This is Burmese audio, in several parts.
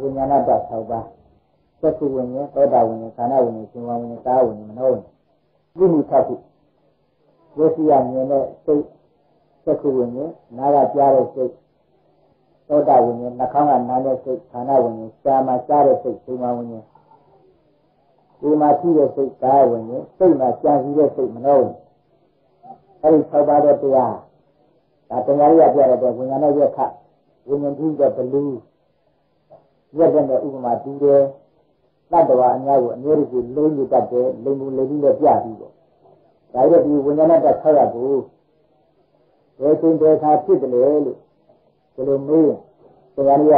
ဝိညာဏတ္တ6ပါးသက္ကုဝိညာဉ်သောတာဝိညာဉ်ခန္ဓာဝိညာဉ်ရှင်ဝဝိညာဉ်ကာဝိညာဉ်မနောဝိညာဉ်ဒီမှု6ခုဝိစီယမြင်တဲ့စိတ်သက္ကုဝိညာဉ်နာကကြားတဲ့စိတ်သောတာဝိညာဉ်နှာခေါင်းကနားတဲ့စိတ်ခန္ဓာဝိညာဉ်ရှားမှာကြားတဲ့စိတ်ရှင်ဝဝိညာဉ်ဒီမှာရှိတဲ့စိတ်ကာယဝိညာဉ်စိတ်မှာကြံစည်တဲ့စိတ်မနောဝိညာဉ်အဲဒီ6ပါးတဲ့တရားဒါတရားရပြရတဲ့ဝိညာဉ်နဲ့ရက်ခဝိညာဉ်ကြီးတဲ့ဘလူး ရက်တဲ့ဥပမာတူတယ်တတ္တဝါအများကိုအမျိုးကြီးလုံးယူတတ်တယ်လိမ်မှုလိမ်ပြီးတော့ပြပြီးတော့ဒါရတဲ့ဒီဝိညာဉ်နဲ့တက်ဆောက်ရဘူးဘယ်ချိန်တည်းခါဖြစ်တယ်လို့ဒီလိုမေးတရားရ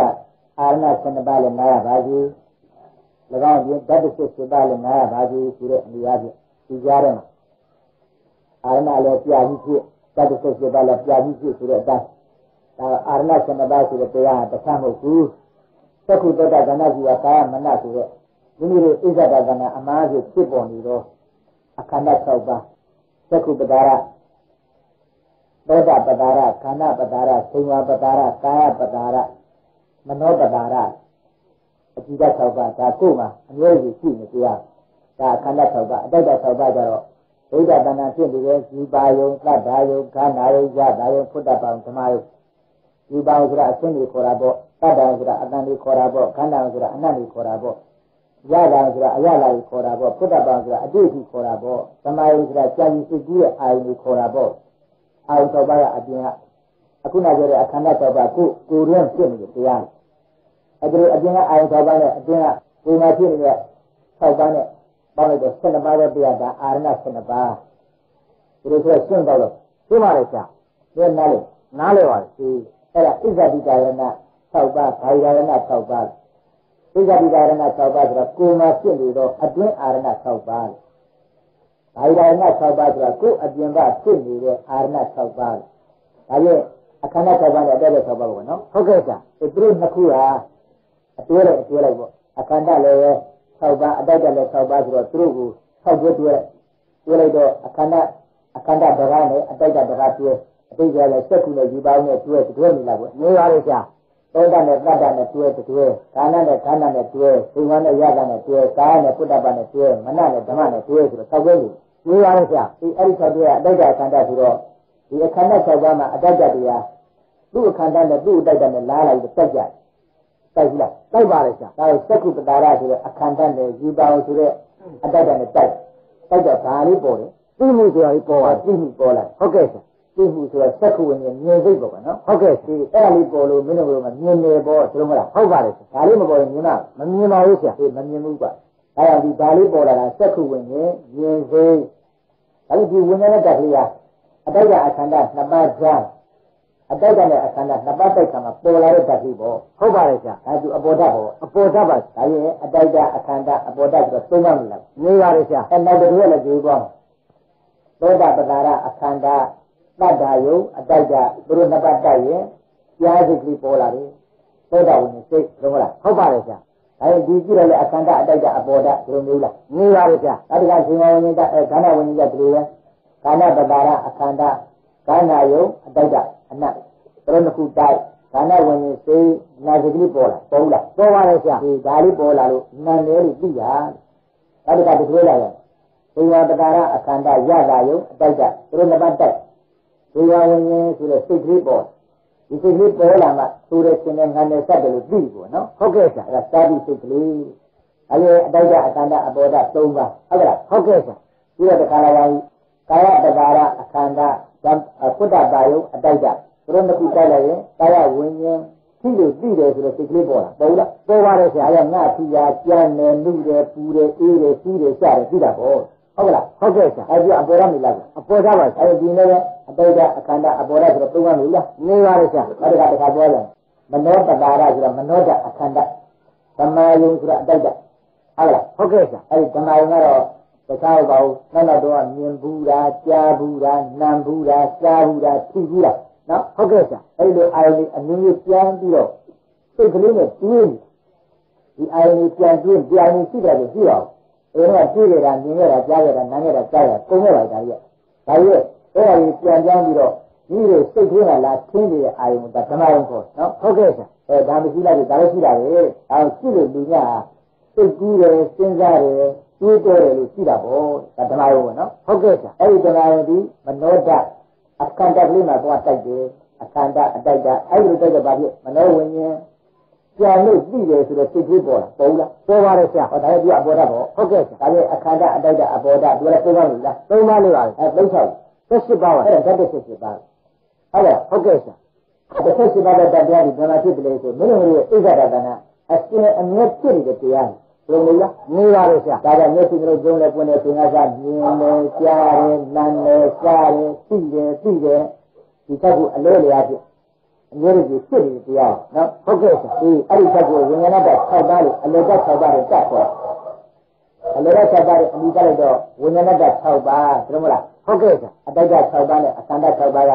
အာရဏ7ပါးလည်းနားရပါကြီး၎င်းပြင်ဓာတ်တစ်စစ်7ပါးလည်းနားရပါကြီးဆိုတဲ့အနေအချင်းဒီကြားထဲမှာအာရဏလည်းပြပြီးဖြစ်ဓာတ်တစ်စစ်7ပါးလည်းပြပြီးဖြစ်ဆိုတဲ့အတိုင်းဒါအာရဏ7ပါးဆိုတဲ့တရားတစ်ခါမဟုတ်ဘူး သက္ခုတ္တကဏ္ဍကြီးကကာယမနဆိုတဲ့မိမိတို့ဣဇဒကဏ္ဍအမှားကြီးဖြစ်ပေါ်နေတော့အခန္ဓာ6ပါးသက္ခုပဒါရသောတာပဒါရခန္ဓာပဒါရသင်္ဝါပဒါရကာယပဒါရမနောပဒါရအကြည့်က6ပါးဒါကိုမှအမျိုးကြီးရှိနေကြဒါအခန္ဓာ6ပါးအတ္တ6ပါးကြတော့ဘုရားတဏ္ဍဖြစ်နေတဲ့ဇီပါယုံသတ္တာယုံခန္ဓာယုံဇာယုံဖုတ္တပံဓမ္မယုံဇီပါယုံဆိုတာအရှင်းကြီးခေါ်တာပေါ့ တတ္တယုံဆိုတာအတန်ကြီးခေါ်တာပေါ့ခန္ဓာယုံဆိုတာအနတ်ကြီးခေါ်တာပေါ့ရတာဆိုတာအရလာကြီးခေါ်တာပေါ့ဖုတ္တပံဆိုတာအတိအကျခေါ်တာပေါ့ဓမ္မယုံဆိုတာကြာကြီးစိတ်ကြီးရဲ့အာယုံကြီးခေါ်တာပေါ့အာယုံ၆ပါးကအပြင်ကအခုနပြောတဲ့အခန္ဓာ၆ပါးကိုကိုရင်းဖြစ်နေတဲ့တရားအဲဒီလိုအပြင်ကအာယုံ၆ပါးနဲ့အပြင်ကကိုယ်မှာဖြစ်နေတဲ့၆ပါးနဲ့ပေါင်းလိုက်တော့၁၂ပါးပဲပြရတာအာရဏ၁၂ပါးဒီလိုဆိုရှင်းတော့လို့ရှင်းပါလေဆရာဒီနားလေနားလေပါလေအဲ့ဒါဣဇတိကာယနာ 6ပါးဘာယရဏ6ပါးဣဇတိကာယနာ6ပါးဆိုတော့ကိုယ်မှာဖြစ်နေတော့အတွင်းအာရဏ6ပါးဘာယရဏ6ပါးဆိုတော့ကိုယ်အပြင်ကဖြစ်နေတဲ့အာရဏ6ပါးဒါရဲ့အခန္ဓာ6ပါးနဲ့အတက်တဲ့6ပါးပေါ့နော်ဟုတ်ကဲ့ဆရာဒီသူတို့နှစ်ခုဟာအတွဲလိုက်အတွဲလိုက်ပေါ့အခန္ဓာလည်း6ပါးအတက်တက်လည်း6ပါးဆိုတော့သူတို့ကို6ကျွဲတွဲတွဲလိုက်တော့အခန္ဓာအခန္ဓာတရားနဲ့အတက်တက်တရားတွဲအတိတ်ကလည်းစက်ကူနဲ့ယူပေါင်းနဲ့တွဲတွဲနေလာပေါ့နေပါလေဆရာ သောတာနဲ့တတ္တနဲ့တွဲတွဲကာဏနဲ့ခန္ဓာနဲ့တွဲသိဝနဲ့ရတာနဲ့တွဲကာယနဲ့ပုတ္တပနဲ့တွဲမနနဲ့ဓမ္မနဲ့တွဲဆိုတော့၆ကျွဲလို့နေပါလေဆရာဒီအဲ့ဒီ၆ကျွဲကအတိတ်ကခန္ဓာဆိုတော့ဒီအခန္ဓာ၆ပါးမှာအတ္တတရားသူ့အခန္ဓာနဲ့သူ့အတ္တနဲ့လားလိုက်တက်ကြတယ်တိုက်ပြီလားတိုက်ပါလေဆရာဒါစက္ကုပတာရဆိုတဲ့အခန္ဓာနဲ့ယူပါအောင်ဆိုတဲ့အတ္တနဲ့တိုက်တိုက်တော့ဒါလေးပေါ်တယ်သိမှုဆိုတာလေးပေါ်ပါသိမှုပေါ်လာဟုတ်ကဲ့ဆရာ သိမှုဆိုတာစက္ခုဝင်မြင်စိတ်ပေါ့ကွာနော်ဟုတ်ကဲ့ဒီအဲ့ဒါလေးပေါ်လို့မင်းတို့ကမြင်နေပေါ့ဆိုတော့မလားဟုတ်ပါတယ်ဒါလေးမပေါ်ရင်မြင်မှာမမြင်ပါဘူးဆရာဒီမမြင်ဘူးကွာဒါကြောင့်ဒီဒါလေးပေါ်လာတာစက္ခုဝင်မြင်မြင်စိတ်ဒါလို့ဒီဝိညာဉ်နဲ့တက်ကလေးကအတိုက်ကအခန္ဓာနှစ်ပါးကြားအတိုက်ကနဲ့အခန္ဓာနှစ်ပါးတိုက်ခံမှာပေါ်လာတဲ့ဓာတ်ကြီးပေါ့ဟုတ်ပါတယ်ဆရာဒါသူအပေါ်ဓာတ်ပေါ့အပေါ်ဓာတ်ပါဒါရင်အတိုက်ကအခန္ဓာအပေါ်ဓာတ်ဆိုတော့သုံးပါမလားနေပါတယ်ဆရာအဲနောက်တစ်ခုလည်းကြည့်ပါသောတာပတာရအခန္ဓာ တတ္တာယုံအတိုက်ကသူတို့နှစ်ပါးတိုက်ရင်ကြားစိတ်ကလေးပေါ်လာတယ်သောတာဝင်စိတ်လုံးမလားဟုတ်ပါတယ်ဆရာအဲဒီကြည့်ရလေအခန္ဓာအတိုက်ကအပေါ်ဓာတ်ဒီလိုမျိုးလားနေပါတယ်ဆရာအဲဒီကရှင်ဝဝိညာဉ်တအဲခန္ဓာဝိညာဉ်တဒီလိုပဲကာဏပတာရအခန္ဓာကာဏယုံအတိုက်ကအနတ်ဘယ်လိုခုတိုက်ကာဏဝิญဉ်စိတ်နာစိတ်ကလေးပေါ်လာပေါ်လာပေါ်ပါလေဆရာဒီဒါလေးပေါ်လာလို့နာနေလို့သိတာအဲ့ဒါကဒီလိုလာရင်ဒေဝတကာရအခန္ဓာရတာယုံအတိုက်ကသူတို့နှစ်ပါးတိုက် ဒေဝဝิญဉ်ဆိုတဲ့စိတ်ကလေးပေါ်ဒီစိတ်ကလေးပေါ်လာမှသူတဲ့ရှင်နဲ့ငါနဲ့စက်တယ်လို့သိပေါ့နော်ဟုတ်ကဲ့ဆရာအဲ့ဒါစာတိစိတ်ကလေးအဲ့ဒီအတိုက်ကအကန္တအဘောဓ၃ပါးဟုတ်ကဲ့လားဟုတ်ကဲ့ဆရာဒီတော့တခါလာရင်ကာယတကာရအခန္ဓာဖုတ္တပါယုအတိုက်ကသူတို့နှစ်ခုတိုက်လိုက်ရင်ကာယဝิญဉ်ရှိလို့သိတယ်ဆိုတော့စိတ်ကလေးပေါ်လာပေါ်လားပေါ်ပါတယ်ဆရာအဲ့ငါထီယာကြမ်းတယ်နှုတယ်ပူတယ်အေးတယ်စီးတယ်ရှာတယ်သိတာပေါ့ ဟုတ်ကလားဟုတ်ကဲ့ဆရာအဲ့ဒီအပေါ်ရမိလားအပေါ်ရပါအဲ့ဒီလည်းအတိတ်ကအခန္ဓာအပေါ်ရဆိုတော့သုံးပါမိလားနေပါလေဆရာအဲ့ဒါကတခါပြောတယ်မနောပတာရဆိုတော့မနောတအခန္ဓာဓမ္မယုံဆိုတော့အတိတ်ကဟုတ်လားဟုတ်ကဲ့ဆရာအဲ့ဒီဓမ္မယုံကတော့တခြားဘာဘူးနောက်နောက်တော့မြင်ဘူးတာကြားဘူးတာနားဘူးတာစားဘူးတာသိဘူးတာနော်ဟုတ်ကဲ့ဆရာအဲ့လိုအာယုန်အနည်းငယ်ပြန်ပြီးတော့စိတ်ကလေးနဲ့တွေးဒီအာယုန်ပြန်တွေးပြန်နေရှိတယ်လို့ရှိ အောင်အဲတော့တွေးရတာမြင်ရတာကြားရတာနားရတာကြားရတာကုန်ရတာဒါကြီးဒါကြီးအဲ့ဒါကြီးပြန်ပြန်ပြီးတော့ဒီလိုစိတ်ထဲကလာထင်းနေတဲ့အာယုံကဓမ္မယုံခေါ်နော်ဟုတ်ကဲ့ဆရာအဲဒါမရှိလိုက်ဒါလည်းရှိတာပဲအဲရှိလို့လူများစိတ်ကူးတယ်စဉ်းစားတယ်တွေးတောတယ်လို့ရှိတာပေါ့ဒါဓမ္မယုံပေါ့နော်ဟုတ်ကဲ့ဆရာအဲ့ဒီဓမ္မယုံဒီမနောဒအခန္ဓာကလေးမှာသွားတိုက်တယ်အခန္ဓာအတိုက်တာအဲ့ဒီတိုက်တဲ့ဘာဖြစ်မနောဝိညာဉ် ပြန်လို့သိတယ်ဆိုတော့စိတ်ကြီးပေါ်လာပေါ်လားပေါ်ပါတယ်ဆရာဟောဒါလည်းဒီအပေါ်ဓာတ်ပေါ့ဟုတ်ကဲ့ဆရာဒါလည်းအခန္ဓာအတိုက်တာအပေါ်ဓာတ်ဒီလည်းသုံးပါလို့လားသုံးပါလို့ပါအဲသုံးချောက်သက်ရှိပါပါအဲ့ဒါဓာတ်သက်ရှိပါဟုတ်လားဟုတ်ကဲ့ဆရာသက်ရှိပါတဲ့တရားဒီဘယ်မှာဖြစ်တယ်ဆိုမင်းတို့ရဲ့ဣဇဒတနာအစင်းအမြဲဖြစ်နေတဲ့တရားဘယ်လိုလဲနေပါလေဆရာဒါကမျက်စိမျိုးကျုံးလဲပွင့်နေသင်္ကစားမြင်နေကြားနေနားနေစားနေသိတယ်သိတယ်ဒီချက်ကိုအလဲလျာဖြစ် အမြဲတည်းဖြစ်နေတဲ့တရားနော်ဟုတ်ကဲ့ဆရာဒီအဲ့ဒီချက်ကိုဝိညာဏတ၆ပါးလို့အလဲတ၆ပါးလို့တတ်ခေါ်အလဲတ၆ပါးလို့အမိကလိုက်တော့ဝိညာဏတ၆ပါးသိမလားဟုတ်ကဲ့ဆရာအတ္တ၆ပါးနဲ့အခန္ဓာ၆ပါးက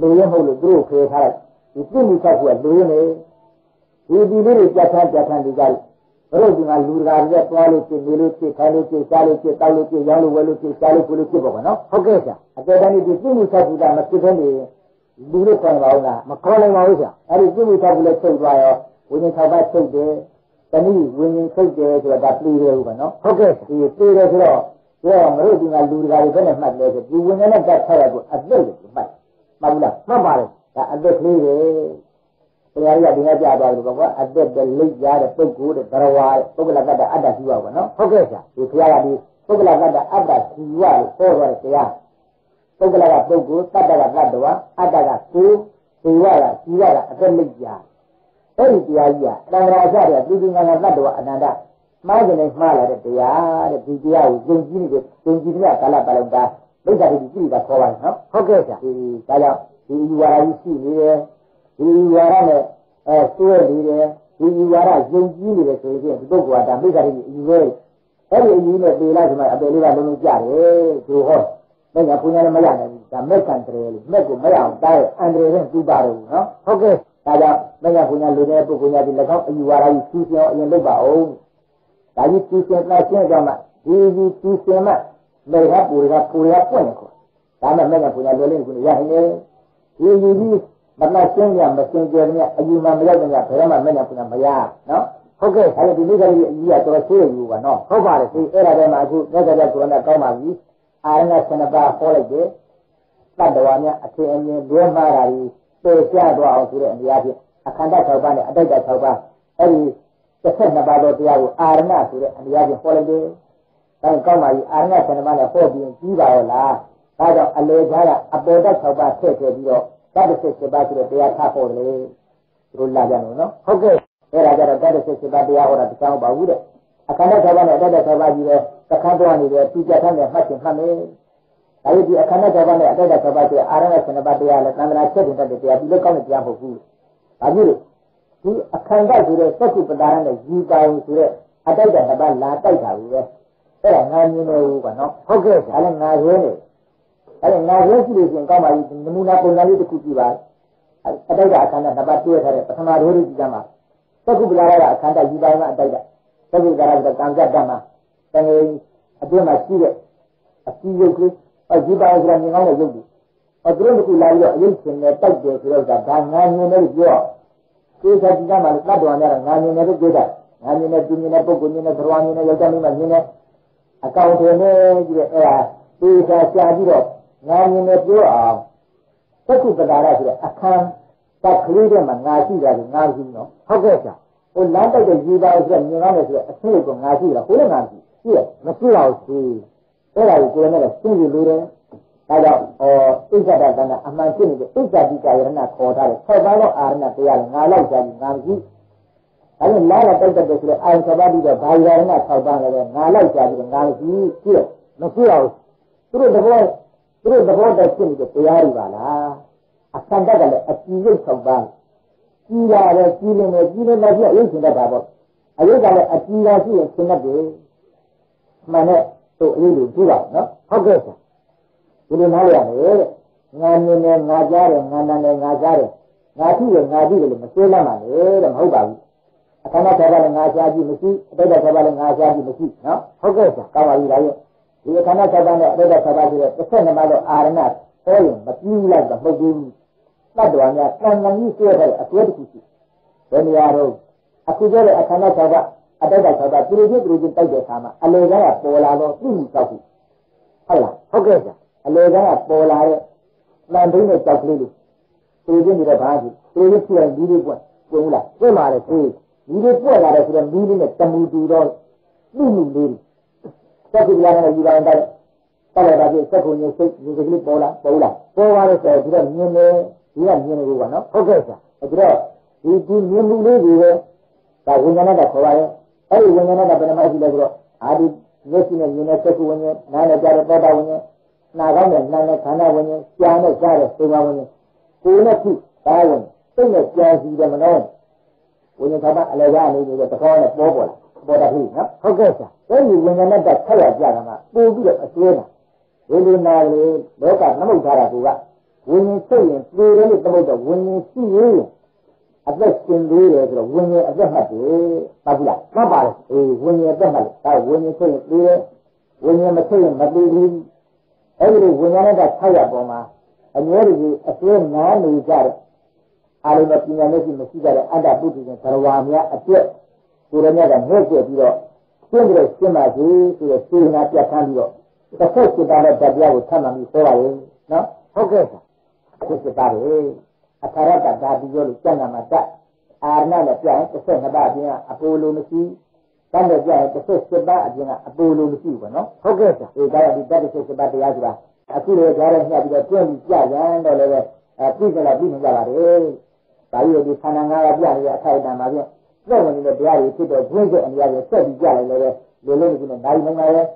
လူရမဟုတ်လို့သူတို့ခေထားလိုက်ဒီပြိမိချက်ကိုလူရနေဒီဒီလေးတွေပြတ်ထမ်းပြတ်ထမ်းဒီကြတယ်ဘုရားဒီမှာလူတကာရက်သွားလို့ဖြစ်နေလို့ဖြစ်ခိုင်းလို့ဖြစ်စားလို့ဖြစ်တောက်လို့ဖြစ်ရောင်းလို့ဝယ်လို့ဖြစ်စားလို့ကိုလို့ဖြစ်ပေါ့နော်ဟုတ်ကဲ့ဆရာအတေတန်းဒီပြိမှုချက်ကူတာမဖြစ်သေးနေ လူလို့ခေါ်ပါဦးလားမခေါ်နိုင်ပါဘူးဆရာအဲ့ဒီပြိမှုချက်ကူလည်းချုပ်သွားရောဝိညာဉ်၆ပါးချုပ်တယ်တနည်းဝိညာဉ်ချုပ်တယ်ဆိုတာဒါပြေတယ်ဟုတ်ပါနော်ဟုတ်ကဲ့ဒီပြေတယ်ဆိုတော့ပြောမလို့ဒီမှာလူတကာတွေဘယ်နဲ့မှတ်လဲဆိုဒီဝိညာဉ်နဲ့တတ်ထားရကိုအသက်လို့မှတ်မှတ်ဘူးလားမှတ်ပါတယ်ဒါအသက်ကလေးပဲတရားရဒီနေ့ပြသွားတယ်ကွာအသက်တဲ့လိပ်ရတဲ့ပုဂ္ဂိုလ်တဲ့ဘရဝါတဲ့ပုဂ္ဂလကတ္တအတ္တရှိပါဘောနော်ဟုတ်ကဲ့ဆရာဒီဘုရားကဒီပုဂ္ဂလကတ္တအတ္တရှိရလို့ဟောသွားတဲ့တရား ပုဂ္ဂလကပုဂ္ဂိုလ်တတ္တကတတ္တဝါအတ္တကကိုရှိရတာရှိရတာအသက်လိပ်ရအဲ့ဒီတရားကြီးကတဏှာကြတဲ့သူသူငါငါတတ္တဝါအနန္တမှားကြနေမှားလာတဲ့တရားတဲ့ဒီတရားကိုယုံကြည်နေတဲ့ယုံကြည်တဲ့ကာလပတ်လုံးသားမိစ္ဆာတိကြည့်တာခေါ်ပါနော်ဟုတ်ကဲ့ဆရာဒီဒါကြောင့်ဒီယူဝါဒကြီးရှိနေတယ်ဒီယူဝါဒနဲ့အဲဆွဲနေတယ်ဒီယူဝါဒယုံကြည်နေတယ်ဆိုရင်ဒီပုဂ္ဂိုလ်ကဒါမိစ္ဆာတိအယူပဲအဲ့ဒီအယူနဲ့ပေလိုက်ဆိုမှအပေလေးကလုံးလုံးကြတယ်သူဟော မင်းကဘုရားလည်းမရနိုင်ဘူးဒါမက်ကန်တရေလို့မက်ကိုမရအောင်တားအန္တရာယ်နဲ့သူ့ပါတော့နော်ဟုတ်ကဲ့ဒါကြောင့်မင်းကဘုရားလူတဲ့ပုဂ္ဂိုလ်များဒီ၎င်းအယူဝါဒကြီးသူ့ပြောင်းအရင်လုပ်ပါအောင်ဒါကြီးသူ့ပြန်ပြန်ရှင်းကြမှာဒီဒီသူ့ပြန်မှလေကပူရကပူရပွင့်နေခေါ်ဒါမှမင်းကဘုရားလွယ်လင်းကိုရဟနေဒီယူကြီးမမရှင်းရမရှင်းကြမြအယူမှမရောက်ကြဘယ်တော့မှမင်းနဲ့ဘုရားမရနော်ဟုတ်ကဲ့အဲ့ဒီမိဂရီအကြီးကတော့ဆွေးယူပါနော်ဟုတ်ပါတယ်ဒီအဲ့ဒါတည်းမှာအခုမြတ်စွာဘုရားကိုရဏကောင်းပါပြီ အာရဏဆနပါဟောလိုက်တယ်တတ္တဝါများအထင်အမြင်လွဲမှားတာဒီပေချသွားအောင်ဆိုတဲ့အနေအချင်းအခန္ဓာ၆ပါးနဲ့အတိတ်၆ပါးအဲ့ဒီတစ်ဆက်နှစ်ပါးသောတရားကိုအာရဏဆိုတဲ့အနေအချင်းဟောလိုက်တယ်အဲကောင်းပါပြီအာရဏဆနပါနဲ့ဟောပြီးကြီးပါရောလားဒါကြောင့်အလေသားကအပေါ်တက်၆ပါးထည့်ထည့်ပြီးတော့တတ္တစစ်စစ်ပါဆိုတဲ့တရားထားဖို့လေသူတို့လာကြလို့နော်ဟုတ်ကဲ့အဲ့ဒါကြတော့တတ္တစစ်စစ်ပါတရားဟောတာတခြားမပါဘူးတဲ့အခန္ဓာ၆ပါးနဲ့အတ္တ၆ပါးကြီးပဲ သခန်းတော်နေတယ်သူကြထားတယ်မှတ်ချင်မှတ်မယ်ဒါပေဒီအခန္ဓာ၆ပါးနဲ့အတ္တ၆ပါးဆိုအာရဏဆနပါတရားလည်းသံဃာချက်တင်တတ်တဲ့တရားဒီလိုကောင်းတဲ့တရားမဟုတ်ဘူးဒါကြည့်လို့ဒီအခန္ဓာဆိုတဲ့သက္ကုပ္ပဒါရနဲ့ယူပါရင်ဆိုတဲ့အတ္တတစ်ပါးလာတိုက်တာဘူးပဲအဲ့ဒါငါမြင်နေဘူးကနော်ဟုတ်ကဲ့ဒါလည်းငါရဲနေအဲ့ဒါငါရဲရှိလို့ရှိရင်ကောင်းပါပြီနမူနာပုံစံလေးတစ်ခုကြည့်ပါအတိတ်အခန္ဓာနှစ်ပါးတွေ့ထားတဲ့ပထမဒုတိယကြမှာသက္ကုပ္ပဒါရကအခန္ဓာယူပါရင်အတိတ်သက္ကုပ္ပဒါရကကံကြတတ်မှာ တကယ်အတွင်းမှာရှိတဲ့အစီရုပ်ကလေးအယူပါရင်ဆိုတာမြင်ကောင်းတဲ့ရုပ်တွေအသူတို့ကလာပြီးတော့အယုတ်ရှင်နဲ့တိုက်တယ်ဆိုတော့ဒါငါမြင်တယ်ပြောဒီစားကြည့်ကြမှာလည်းတတ်တော်များတာငါမြင်တယ်လို့ပြောတာငါမြင်တဲ့သူမြင်တဲ့ပုဂ္ဂိုလ်မြင်တဲ့သရဝမြင်တဲ့ယောက်ျားမိန်းမမြင်တဲ့အကောင်တွေနဲ့ကြည့်တဲ့အဲ့ဒါသေချာရှာပြီးတော့ငါမြင်တယ်ပြောအောင်သက္ကုပ္ပဒါရဆိုတဲ့အခန်းတက်ကလေးထဲမှာငါရှိတာကငါရှိနော်ဟုတ်ကဲ့ဆရာဟိုလမ်းတိုက်တဲ့ယူပါဆိုတဲ့မြင်ကောင်းတယ်ဆိုတဲ့အဆင့်ကိုငါရှိတာဟိုလည်းငါရှိ ရှိရမရှိတော့ဘူးအဲ့ဒါကိုကိုယ်နဲ့ရှင်းပြလို့တယ်ဒါကြောင့်ဩဣဇဒတနာအမှန်ဖြစ်နေတဲ့ဣဇတိကယရဏခေါ်ထားတယ်ဆက်ပါတော့အာရဏတရားလည်းငါလိုက်ကြပြီငါမရှိဒါနဲ့လာလာတိုက်တဲ့ဆိုတော့အာယသဘာတိတော့ဘာယရဏ၆ပါးလည်းငါလိုက်ကြပြီငါမရှိကြည့်မရှိအောင်သူတို့တဘောသူတို့သဘောတည်းဖြစ်နေတဲ့တရားတွေပါလားအခန္ဓာကလည်းအကြည့်ရုပ်၆ပါးကြီးရတယ်ကြီးနေတယ်ကြီးနေလည်းပြည့်ရုပ်ရှင်တတ်တာပေါ့အယုတ်ကလည်းအကြည့်လာရှိရင်ရှင်းတတ်တယ် မှန်တဲ့သူအယုတ်ကိုကြည့်ပါနော်ဟုတ်ကဲ့ဆရာဒီလိုနားရရတယ်တဲ့ငါမြင်တယ်ငါကြားတယ်ငါနာတယ်ငါကြားတယ်ငါကြည့်တယ်ငါကြည့်တယ်လို့မဆွေးလမ်းပါနဲ့တဲ့မဟုတ်ပါဘူးအခန္ဓာတစ်ပါးလည်းငါကြားကြည့်မရှိအတိတ်တစ်ပါးလည်းငါကြားကြည့်မရှိနော်ဟုတ်ကဲ့ဆရာကောင်းပါပြီလားရဲ့ဒီအခန္ဓာတစ်ပါးနဲ့အတိတ်တစ်ပါးဆိုတဲ့တစ်ဆက်နှစ်ပါးတော့အာရဏဟောရင်မပြီးဘူးလားဆိုတော့မဟုတ်ဘူးတတ္တဝါများတန်တန်ကြီးဆွဲတဲ့အဆွဲတစ်ခုရှိဘယ်နေရာတော့အခုကျတဲ့အခါနဲ့၆က အတိုက်တိုက်၆ကသူတို့ချင်းသူတို့ချင်းတိုက်တဲ့အခါမှာအလေကပေါ်လာတော့သူ့မှု၆ခုဟုတ်လားဟုတ်ကဲ့ဗျအလေကပေါ်လာတဲ့လန်ဒိန်းနဲ့ကြောက်ကလေးလေးသူတို့ချင်းတွေတော့ဘာကြည့်သူတို့ချင်းပြန်ပြီးပြီးပွင့်ပွင့်ဘူးလားပွင့်ပါလေအေးဒီလိုပွင့်လာတဲ့ဆိုတော့မီးလေးနဲ့တမူတူတော့လူလူလေးစက်ကူလာတဲ့ယူပါရင်တိုက်တက်လိုက်တာပြစက်ကူညစိတ်ဒီကလေးပေါ်လာပေါ်လာပေါ်လာတဲ့ဆိုတော့ဒီတော့မြင်နေဒီကမြင်နေဘူးကွာနော်ဟုတ်ကဲ့ဆရာအဲ့တော့ဒီဒီမြင်မှုလေးတွေပဲဒါဝိညာဏကခေါ်ပါရဲ့ အဲ့ဒီဝိညာဏကဘယ်နှမရှိလဲဆိုတော့အာဒီမျက်စိနဲ့မြင်တဲ့စက်ကူဝိညာဉ်နားနဲ့ကြားတဲ့သောတာဝိညာဉ်နာကောင်းတဲ့နာနဲ့ခန္ဓာဝိညာဉ်ကြားနဲ့ကြားတဲ့စေဝဝိညာဉ်ကိုယ်နဲ့ခုဒါဝိညာဉ်စိတ်နဲ့ကြားစီတယ်မနော်ဝိညာဉ်သာအလယ်ကနေနေတဲ့တခေါနဲ့ပေါ်ပေါ်လာပေါ်တာပြီနော်ဟုတ်ကဲ့ဆရာအဲ့ဒီဝိညာဉ်နဲ့တက်ဆက်ရကြတာကပို့ပြီးတော့အကျွေးတာဝိညာဉ်နာလေလောကနမုတ်ထားတာကဝိညာဉ်စိတ်ရင်ပြေတယ်လို့သမုတ်တော့ဝိညာဉ်ရှိရင် အသက်ရှင်သေးတယ်ဆိုတော့ဝိညာဉ်အသက်မှတ်တယ်ဟုတ်ပြီလားမှတ်ပါလေအေးဝိညာဉ်အသက်မှတ်တယ်ဒါဝိညာဉ်စိတ်ရင်ပြေတယ်ဝိညာဉ်မစိတ်ရင်မပြေဘူးအဲ့ဒီလိုဝိညာဉ်နဲ့တက်ဆက်ရပေါ်မှာအမြဲတည်းအကျွေးနားနေကြတဲ့အာရုံနဲ့ပညာနဲ့ရှိမရှိကြတဲ့အတ္တပုတ္တိကသရဝါများအတွက်ကိုရမြတ်ကငဲ့ပြပြီးတော့ရှင်းပြီးတော့ရှင်းပါစေဆိုတော့စေနာပြတ်ထမ်းပြီးတော့တစ်ဆက်စစ်တာနဲ့တရားကိုထပ်မှပြီးပြောပါလေနော်ဟုတ်ကဲ့ဆရာစစ်စစ်တာလေ အခါရတဓာတိရောလို့ကျန်တာမှာတတ်အာရဏနဲ့ပြရင်တစ်ဆက်နှစ်ပါးအပြင်ကအပိုလိုမရှိတတ်တယ်ပြရင်တစ်ဆက်စစ်ပါးအပြင်ကအပိုလိုမရှိဘူးနော်ဟုတ်ကဲ့ဆရာဒီကတော့ဒီတတ်တစ်ဆက်စစ်ပါးတရားဆိုတာအခုလေကြားရညှပ်ပြီးတော့တွန့်ပြီးကြရန်တော့လည်းပဲအဲပြည့်စလာပြည့်နေကြပါလေဒါကြီးဒီခန္ဓာငါးပါးပြနေတဲ့အထိုက်အတန်မှာဖြင့်ပြည့်ဝင်နေတဲ့တရားတွေဖြစ်တဲ့ဘုန်းကြီးအများကြီးဆက်ပြီးကြလိုက်လည်းလေလုံးကလည်းဒါကြီးနိုင်ပါရဲ့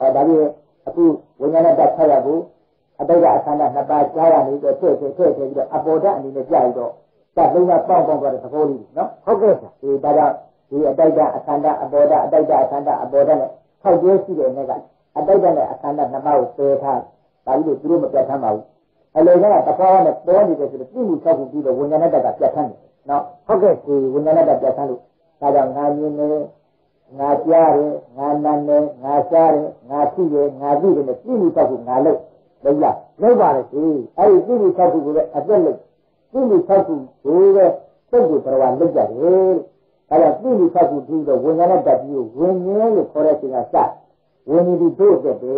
အဲဒါကြီးအခုဝိညာဏတတ်ဆက်ရဖို့ အတိတ်အခန္ဓာနှစ်ပါးကြားရနေတော့ထည့်ထည့်ထည့်ထည့်ပြီးတော့အပေါ်ဓာတ်အနေနဲ့ကြာပြီးတော့စက်လုံးကပေါက်ပေါက်သွားတဲ့သဘောလေးနော်ဟုတ်ကဲ့ဆရာဒီဒါကြောင့်ဒီအတိတ်အခန္ဓာအပေါ်ဓာတ်အတိတ်အခန္ဓာအပေါ်ဓာတ်နဲ့ထောက်ကျဲရှိတဲ့နေ့ကအတိတ်နဲ့အခန္ဓာနှစ်ပါးကိုပယ်ထားဒါကြီးလို့သူတို့မပြတ်ထမ်းပါဘူးအလေကတပေါင်းနဲ့ပေါ်နေတယ်ဆိုတော့ပြမှု၆ခုပြီးတော့ဝိညာဏတတ်ကပြတ်ထမ်းတယ်နော်ဟုတ်ကဲ့ဒီဝိညာဏတတ်ပြတ်ထမ်းလို့ဒါကြောင့်ငါမြင်နေငါကြားတယ်ငါနာနေငါစားတယ်ငါသိတယ်ငါသိတယ်နဲ့ပြမှု၆ခုငါလု ပ်လုံးလားလုံးပါလေဒီအဲ့ဒီပြမှု၆ခုကိုလည်းအသက်လုပ်ပြမှု၆ခုကိုလည်းစိတ်ကိုတော်ဝါလုပ်ကြတယ်ဒါကြောင့်ပြမှု၆ခုပြီးတော့ဝိညာဏတတ်ပြီးဝိညာဉ်လို့ခေါ်တဲ့ချိန်ကစဝိညာဉ်ဒီတို့တဲ့ပဲ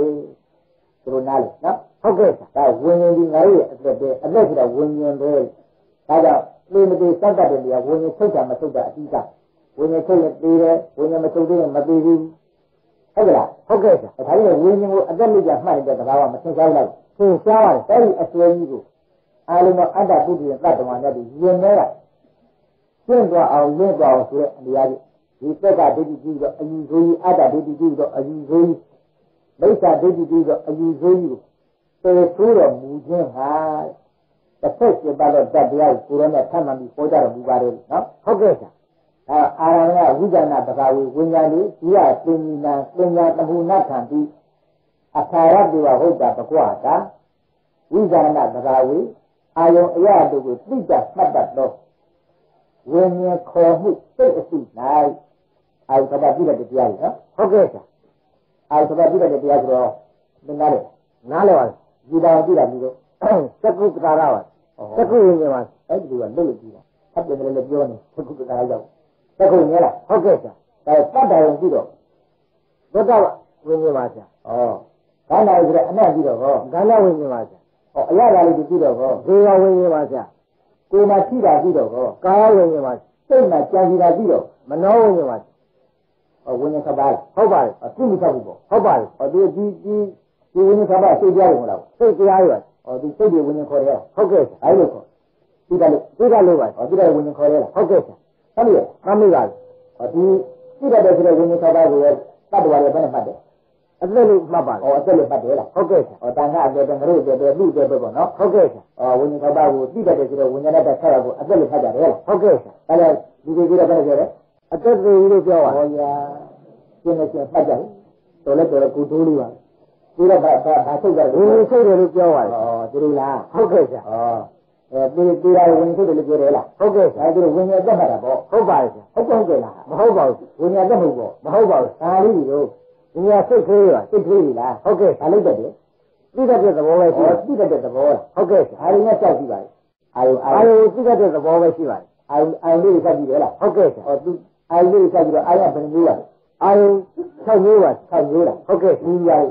သူတို့နားလေနော်ဟုတ်ကဲ့ဒါဝိညာဉ်ဒီငါတို့ရဲ့အသက်ပဲအသက်ဆိုတာဝိညာဉ်ပဲဒါကြောင့်လေမသေးစက်တတ်တဲ့နေရာဝိညာဉ်ထုတ်တာမထုတ်တာအတိအကျဝိညာဉ်ထုတ်ရင်သေးတယ်ဝိညာဉ်မထုတ်သေးရင်မသေးဘူး ဟုတ်ကဲ့လားဟုတ်ကဲ့ဆရာဒါကြီးဝိညာဉ်ကိုအသက်လေးကြမှတ်နေတဲ့သဘာဝမသင်ရှားလိုက်သင်ရှားပါတယ်အဲ့ဒီအစွဲကြီးကိုအာလုံးသောအတ္တပုဒ်ရဲ့တတ္တဝါနဲ့ဒီရင်ထဲကကျင့်သွားအောင်လင့်သွားအောင်ဆိုတဲ့နေရာကြီးဒီသက်ကဒိဋ္ဌိကြီးတော့အယူဆိုကြီးအတ္တဒိဋ္ဌိကြီးတော့အယူဆိုကြီးမိစ္ဆာဒိဋ္ဌိကြီးတော့အယူဆိုကြီးကိုပေဆိုးတော်မူခြင်းဟာတစ်ဖက်ပြပါတော့တတရားကိုကိုရောနဲ့ထပ်မှန်ပြီးပေါ်ကြတော်မူပါတယ်နော်ဟုတ်ကဲ့ဆရာ အာအာရဏဝိဇ္ဇနာပကာဝေဝိညာဉ်လေးဒီကသင်္ညီနာသင်ညာတမှုနာထံပြီးအခါရတေဝဟုတ်တာပကွာတာဝိဇ္ဇနာပကာဝေအာယုံအရာတို့ကိုသိတတ်မှတ်တတ်သောဝိညာဉ်ခေါ်မှုစိတ်အစု၌အာယုသဘာပြတဲ့တရားကြီးနော်ဟုတ်ကဲ့ဆရာအာယုသဘာပြတဲ့တရားဆိုတော့မနားလေနားလေပါဒီတော်ကြည့်တာပြီးတော့သက္ကုပ္ပတာရပါသက္ကုဝိညာဉ်ပါအဲ့ဒီကလွတ်လွတ်ကြည့်တာအပြည့်လည်းပြောနေသက္ကုပ္ပတာရရောက် သက္ကုညလားဟုတ်ကဲ့ဆရာဒါတတ်တယ်ကြည့်တော့ဘုဒ္ဓဝိညာဉ်ပါဆရာဩခန္ဓာဆိုတဲ့အနတ်ကြည့်တော့ဟောခန္ဓာဝိညာဉ်ပါဆရာဟောအရသာလေးကြည့်တော့ဟောဇေဝဝိညာဉ်ပါဆရာကိုယ်မှာရှိတာကြည့်တော့ဟောကာယဝိညာဉ်ပါစိတ်မှာကြံစီတာကြည့်တော့မနောဝိညာဉ်ပါဟောဝိညာဉ်ခပါဟုတ်ပါတယ်အပြည့်မချဘူးပေါ့ဟုတ်ပါတယ်ဟောဒီဒီဒီဒီဝိညာဉ်ခပါစိတ်တရားတွေမဟုတ်လားစိတ်တရားတွေပါဟောဒီစိတ်တွေဝိညာဉ်ခေါ်တယ်ဟုတ်ကဲ့အဲ့လိုခေါ်ဒီကလေးဒီကလေးပါဟောဒီကလေးဝိညာဉ်ခေါ်တယ်လားဟုတ်ကဲ့ဆရာ ဟုတ်ပြီမမေ့ပါဘူးဟောဒီသိတဲ့ဆိုတဲ့ဝိညာဉ်ခပါကိုတတ်တော်ရယ်ဘယ်နဲ့မှတ်တယ်အသက်လို့မှတ်ပါလားဟောအသက်လို့မှတ်တယ်လားဟုတ်ကဲ့ဆရာဟောတန်ခါအသက်တဲ့ငရုတ်တဲ့လူတဲ့ပဲပေါ့နော်ဟုတ်ကဲ့ဆရာဟောဝိညာဉ်ခပါကိုသိတဲ့ဆိုတဲ့ဝိညာဉ်နဲ့တက်ဆက်ရကိုအသက်လို့မှတ်ကြတယ်လားဟုတ်ကဲ့ဆရာအဲ့ဒါဒီဒီကြီးတော့ဘယ်နဲ့ပြောလဲအသက်တွေလို့ပြောပါဟောညာရှင်းနေရှင်းမှတ်ကြတယ်တော်လဲတော်လဲကိုတိုးလေးပါဒီတော့ဘာဘာဘာထုတ်ကြလဲဝင်ထုတ်တယ်လို့ပြောပါတယ်ဩဒီလိုလားဟုတ်ကဲ့ဆရာဩ အဲဒီဒီရဝင်ထုတ်တယ်လို့ပြောတယ်လားဟုတ်ကဲ့ဆရာအဲဒီဝင်ရတတ်မှာပေါ့ဟုတ်ပါရဲ့ဆရာဟုတ်ကဲ့ဟုတ်ကဲ့လားမဟုတ်ပါဘူးဝင်ရတတ်မဟုတ်ပေါ့မဟုတ်ပါဘူးဒါလေးတို့ဒီရစိတ်သေးပါစိတ်သေးလားဟုတ်ကဲ့ဒါလိုက်တတ်တယ်သိတတ်တဲ့သဘောပဲရှိဟောတယ်သိတတ်တဲ့သဘောလားဟုတ်ကဲ့ဆရာအာရုံနဲ့ကြောက်ကြည့်ပါလေအာရုံအာအာရုံယုသိတတ်တဲ့သဘောပဲရှိပါတယ်အာရုံအာရုံလေးကိုကြောက်ကြည့်တယ်လားဟုတ်ကဲ့ဆရာဟောသူအာရုံလေးကိုကြောက်ကြည့်တော့အာရုံကဘယ်နှမျိုးလဲအာယု6မျိုးပါ၆မျိုးလားဟုတ်ကဲ့ဒီပါလေ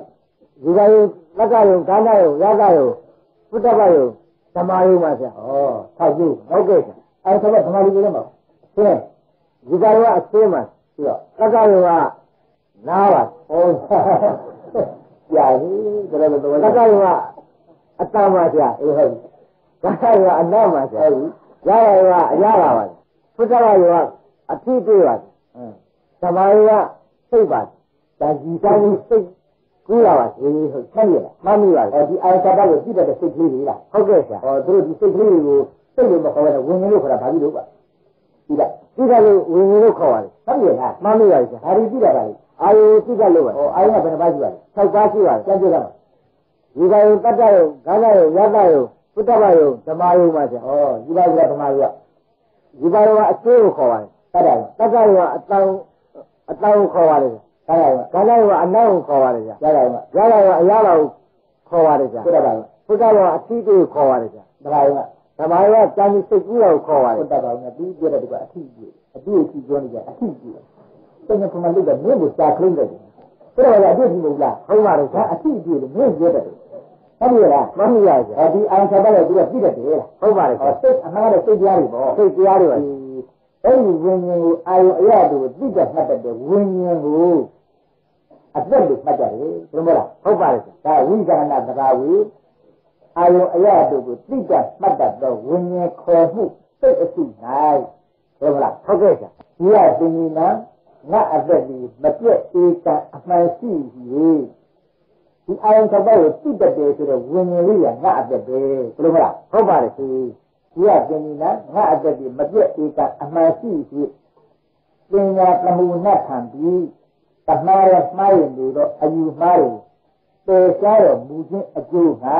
ဒီကယုလက်ကယုကာဏယုရကယုပုတ္တပယု ဓမ္မယုပါဆရာဩ၆မျိုးဟုတ်ကဲ့ဆရာအဲဒါကဗမာလူတွေလည်းမဟုတ်ဆင်းဒီကယုကအသေးမှပြီးတော့လက်ကယုကနားပါဟောကြာပြီဒါလည်းတော့လက်ကယုကအတ္တပါဆရာအေးဟုတ်ပြီကာဏယုကအနာပါဆရာဟုတ်ပြီရကယုကအရပါပါပုတ္တပယုကအထိတွေ့ပါအင်းဓမ္မယုကစိတ်ပါဒါကြီးစာစားကြီးကြီးစိတ် ကူးလာပါအေးဟုတ်ဆက်ရလားမှတ်မိပါဟောဒီအာယတပတ်ကိုပြည့်တဲ့စိတ်ကလေးတွေလားဟုတ်ကဲ့ဆရာဟောသူတို့ဒီစိတ်ကလေးတွေကိုစိတ်လို့မခေါ်ဘဲနဲ့ဝင်ငင်းလို့ခေါ်တာဘာလို့လို့ပါဒီလားဒီကယုဝင်ဝင်လို့ခေါ်ပါတယ်ဟုတ်ရဲ့လားမှတ်မိပါဆရာဒါတွေပြည့်တာပါလေအာယုသိကလို့ပါဟောအာယကဘယ်နှပါးရှိပါလဲ6ပါးရှိပါတယ်ကျန်ကြတာမှာဒီကယုတတ္တယုဂါဏယုရတယုပုတ္တပယုဓမ္မယုပါဆရာဟောဒီပါးကဗမာလူကဒီပါယုကအကျိုးကိုခေါ်ပါတယ်တတ်တယ်တတ္တယုကအတောင်အတောင်ကိုခေါ်ပါတယ် တတ်တယ်ဂါဏယုကအနောက်ကိုခေါ်ပါတယ်ဆရာရရတယ်မှာရတယုကအရာတော်ကိုခေါ်ပါတယ်ဆရာပြတ်တာပါပုတ္တပယုကအထိတွေ့ကိုခေါ်ပါတယ်ဆရာတခါရောဓမ္မယုကစံစိတ်ကူးတော်ကိုခေါ်ပါတဟုယ်တ်တတ်ပါဘူးသူပြတဲ့တကအထီးကြီးအတူအထီးပြောနေကြအထီးကြီးတကယ်ကမှလို့ကမင်းကိုစာခလိမ့်တယ်ဆိုတော့လည်းအတူကြီးမဟုတ်လားဟုတ်ပါတယ်ဆဒါရာအထီးကြီးလို့မင်းပြောတယ်ဟုတ်ပြီလားမှတ်မိပါဆရာဒီအာသာတော့သူကပြည့်တယ်လားဟုတ်ပါတယ်ဆဟောရာစိတ်အမှားတဲ့စိတ်ကြားတွေပေါ့စိတ်တရားတွေပါအဲ့ဒီဝิญဉ်ကိုအာယုအရတို့သိတဲ့မှတ်တဲ့ဝิญဉ်ကို အသက်လို့မှတ်ကြတယ်ဘယ်လိုမလားဟုတ်ပါတယ်ဆရာဒါဝိဇာဏသဘာဝေအာယုအရတို့ကိုသိတဲ့မှတ်တတ်သောဝิญဉ်ခေါ်မှုစိတ်အစု၌ဘယ်လိုမလားဟုတ်ကဲ့ဆရာဒီရသင်္နီနာငါအသက်ဒီမပြည့်ဧကအမှန်ရှိ၍ဒီအာယုသဘောကိုသိတတ်တယ်ဆိုတော့ဝิญဉ်လေးကငါအသက်ပဲဘယ်လိုမလားဟုတ်ပါတယ်ဆရာဒီကသင်္နီနာငါအသက်ဒီမပြည့်ဧကအမှန်ရှိ၍ပညာတမှုနဲ့ခံပြီး တမှားရမှားရင်တွေတော့အယူမှားရင်ပယ်ရှားတော်မူခြင်းအကျိုးဟာ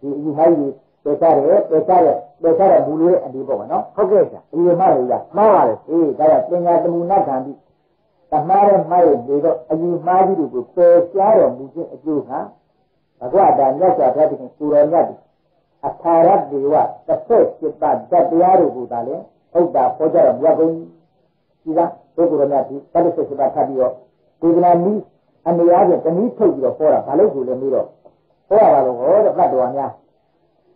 ဒီအယူမှားကြီးပယ်ရှားတယ်ပယ်ရှားတယ်ပယ်ရှားတဲ့မူလို့ရဲ့အဒီပေါ့နော်ဟုတ်ကဲ့ဆရာအယူမှားတွေလားမှားပါတယ်အေးဒါကပညာတမှုနဲ့ခံပြီးတမှားရမှားရင်တွေတော့အယူမှားကြီးတွေကိုပယ်ရှားတော်မူခြင်းအကျိုးဟာဘဂဝတာမြတ်စွာဘုရားရှင်ကိုရောမြတ်ဒီအခါရတေဝတစ်ဖက်จิตတဓာတ်တရားတို့ကိုသာလဲဟုတ်တာဟောကြတော့မြတ်ကုန်ဒီကဘုရားရောမြတ်ဒီတတိစိတ်ပါထပ်ပြီးတော့ ဒေသနာနည်းအနေအားဖြင့်တနည်းထုတ်ပြီးတော့ဟောတာဘာလို့ဆိုလဲမေးတော့ဟောရတာတော့ဟောတဲ့တတ်တော်များ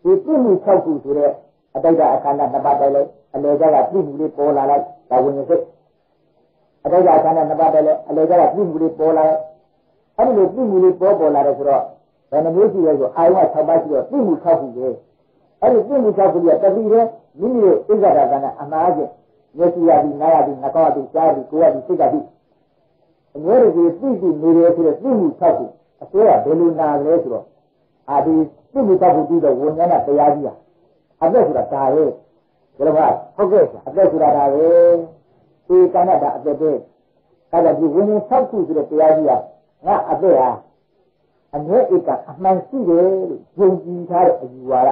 ဒီပြည့်မှု၆ခုဆိုတဲ့အတိတ်အခန္ဓာနှစ်ပါးတိုင်လိုက်အလေကကပြည့်မှုလေးပေါ်လာလိုက်ဒါဝင်စိတ်အတိတ်အခန္ဓာနှစ်ပါးတိုင်လိုက်အလေကကပြည့်မှုလေးပေါ်လာလိုက်အဲ့ဒီလိုပြည့်မှုလေးပေါ်ပေါ်လာတယ်ဆိုတော့ဘယ်နှမျိုးရှိလဲဆိုအာယုံက၆ပါးရှိတော့ပြည့်မှု၆ခုပဲအဲ့ဒီပြည့်မှု၆ခုကတတိတဲ့မိမိရဲ့ဣဇဒာကနဲ့အမှားချင်းမျက်စိရပြီးနားရပြီးနှာခေါင်းရပြီးကြားရပြီးကိုယ်ရပြီးစိတ်ရပြီး အငဲတကြီးသိသိနေတယ်ဆိုတော့သိမှုဆောက်ဖို့အစွဲကဘယ်လိုနာလဲဆိုတော့အာဒီသိမှုဆောက်ဖို့ပြီးတော့ဝဉာဏတရားကြီးဟာအသက်ဆိုတာဒါပဲဘယ်လိုမှဟုတ်ကဲ့အသက်ဆိုတာဒါပဲဒီကဏ္ဍတာအသက်ပဲအဲ့ဒါဒီဝဉာဏဆောက်ဖို့ဆိုတဲ့တရားကြီးဟာငါအသက်ဟာအငဲဧကအမှန်ရှိတယ်လို့ယုံကြည်ထားတဲ့အယူဝါဒ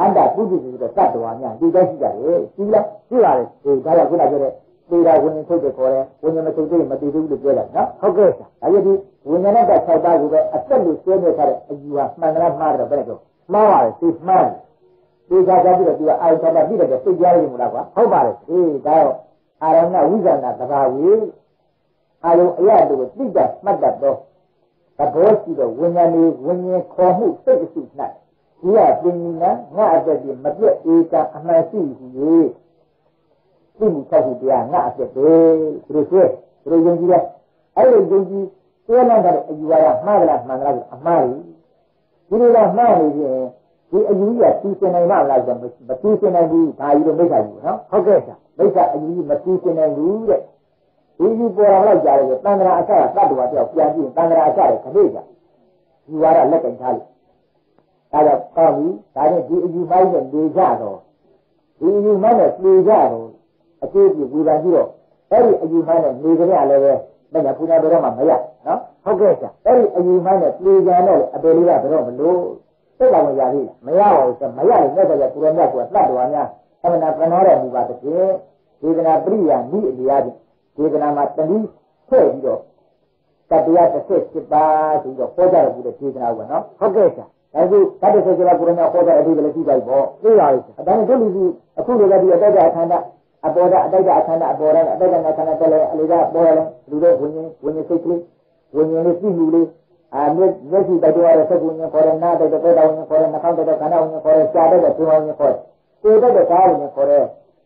အန္တပုဒ်ဆိုတဲ့သတ္တဝါများဒီတိုင်းရှိကြတယ်ရှိလားရှိပါတယ်ဒီဒါကခုနပြောတဲ့ သေတာဝိညာဉ်ထုတ်တယ်ခေါ်တယ်ဝိညာဉ်မထုတ်သေးမတည်သေးဘူးလို့ပြောတာနော်ဟုတ်ကဲ့ဆရာဒါကြည့်ဒီဝိညာဉ်နဲ့တ၆ပါးကိုပဲအသက်လို့ဆွဲနေထားတဲ့အယူဟာမှန်လားမှားတယ်ဘယ်နဲ့တော့မှားပါတယ်ဒီမှန်ဒီကကြပြီးတော့သူကအာရုံသဘောပြီးတော့စိတ်ကြားရည်မလားကွာဟုတ်ပါတယ်အေးဒါတော့အာရဏဝိဇ္ဇာနာသဘာဝေအာရုံအရာတို့ကိုသိတတ်မှတ်တတ်သောသဘောရှိသောဝိညာဉ်လေးဝိညာဉ်ခေါ်မှုစိတ်အစု၌ဒီဟာပင်ညာငါအသက်ဒီမပြတ်ဧကအမှန်ရှိဟူ၍ သိမှုချက်ခုတရားငါအသက်ပဲသူတို့ဆွဲသူတို့ယုံကြည်တယ်အဲ့လိုယုံကြည်ဆွဲလိုက်တဲ့အယူဝါဒမှားသလားမှန်သလားဆိုအမှားကြီးဒီလိုကမှားနေရင်ဒီအယူကြီးကသိစင်နိုင်မှာမလားဆိုမသိစင်နိုင်ဘူးဒါကြီးတော့မိစ္ဆာယူနော် ဟုတ်ကဲ့ဆရာ မိစ္ဆာအယူကြီးမသိစင်နိုင်ဘူးတဲ့ဒီယူပေါ်လာတော့ကြားတယ်တန်ត្រာအစကတတ္တဝါတယောက်ပြန်ကြည့်ရင်တန်ត្រာအစရဲ့ခဏကြာယူဝါဒလက်ကင်ထားလို့ဒါကြောင့်ကောင်းပြီဒါနဲ့ဒီအယူမိုင်းနဲ့နေကြတော့ဒီအယူမိုင်းနဲ့နေကြတော့ အကျိုးပြဝေဖန်ပြီးတော့အဲ့ဒီအယူမိုင်းနဲ့နေကြရလည်းပဲမညာပူနာဘယ်တော့မှမရနော်ဟုတ်ကဲ့ဆရာအဲ့ဒီအယူမိုင်းနဲ့နေကြတော့အပေလေးကဘယ်တော့မလို့စိတ်တော်မရသေးလားမရပါဘူးဆိုမရရင်လက်တော့ကိုရမြတ်ကတတ်တော်များအမှန်တရားနာတော်မူပါတဲ့ဖြင့်ဒေသနာပရိယာနိအလျာဖြင့်ဒေသနာမှာတတိဖွဲ့ပြီးတော့ကတတရားတစ်ဆက်ဖြစ်ပါဆိုတော့ဟောကြရဘူးတဲ့ဒေသနာပေါ့နော်ဟုတ်ကဲ့ဆရာဒါဆိုတတ်တဲ့ဆက်ပါကိုရမဟောတဲ့အဓိပ္ပာယ်ရှိကြပေါ့သိပါပြီဆရာအတိုင်းတို့လူကြီးအခုလိုလည်းဒီအတိုက်တာအခန္ဓာ အပေါ်တာအတိုက်တာအခန္ဓာအပေါ်တာအတိုက်တာအခန္ဓာတက်လဲအလေကပေါ်လဲလူတို့ဝิญဉ်ဝิญဉ်စိတ်ကလေးဝิญဉ်လေးသိမှုလေးအာမျက်မျက်စိတိုက်တော့ရတဲ့စက်ဝิญဉ်ခေါ်တယ်နားတိုက်တော့ပေါ်တာဝิญဉ်ခေါ်တယ်နှာခေါင်းတိုက်တော့ခန္ဓာဝิญဉ်ခေါ်တယ်ရှားတိုက်တော့ဒီဝิญဉ်ခေါ်တယ်ကိုယ်တိုက်တော့ကားဝิญဉ်ခေါ်တယ်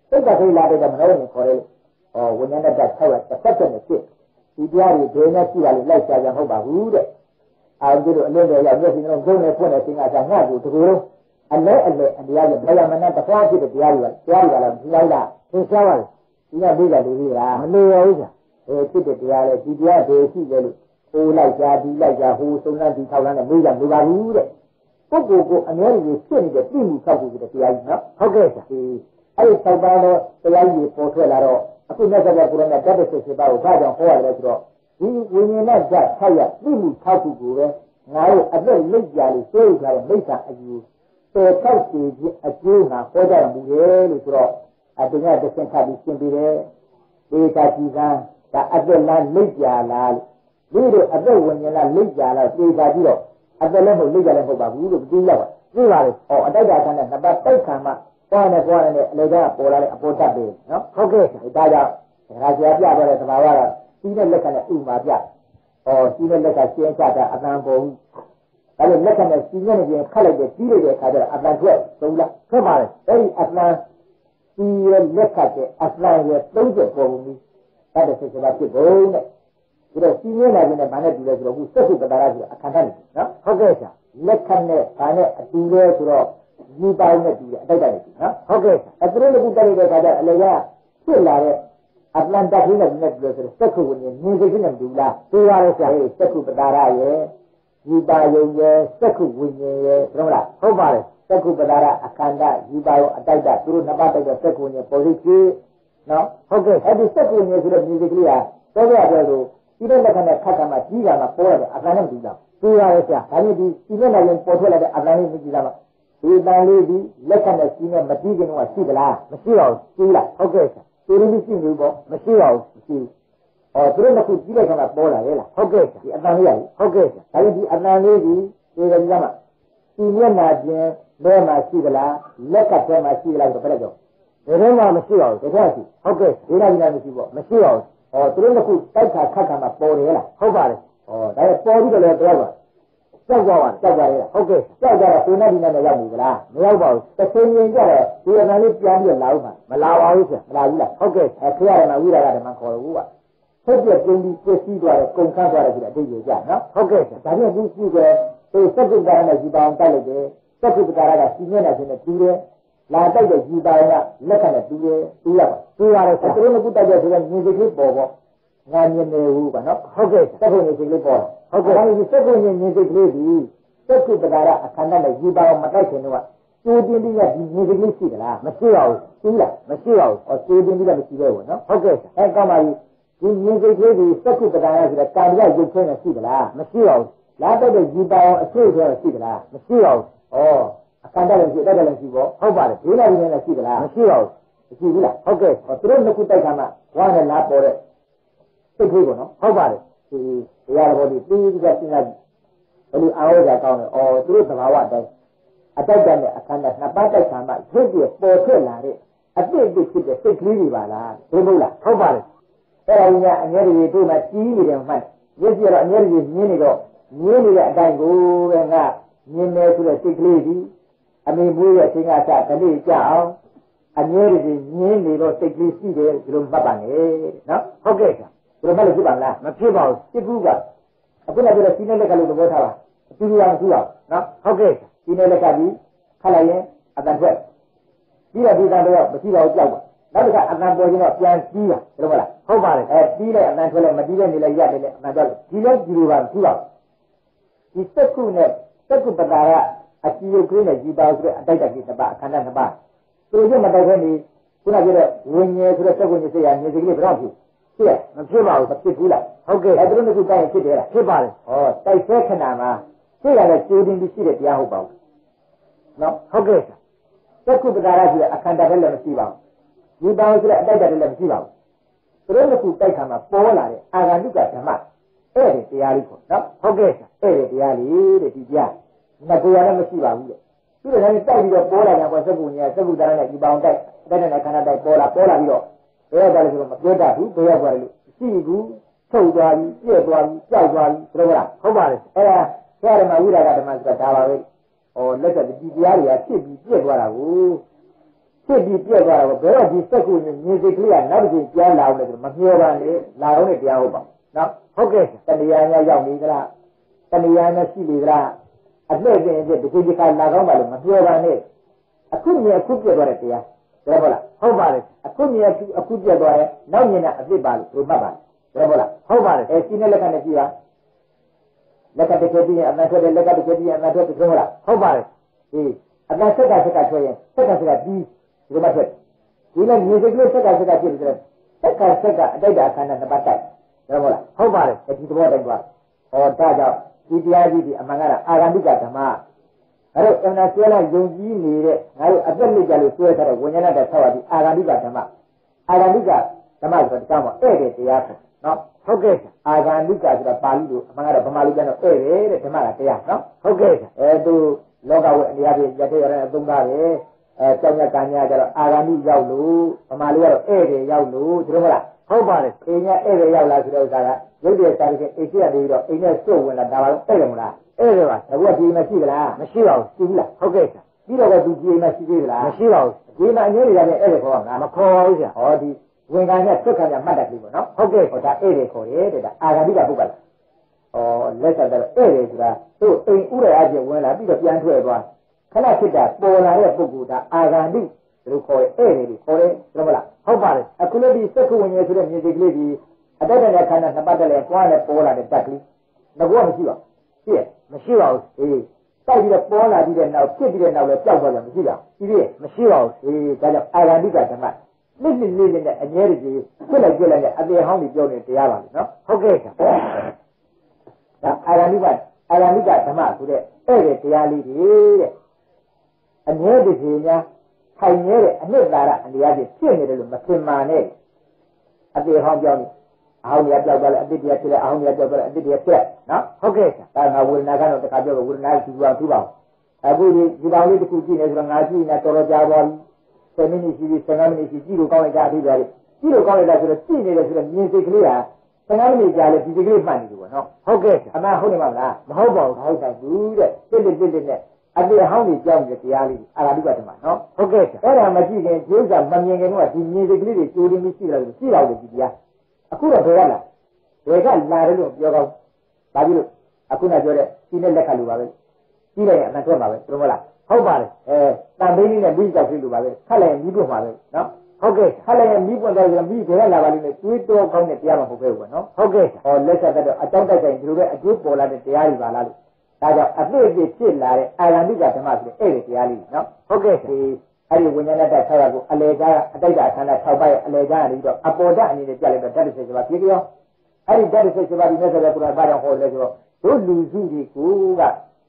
စိတ်ကလေးလာတိုက်တော့မနောဝิญဉ်ခေါ်တယ်ဩဝิญဉ်နဲ့တက်6ရက်တစ်ဆက်ချက်နဲ့ဖြစ်ဒီတရားတွေဒိနေရှိတာလေးလိုက်ရှားကြမဟုတ်ပါဘူးတဲ့အာဒီလိုအလင်းတွေရောက်မျက်စိနဲ့ဂုံနဲ့ဖွင့်တဲ့သင်္ကစားငှက်ကိုတကူလုံး အလဲအလဲအတရားရဲ့ဘယမနဲ့တခွားဖြစ်တဲ့တရားတွေကတရားတွေကလည်းဒီလိုက်လားသင်ရှားပါလေဒီကလေးကလေးကြီးလားမနေရဘူးဆရာအဲဖြစ်တဲ့တရားလေဒီတရားတွေရှိတယ်လို့ဟိုလိုက်ကြဒီလိုက်ကြဟိုစုံစမ်းဒီထောက်လန်းနဲ့မေးကြမလို့ပါဘူးတဲ့ပုဂ္ဂိုလ်ကိုအများကြီးဖြစ်နေတဲ့ပြည့်မှုထောက်ဖို့တဲ့တရားကြီးနော်ဟုတ်ကဲ့ဆရာဒီအဲ့ဒီထောက်ပန်းတော့တရားကြီးပေါ်ထွက်လာတော့အခုမြတ်စွာဘုရားကိုယ်နဲ့တတ်တဲ့စိတ်ပါကိုဘာကြောင့်ဟောရတယ်ဆိုတော့ဒီဝိညာဉ်နဲ့ဓာတ်ထောက်ရပြည့်မှုထောက်ဖို့ကိုပဲငါတို့အသက်လိပ်ကြလေးသိကြတဲ့မိစ္ဆာအယူ ပေထောက်စီခြင်းအကျိုးငါဟောကြရမှုလေလို့ဆိုတော့အတင်ကတစ်ဆင့်ခါပြီးရှင်းပြီးတယ်ဒီကကြည်ကံဒါအသက်လားလိပ်ကြလားလို့ဒီလိုအသက်ဝင်ရင်လားလိပ်ကြလားပြေချာပြီးတော့အသက်လည်းမဟုတ်လိပ်ကြလည်းမဟုတ်ပါဘူးလို့သိရပါသိပါလေ။ဩအတိုက်တာဆန်းတဲ့နှစ်ပတ်တိုက်ခံမှပွားနေပွားနေတဲ့အလေကပေါ်လာတဲ့အပေါ်တက်ပြီနော်ဟုတ်ကဲ့ဆရာ။ဒါကြောင့်ဒါကြပြပြတော့တဲ့သဘာဝကစီးတဲ့လက်ကနဲ့ဥမာပြ။ဩစီးတဲ့လက်ကရှင်းချတာအတန်ပေါ်ဘူး။ ဒါလို့လက်နဲ့စီးနေပြင်ခတ်လိုက်တဲ့ကြီးလိုက်တဲ့အခါကျတော့အတန်ထွက်သုံးလားဟုတ်ပါလေ။အဲ့ဒီအတန်စီးရဲ့လက်ခတ်တဲ့အတန်ရဲ့30ပေါ်ဘူး။ဒါတဲ့စိတ်ကဖြစ်ကုန်တဲ့။ဒီတော့စီးနေလာခြင်းနဲ့ဘာနဲ့တူလဲဆိုတော့ခုစက်စုပတာရဆိုအခါတည်းနော်ဟုတ်ကဲ့ဆရာလက်ခတ်နဲ့ဘာနဲ့အတူလဲဆိုတော့ယူပေါင်းနဲ့တူတယ်အတိုက်တိုက်တယ်နော်ဟုတ်ကဲ့ဆရာအဲသူတို့ကတက်တဲ့ခါကျအလေကဖြစ်လာတဲ့အတ္တန်တက်ခင်းနဲ့နဲ့ပြောဆိုတော့စက္ခုဝင်မြင်စိတ်နဲ့မတူလားသိပါလေဆရာအဲစက္ခုပတာရရဲ့ ယူပါယုံရဲ့စက္ခုဝိညာဉ်ရဲ့ဟုတ်လားဟုတ်ပါလေစက္ခုပတာရအခန္ဓာယူပါယုံအတိုက်တာသူတို့နှစ်ပါးတိုက်တဲ့စက္ခုဝိညာဉ်ပေါ်လိဖြစ်နော်ဟုတ်ကဲ့အဲ့ဒီစက္ခုဝိညာဉ်ဆိုတဲ့မြင်စိတ်ကလေးဟာတော့ကြပြောလို့ဒီတဲ့လက္ခဏာခတ်ကမှကြီးတာမှပေါ်ရတယ်အတ္တနဲ့မတူလားသိပါလေဆရာဒါနဲ့ဒီစီနဲ့လည်းပေါ်ထွက်လာတဲ့အတန်လေးမြည်ကြပါဒီတန်လေးဒီလက်ခံတဲ့စီနဲ့မတီးခင်တော့ရှိသလားမရှိပါဘူးရှိလားဟုတ်ကဲ့ဆရာသူတို့မရှိဘူးပေါ့မရှိပါဘူးမရှိဘူး အော်သူတို့ကခုကြီးလိုက်ခါမှပေါ်လာရဲ့လားဟုတ်ကဲ့ဆရာဒီအတန်လေးရည်ဟုတ်ကဲ့ဆရာဒါကြောင့်ဒီအတန်လေးဒီဒီကကြမှာစီမျက်နာချင်းလဲမှာရှိသလားလက်ကထဲမှာရှိသလားဆိုတော့ဘယ်လိုကြောဘယ်တော့မှမရှိပါဘူးတကယ်ရှိဟုတ်ကဲ့ဒီလားဒီလားမရှိပေါ့မရှိပါဘူးအော်သူတို့ကခုတိုက်ခါခတ်ခါမှပေါ်တယ်လားဟုတ်ပါလေအော်ဒါလည်းပေါ်ပြီးတော့လည်းတော့ပါကြောက်ကြပါကြောက်ကြရဲလားဟုတ်ကဲ့ကြောက်ကြတော့ကိုယ်နဲ့ဒီနဲ့မရောက်ဘူးကလားမရောက်ပါဘူးတစ်ချိန်ရင်ကြတော့ဒီအမှန်လေးပြန်ပြီးလာဦးမှာမလာပါဘူးဆရာမလာဘူးလားဟုတ်ကဲ့အဲခရရမှာဝိရာကဓမ္မခေါ်လို့က ဆက်ပြပြင်းပြီးပြည့်စည်သွားတယ်ကုန်ခန်းသွားတယ်ဆိုတာအတိတ်ကြနော်ဟုတ်ကဲ့ဆရာဒါနဲ့ဒီရှိတယ်ဒီစက္ကုပ္ပဒါရနဲ့ဒီပါအောင်တိုက်လိုက်တယ်စက္ကုပ္ပဒါရကစီမျက်နှာချင်းနဲ့တူတယ်လာတိုက်တဲ့ဒီပါအောင်ကလက်ခံနဲ့တူတယ်တူရပါသိပါလေဆအဲရာသူတို့ကတိုက်တဲ့ဆိုတော့ညီစိတ်လေးပေါ်ပေါ့ငါမြင်နေဘူးပါနော်ဟုတ်ကဲ့ဆရာစက္ကုညီစိတ်လေးပေါ်ဟုတ်ကဲ့ဒါနဲ့ဒီစက္ကုညီညီစိတ်လေးဒီစက္ကုပ္ပဒါရအခန္ဓာနဲ့ဒီပါအောင်မတိုက်ခင်တော့ကျိုးတင်းတင်းကဒီညီစိတ်လေးရှိသလားမရှိပါဘူးရှိလားမရှိပါဘူး။အော်ကျေးတင်းပြီးတော့မရှိပဲပေါ့နော်ဟုတ်ကဲ့ဆရာ။အဲကောင်းပါပြီ။ ဒီမြင်စိတ်ကလေးဒီစက္ကုပ္ပဒါရဆိုတဲ့ကာမရရုပ်ချင်းနဲ့ရှိသလားမရှိပါဘူး။လားတော့တဲ့ယူပါအောင်အကျိုးဆိုရှိသလားမရှိပါဘူး။ဩအခန္ဓာလည်းရှိတတ်တယ်လည်းရှိပေါ့ဟုတ်ပါလေ။ဒီလိုဒီနဲ့ရှိသလားမရှိပါဘူး။မရှိဘူးလားဟုတ်ကဲ့။ဟောသူတို့နှစ်ခုတိုက်ခါမှဝါနဲ့လားပေါ်တဲ့စိတ်ကလေးပေါ့နော်ဟုတ်ပါလေ။ဒီတရားတော်ဒီပြီးပြီးကစဉ်းစားကြည့်။ဘယ်လိုအားရကြကောင်းလဲ။ဩသူတို့သဘာဝအတိုင်းအတိုက်တတ်တဲ့အခန္ဓာနှစ်ပါးတိုက်ခါမှဖြစ်ပြပေါ်ထွက်လာတဲ့အတိတ်ဖြစ်တဲ့စိတ်ကလေးတွေပါလား။ဒီမဟုတ်လား။ဟုတ်ပါလေ အဲ့ဒါကြီးကအငြင်းတွေတို့မှကြီးနေတယ်မှတ်ရစ်ပြတော့အငြင်းတွေမြင်းနေတော့မြင်းနေတဲ့အတိုင်းကိုပဲငါမြင်မယ်ဆိုတဲ့စိတ်ကလေးဒီအမေမွေးရဲ့အချိန်ကစတလေးကြအောင်အငြင်းတွေမြင်းနေတော့စိတ်ကလေးရှိတယ်ဒီလိုမှတ်ပါနဲ့နော်ဟုတ်ကဲ့ဆရာဒီလိုမှတ်လို့ဖြစ်ပါမလားမဖြစ်ပါဘူးစိတ်ကူးကအခုနကပြောစီးနေလက်ကလေးသဘောထားပါအတူတူအောင်ရှိအောင်နော်ဟုတ်ကဲ့ဆရာစီးနေလက်ကပြီးခတ်လိုက်ရင်အတန်ထွက်ပြီးတော့ဒီတန်တော့မရှိတော့ကြောက်ပါ နောက်တစ်ခါအတန်ပေါ်ရင်တော့ပြန်ကြီးတာဒီလိုမလားဟုတ်ပါလေအဲပြီးလိုက်အတန်ထွက်လိုက်မပြီးတဲ့နေလိုက်ရတယ်လေအတန်ထွက်လိုက်ဒီလိုဒီလိုပါကြည့်ပါဒီစက်ကုနဲ့စက်ကုပတာကအကြည့်ရုပ်ကလေးနဲ့ကြည်ပါဆိုတဲ့အတိုက်တကိတစ်ပါအခန္ဓာတစ်ပါသူတို့မတိုက်ခဲနေခုနပြောတဲ့ဝิญဉ်ဆိုတဲ့စက်ကုညစိတ်ရနေစိတ်ကလေးဘယ်တော့ဖြစ်ဖြစ်မဖြစ်ပါဘူးမဖြစ်ဘူးလားဟုတ်ကဲ့အဲသူတို့ကတိုက်ရင်ဖြစ်တယ်လားဖြစ်ပါလေဩတိုက်ဆဲခဏမှာဖြစ်ရတဲ့ကျိုးတင်ပြီးရှိတဲ့တရားဟုတ်ပါဘူးနော်ဟုတ်ကဲ့ဆရာစက်ကုပတာရဆိုတဲ့အခန္ဓာလည်းမရှိပါဘူး ဒီပါဆိုတဲ့အတိုက်တလည်းမရှိပါဘူးသူတို့ကတိုက်ခါမှာပေါ်လာတဲ့အာဂန္တုကဓမ္မအဲ့ဒီတရားလေးပေါ့နော်ဟုတ်ကဲ့ဆရာအဲ့ဒီတရားလေးတဲ့ဒီတရားငါကိုယ်ရလည်းမရှိပါဘူးတဲ့သူတို့လည်းတိုက်ပြီးတော့ပေါ်လာကြပေါ့စက္ကူညာစက္ကူသားနဲ့ဒီပေါင်းတိုက်တိုက်တဲ့ခန္ဓာတိုက်ပေါ်လာပေါ်လာပြီးတော့ဘယ်ရောက်သွားလဲဆိုတော့မပြောတတ်ဘူးဘယ်ရောက်သွားလဲလို့ရှိဘူးထုတ်သွားပြီပြည့်သွားပြီကြောက်သွားပြီဆိုတော့ဟုတ်လားဟုတ်ပါတယ်အဲ့ဒါဆရာဓမ္မဝိရာကဓမ္မဆိုတာဒါပါပဲဟောလက်ကဒီတရားတွေကဖြစ်ပြီးပြည့်သွားတာကို ဖြစ်ပြီးပြည့်သွားတာကိုဘယ်တော့ဒီစက္ကူနဲ့မြေစိတ်ကလေးကနောက်တစ်ချိန်ပြန်လာအောင်လဲဆိုတော့မမျောပါနဲ့လာတော့နဲ့တရားဟုတ်ပါနော်ဟုတ်ကဲ့ဆရာတဏှာများရောက်နေကြလားတဏှာများရှိနေကြလားအလှည့်ပြင်ဖြစ်ဒီကိစ္စလာကောင်းပါလို့မပြောပါနဲ့အခုမြင်အခုပြည့်သွားတဲ့တရားဒါဟုတ်လားဟုတ်ပါတယ်အခုမြင်အခုပြည့်သွားတဲ့နောက်မြင်တာအစ်စ်ပါလို့ဒီမှတ်ပါဒါဟုတ်လားဟုတ်ပါတယ်အဲရှင်းတဲ့လက်ကနဲ့ကြည့်ပါလက်ကတစ်ချက်ပြီးရင်အမှန်ထွက်တယ်လက်ကတစ်ချက်ပြီးရင်အမှန်ထွက်တယ်ဟုတ်လားဟုတ်ပါတယ်အေးအမှန်ဆက်ကဆက်ကထွက်ရင်ဆက်ကဆက်ကပြီး ဒီမှာထွက်ဒီနဲ့မြေစိတ်ကလေးဆက်ကဆက်ကဖြစ်ပြီးဆိုတော့ဆက်ကဆက်ကအတိုက်တာအခါနဲ့နှစ်ပတ်တိုက်ဒါဟုတ်လားဟုတ်ပါတယ်ဒီသဘောတိုင်းသွားဟောဒါကြောင့်ဒီတရားကြီးဒီအမှန်ကတော့အာဂန္တိကဓမ္မအဲ့တော့အမှန်ဆွဲလိုက်ယုံကြည်နေတဲ့ငါတို့အသက်လက်ကြလို့ဆွဲထားတဲ့ဝိညာဏတဲ့ဆောက်ရပြီးအာဂန္တိကဓမ္မအာဂန္တိကဓမ္မဆိုတော့တခြားမဧည့်တဲ့တရားဆိုနော်ဟုတ်ကဲ့ဆရာအာဂန္တိကဆိုတာပါဠိလိုအမှန်ကတော့ဗမာလိုကျတော့ဧည့်တယ်တဲ့ဓမ္မကတရားနော်ဟုတ်ကဲ့ဆရာအဲသူလောကဝိအနေအချင်းရတဲ့ရတဲ့အသုံးသားပဲ အဲကြောင့်ရကညာကျတော့အာဂန္တိရောက်လို့ဗမာလိုကတော့ဧည့်တယ်ရောက်လို့ဒီလိုမလားဟုတ်ပါတယ်အိမ်နဲ့ဧည့်ရရောက်လာဆိုတဲ့ဥစ္စာကရုပ်တည်းစားတဲ့အိမ်ရှိရနေပြီးတော့အိမ်နဲ့စုပ်ဝင်လာဒါပါတော့ဧည့်တယ်မလားအဲ့ဒါပါအခုကဒီမရှိသလားမရှိပါဘူးရှိဘူးလားဟုတ်ကဲ့ဆရာပြီးတော့ကသူဒီအိမ်မရှိသေးသလားမရှိပါဘူးဒီမှာအငြင်းတွေကလည်းဧည့်တယ်ခေါ်ပါမလားမခေါ်ပါဘူးဆရာဟောဒီဝင်ခံနဲ့ဆွတ်ခံရမှတ်တတ်ပြီပေါ့နော်ဟုတ်ကဲ့ဟောဒါဧည့်တယ်ခေါ်တယ်တဲ့ဒါအာဂန္တိကပုဂ္ဂလာဩလက်ဆက်တော့ဧည့်တယ်ဆိုတာသူ့အိမ်ဥရအချင်းဝင်လာပြီးတော့ပြန်ထွက်သွား ခဏဖြစ်တာပေါ်လာတဲ့ပုဂ္ဂိုလ်ဒါအာဂန္တိဘယ်လိုခေါ်လဲဧည့်တယ်လို့ခေါ်တယ်ဟုတ်မလားဟုတ်ပါတယ်အခုလည်းဒီစက္ခုဝင်ရဆိုတဲ့မြေစိတ်ကလေးဒီအတက်တဲ့ခန္ဓာနှစ်ပတ်တည်းလဲပွားလဲပေါ်လာတဲ့တက်ကလေးငကောမရှိပါဘူးရှိရဲ့မရှိပါဘူးအေးတိုက်ပြီးတော့ပေါ်လာပြီးတဲ့နောက်ဖြစ်ပြီးတဲ့နောက်လဲပျောက်သွားကြမရှိပါဘူးရှိရဲ့မရှိပါဘူးအေးဒါကြောင့်အာရဏိကဓမ္မလိမ့်လိမ့်လေးလေးနဲ့အငြဲကြီးဖြစ်လိုက်ပြလိုက်တဲ့အသေးဟောင်းကြီးပြောနေတရားပါလေနော်ဟုတ်ကဲ့ဆရာဒါအာရဏိကအာရဏိကဓမ္မဆိုတဲ့အဲ့ဒီတရားလေးတွေတဲ့ အငြဲကြီးများထိုင်နေတဲ့အနှစ်သာရအနေအချင်းဖြစ်နေတယ်လို့မထင်မှန်နဲ့အသေးဟောင်းပြောနေအဟောင်းကြီးပြောက်သွားလဲအတိတရားဖြစ်လဲအဟောင်းကြီးပြောက်သွားလဲအတိတရားဖြစ်နော်ဟုတ်ကဲ့ဆရာဒါငါဝေဒနာကတော့တခါပြောဝေဒနာကိုသူ့အောင်သူ့အောင်အခုဒီဒီပေါင်းလေးတစ်ခုကြည့်နေဆိုတော့ငါကြည့်နေတော်တော်ကြာသွားပြီ10မိနစ်ရှိပြီ15မိနစ်ရှိကြည့်လို့ကောင်းလိုက်တာအထိပါလေကြည့်လို့ကောင်းလိုက်တာဆိုတော့ကြည့်နေတယ်ဆိုတော့မြင်စိတ်ကလေးဟာ15မိနစ်ကြာလဲဒီစိတ်ကလေးမှတ်နေတယ်ပေါ့နော်ဟုတ်ကဲ့ဆရာအမှန်ဟုတ်နေမှာမလားမဟုတ်ပါဘူးဟုတ်တယ်ဘူးတဲ့တစ်တစ်တစ်တစ်နဲ့ အတိအဟောင်းကြီးကြောက်နေတဲ့တရားလေးအာရတိကဓမ္မနော်ဟုတ်ကဲ့ဆရာအဲ့ဒါမကြည့်ခင်ကျိုးစားမမြင်ခင်ကဒီမြင်စိတ်ကလေးတွေကြိုးရင်းပြီးရှိလာလို့ရှိလာလို့ဒီတရားအခုတော့ဘယ်ကလာဘယ်ကလာတယ်လို့ပြောကောင်းဒါကြည့်လို့အခုနပြောတဲ့ဒီနဲ့လက်ခတ်လို့ပါပဲကြည့်လိုက်ရင်အမှန်ထွက်ပါပဲဘယ်လိုမလားဟုတ်ပါတယ်အဲတန်သိင်းလေးနဲ့ပြီးကြောက်ဖြစ်လို့ပါပဲခတ်လိုက်ရင်ပြီးတော့ပါပဲနော်ဟုတ်ကဲ့ဆရာခတ်လိုက်ရင်ပြီးပွင့်သွားရင်ပြီးဘယ်ကလာပါလိမ့်မယ်တွေးတောကောင်းတဲ့တရားမှမဟုတ်ပဲဘူးနော်ဟုတ်ကဲ့ဆရာဟောလက်ဆက်ကတော့အကြောင်းတိုက်ဆိုင်ဒီလိုပဲအကျိုးပေါ်လာတဲ့တရားတွေပါလားလို့ ဒါကြောင့်အသိအသိဖြစ်လာတဲ့အာရဏိကဓမ္မဆိုတဲ့အဲ့ဒီတရားလေးနော်ဟုတ်ကဲ့ဆရာဒီအဲ့ဒီဝိညာဏတ္တ6ရပ်ကိုအလေကားအတိုက်တာအခန္ဓာ6ပါးရဲ့အလေကားကနေပြီးတော့အပေါ်ဓာတ်အနေနဲ့ပြလိုက်တော့ဓာတ်တစ်ဆက်ပါပြေကြောအဲ့ဒီဓာတ်တစ်ဆက်ပါဒီနဲ့ဆိုတော့ကုလားဘာကြောင့်ဟောလဲဆိုတော့တို့လူစုတွေကိုက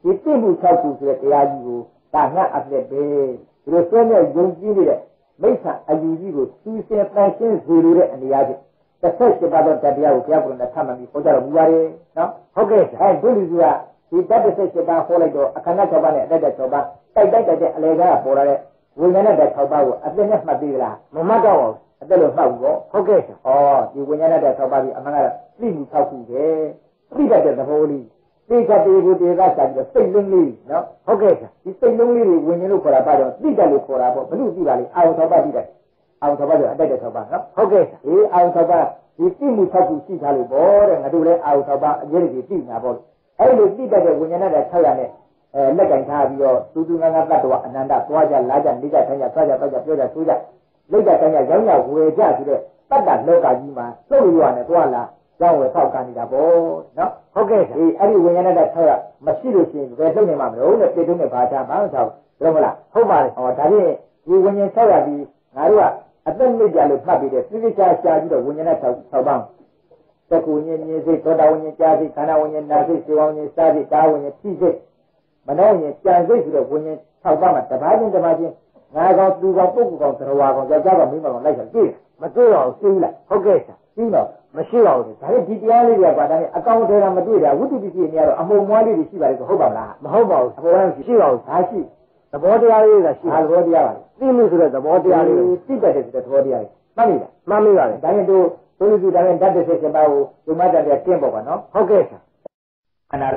ဒီတိမှု6ခုဆိုတဲ့တရားကြီးကိုဒါငါအပြည့်ပဲဒီလိုဆွဲနဲ့ယုံကြည်နေတဲ့မိစ္ဆာအယူကြီးကိုသူစင်တန်ရှင်းစေလိုတဲ့အနေအချင်းတစ်ဆက်ရှိပါတော့တရားကိုဘုရားကုလားနဲ့ထပ်မှန်ပြီးဟောကြတော့မူပါတယ်နော်ဟုတ်ကဲ့ဆရာအဲဒုလူစုက ဒီတတ်တစ်ဆက်ရှိပါဟောလိုက်တော့အခန္ဓာ6ပါးနဲ့အတ္တ6ပါးတိုက်တိုက်တိုက်တဲ့အလေကားကပေါ်လာတဲ့ဝိညာဏတဲ့6ပါးကိုအပြည့်နဲ့မှတ်သေးသလားမမှတ်တော့ပါဘူးအသက်လို့မှတ်ဘူးပေါ့ဟုတ်ကဲ့ဆရာဩဒီဝိညာဏတဲ့6ပါးကြီးအမှန်ကတော့သိမှု6ခုပဲသိတတ်တဲ့သဘောလေးသိတတ်တဲ့ကိုတေကစားပြီးတော့စိတ်လုံးလေးနော်ဟုတ်ကဲ့ဆရာဒီစိတ်လုံးလေးတွေဝိညာဉ်လို့ခေါ်တာပါတော့သိတတ်လို့ခေါ်တာပေါ့ဘလို့သိပါလိမ့်အာယု6ပါးသိတတ်အာယု6ပါးဆိုအတ္တ6ပါးနော်ဟုတ်ကဲ့ဆရာဒီအာယု6ပါးဒီသိမှု6ခုရှိထားလို့ပေါ့တဲ့ငါတို့လည်းအာယု6ပါးအကျိုးကြီးသိညာပေါ့ အဲ့လိုသိတတ်တဲ့ဝိညာဏတဲ့6ရနဲ့အဲလက်ကင်ထားပြီးတော့သူသူငါငါတတ္တဝအနန္တသွားကြလာကြနေကြထိုင်ကြသွားကြတော့ကြပြောကြဆိုကြလိတ်ကြတိုင်းကြရောင်းကြဝယ်ကြဆိုတဲ့တတ္တလောကကြီးမှာသုတ်လို့ရတယ်သွားလာကြောင်းဝယ်ဆောက်ကန်နေတာပေါ့နော်ဟုတ်ကဲ့ဆရာဒီအဲ့ဒီဝိညာဏတဲ့6ရမရှိလို့ရှိရင်ဘယ်ထုတ်နေမှာမလို့တဲ့ပြေတုံးနဲ့ဘာချဘာလို့ဆောက်ဘယ်မလားဟုတ်ပါတယ်ဟောဒါဖြင့်ဒီဝိညာဉ်6ရပြီးငါတို့ကအသက်မြင့်ကြလို့မှတ်ပြီးတဲ့ပြိပိချာရှာပြီးတော့ဝိညာဉ်6 6ပါး သက္ကုဝိညာဉ်မြင်စိတ်သောတာဝိညာဉ်ကြာစိတ်ခန္ဓာဝိညာဉ်နာစိတ်စေဝဝိညာဉ်စာစိတ်တာဝိညာဉ်ဖြိစိတ်မနောဝိညာဉ်ကြံစိတ်ဆိုတဲ့ဝိညာဉ်6ပါးမှာတစ်ပါးချင်းတစ်ပါးချင်းငါကောင်သူကောင်ပုဂ္ဂိုလ်ကောင်သရဝါကောင်ယောက်ျားကောင်မိန်းမကောင်လိုက်တာတွေ့မတွေ့ပါဘူးသိလားဟုတ်ကဲ့ဆရာပြီးတော့မရှိပါဘူးဒါနဲ့ဒီတရားလေးတွေကကွာဒါနဲ့အကောင်ထဲကမတွေ့တာဝိတုပစ္စည်းနေရတော့အမုံမွားလေးတွေရှိပါလေဆိုဟုတ်ပါမလားမဟုတ်ပါဘူးအပေါ်ကရှိရှိပါဘူးဒါရှိသဘောတရားလေးကရှိအာသဘောတရားပါလေသိမှုဆိုတဲ့သဘောတရားလေးသိတတ်တဲ့သဘောတရားလေးမှတ်မိလားမှတ်မိပါတယ်ဒါနဲ့တို့ ဘုရားစုဒါနဲ့တတ်တဲ့ဆက်ချက်ပါကိုဒီမတ်တက်တဲ့ကျင့်ပေါ့ကွာနော်ဟုတ်ကဲ့ဆရာခန္ဓာ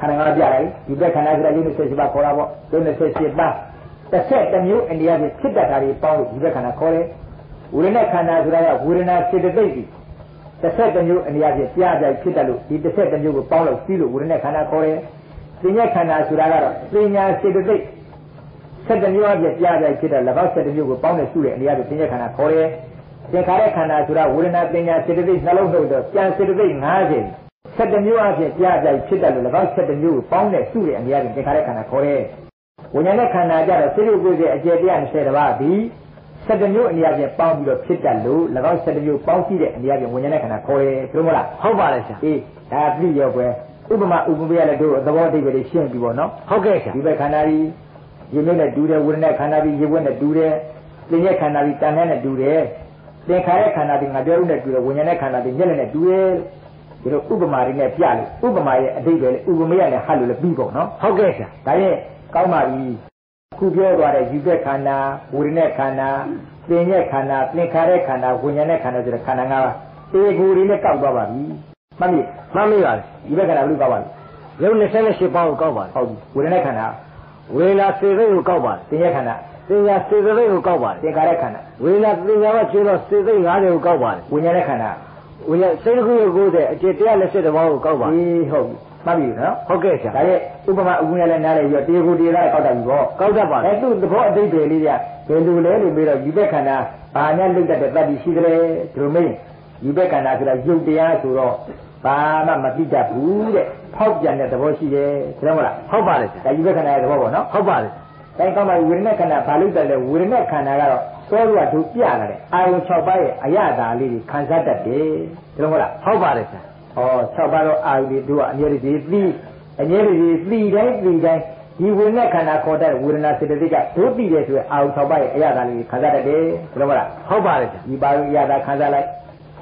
ခန္ဓာငါးပြရတယ်ဒီဘက်ခန္ဓာဆိုတာလေး28ပါခေါ်တာပေါ့ဒီ28ပါတစ်ဆက်တစ်မျိုးအိန္ဒိယပြည်ဖြစ်တတ်တာတွေပေါင်းလို့ဒီဘက်ခန္ဓာခေါ်တယ်ဝေဒနာခန္ဓာဆိုတာကဝေဒနာစေတသိက်ကြီးတစ်ဆက်တစ်မျိုးအိန္ဒိယပြည်ပြပြဖြစ်တတ်လို့ဒီတစ်ဆက်တစ်မျိုးကိုပေါင်းလို့ပြီးလို့ဝေဒနာခန္ဓာခေါ်တယ်ပညာခန္ဓာဆိုတာကတော့ပညာစေတသိက်ဆက်တစ်မျိုးအပြည့်ပြပြဖြစ်တဲ့၎င်းဆက်တစ်မျိုးကိုပေါင်းတဲ့စုတဲ့အိန္ဒိယပြည်ပညာခန္ဓာခေါ်တယ် သင်္ခါရခန္ဓာဆိုတာဝေဒနာပညာစေတသိက်နှလုံးထုတ်တော့ပြန်စေတသိက်50ဆက်တစ်မျိုးအဖြစ်ကြားကြိုက်ဖြစ်တယ်လို့၎င်းဆက်တစ်မျိုးကိုပေါင်းတဲ့စုရဲ့အများကြီးသင်္ခါရခန္ဓာခေါ်တယ်။ဝိညာဉ်နဲ့ခန္ဓာကြတော့စိတ်ရုပ်ကိုယ်ရဲ့အကျယ်120တပါးသည်ဆက်တစ်မျိုးအများကြီးပေါင်းပြီးတော့ဖြစ်တတ်လို့၎င်းဆက်တစ်မျိုးပေါင်းရှိတဲ့အများကြီးဝိညာဉ်နဲ့ခန္ဓာခေါ်တယ်သို့မဟုတ်လားဟုတ်ပါတယ်ဆရာ။အေးဒါပြည့်ရောကွယ်ဥပမာဥပမာရလည်းတို့သဘောအဓိပ္ပာယ်တွေရှင်းပြီပေါ့နော်ဟုတ်ကဲ့ဆရာဒီဘက်ခန္ဓာကြီးရေမြုပ်နဲ့တူတယ်ဝိညာဉ်နဲ့ခန္ဓာကြီးရေဝက်နဲ့တူတယ်သင်္ညက်ခန္ဓာကြီးတန်တဲ့နဲ့တူတယ် သင်္ခါရခန္ဓာကြီးငါပြောလို့နဲ့တူတယ်ဝိညာဉ်နဲ့ခန္ဓာကြီးမျက်နဲ့နဲ့တူတယ်ဒီလိုဥပမာတွေနဲ့ပြလို့ဥပမာရဲ့အတိတ်ပဲလေဥပမာရနဲ့ဟတ်လို့လည်းပြီးပေါ့နော်ဟုတ်ကဲ့ဆရာဒါရဲ့ကောင်းပါပြီခုပြောသွားတဲ့ယူဘက်ခန္ဓာဝိညာဉ်နဲ့ခန္ဓာသင်္ညက်ခန္ဓာသင်္ခါရခန္ဓာဝိညာဉ်နဲ့ခန္ဓာဆိုတဲ့ခန္ဓာ၅ပါးအေကိုတွေနဲ့ကောက်သွားပါပြီမှတ်မိမှတ်မိပါတယ်ဒီဘက်ခန္ဓာဘယ်လိုကောက်ပါလဲရုပ်28ပေါင်းကိုကောက်ပါတယ်ဟုတ်ပြီဝိညာဉ်နဲ့ခန္ဓာဝေလာစေသိက်ကိုကောက်ပါတယ်သင်္ညက်ခန္ဓာ သင်ညာစေသိက်ကိုကောက်ပါတယ်သင်္ခါရခန္ဓာဝေလာသင်ညာကကျွတော့စေသိက်90ကိုကောက်ပါတယ်ဝိညာဉ်နဲ့ခန္ဓာဝေလာစိတ်တစ်ခုကို90အကျ120ပေါင်းကိုကောက်ပါတယ်အေးဟုတ်ပြီမှတ်ပြီနော်ဟုတ်ကဲ့ဆရာဒါရဲ့ဥပမာဥပမာလည်းနားလည်ပြီးတော့တေကိုတေလာကောက်တတ်ပြီပေါ့ကောက်တတ်ပါတအဲယ်သူ့သဘောအတိတ်တွေလေးကဘယ်လိုလဲလို့ပြီးတော့ယူဘက်ခန္ဓာဘာညာလုတ်တတ်တဲ့တတ်ပြီးရှိတယ်ဒီလိုမင်းယူဘက်ခန္ဓာဆိုတာရုပ်တရားဆိုတော့ဘာမှမသိတတ်ဘူးတဲ့ဖောက်ပြန်တဲ့သဘောရှိတယ်ဒါမှမလားဟုတ်ပါတယ်ဆရာဒါယူဘက်ခန္ဓာရဲ့သဘောပေါ့နော်ဟုတ်ပါတယ် တိုင်းကောင်းပါဝေဒနာခန္ဓာဘာလို့တက်လဲဝေဒနာခန္ဓာကတော့သောကတို့ပြလာတဲ့အာယုံ6ပါးရဲ့အရသာလေးတွေခံစားတတ်တယ်ဒါမှမလားဟုတ်ပါတယ်ဆရာဩ6ပါးတော့အာယုတွေတို့ကအမြဲတည်းသိအမြဲတည်းသိတိုင်းသိတိုင်းဒီဝေဒနာခန္ဓာခေါ်တဲ့ဝေဒနာစေတသိက်ကတို့သိတယ်ဆိုရင်အာယု6ပါးရဲ့အရသာလေးခံစားတတ်တယ်ဒါမှမလားဟုတ်ပါတယ်ဆရာဒီပါယုအရသာခံစားလိုက်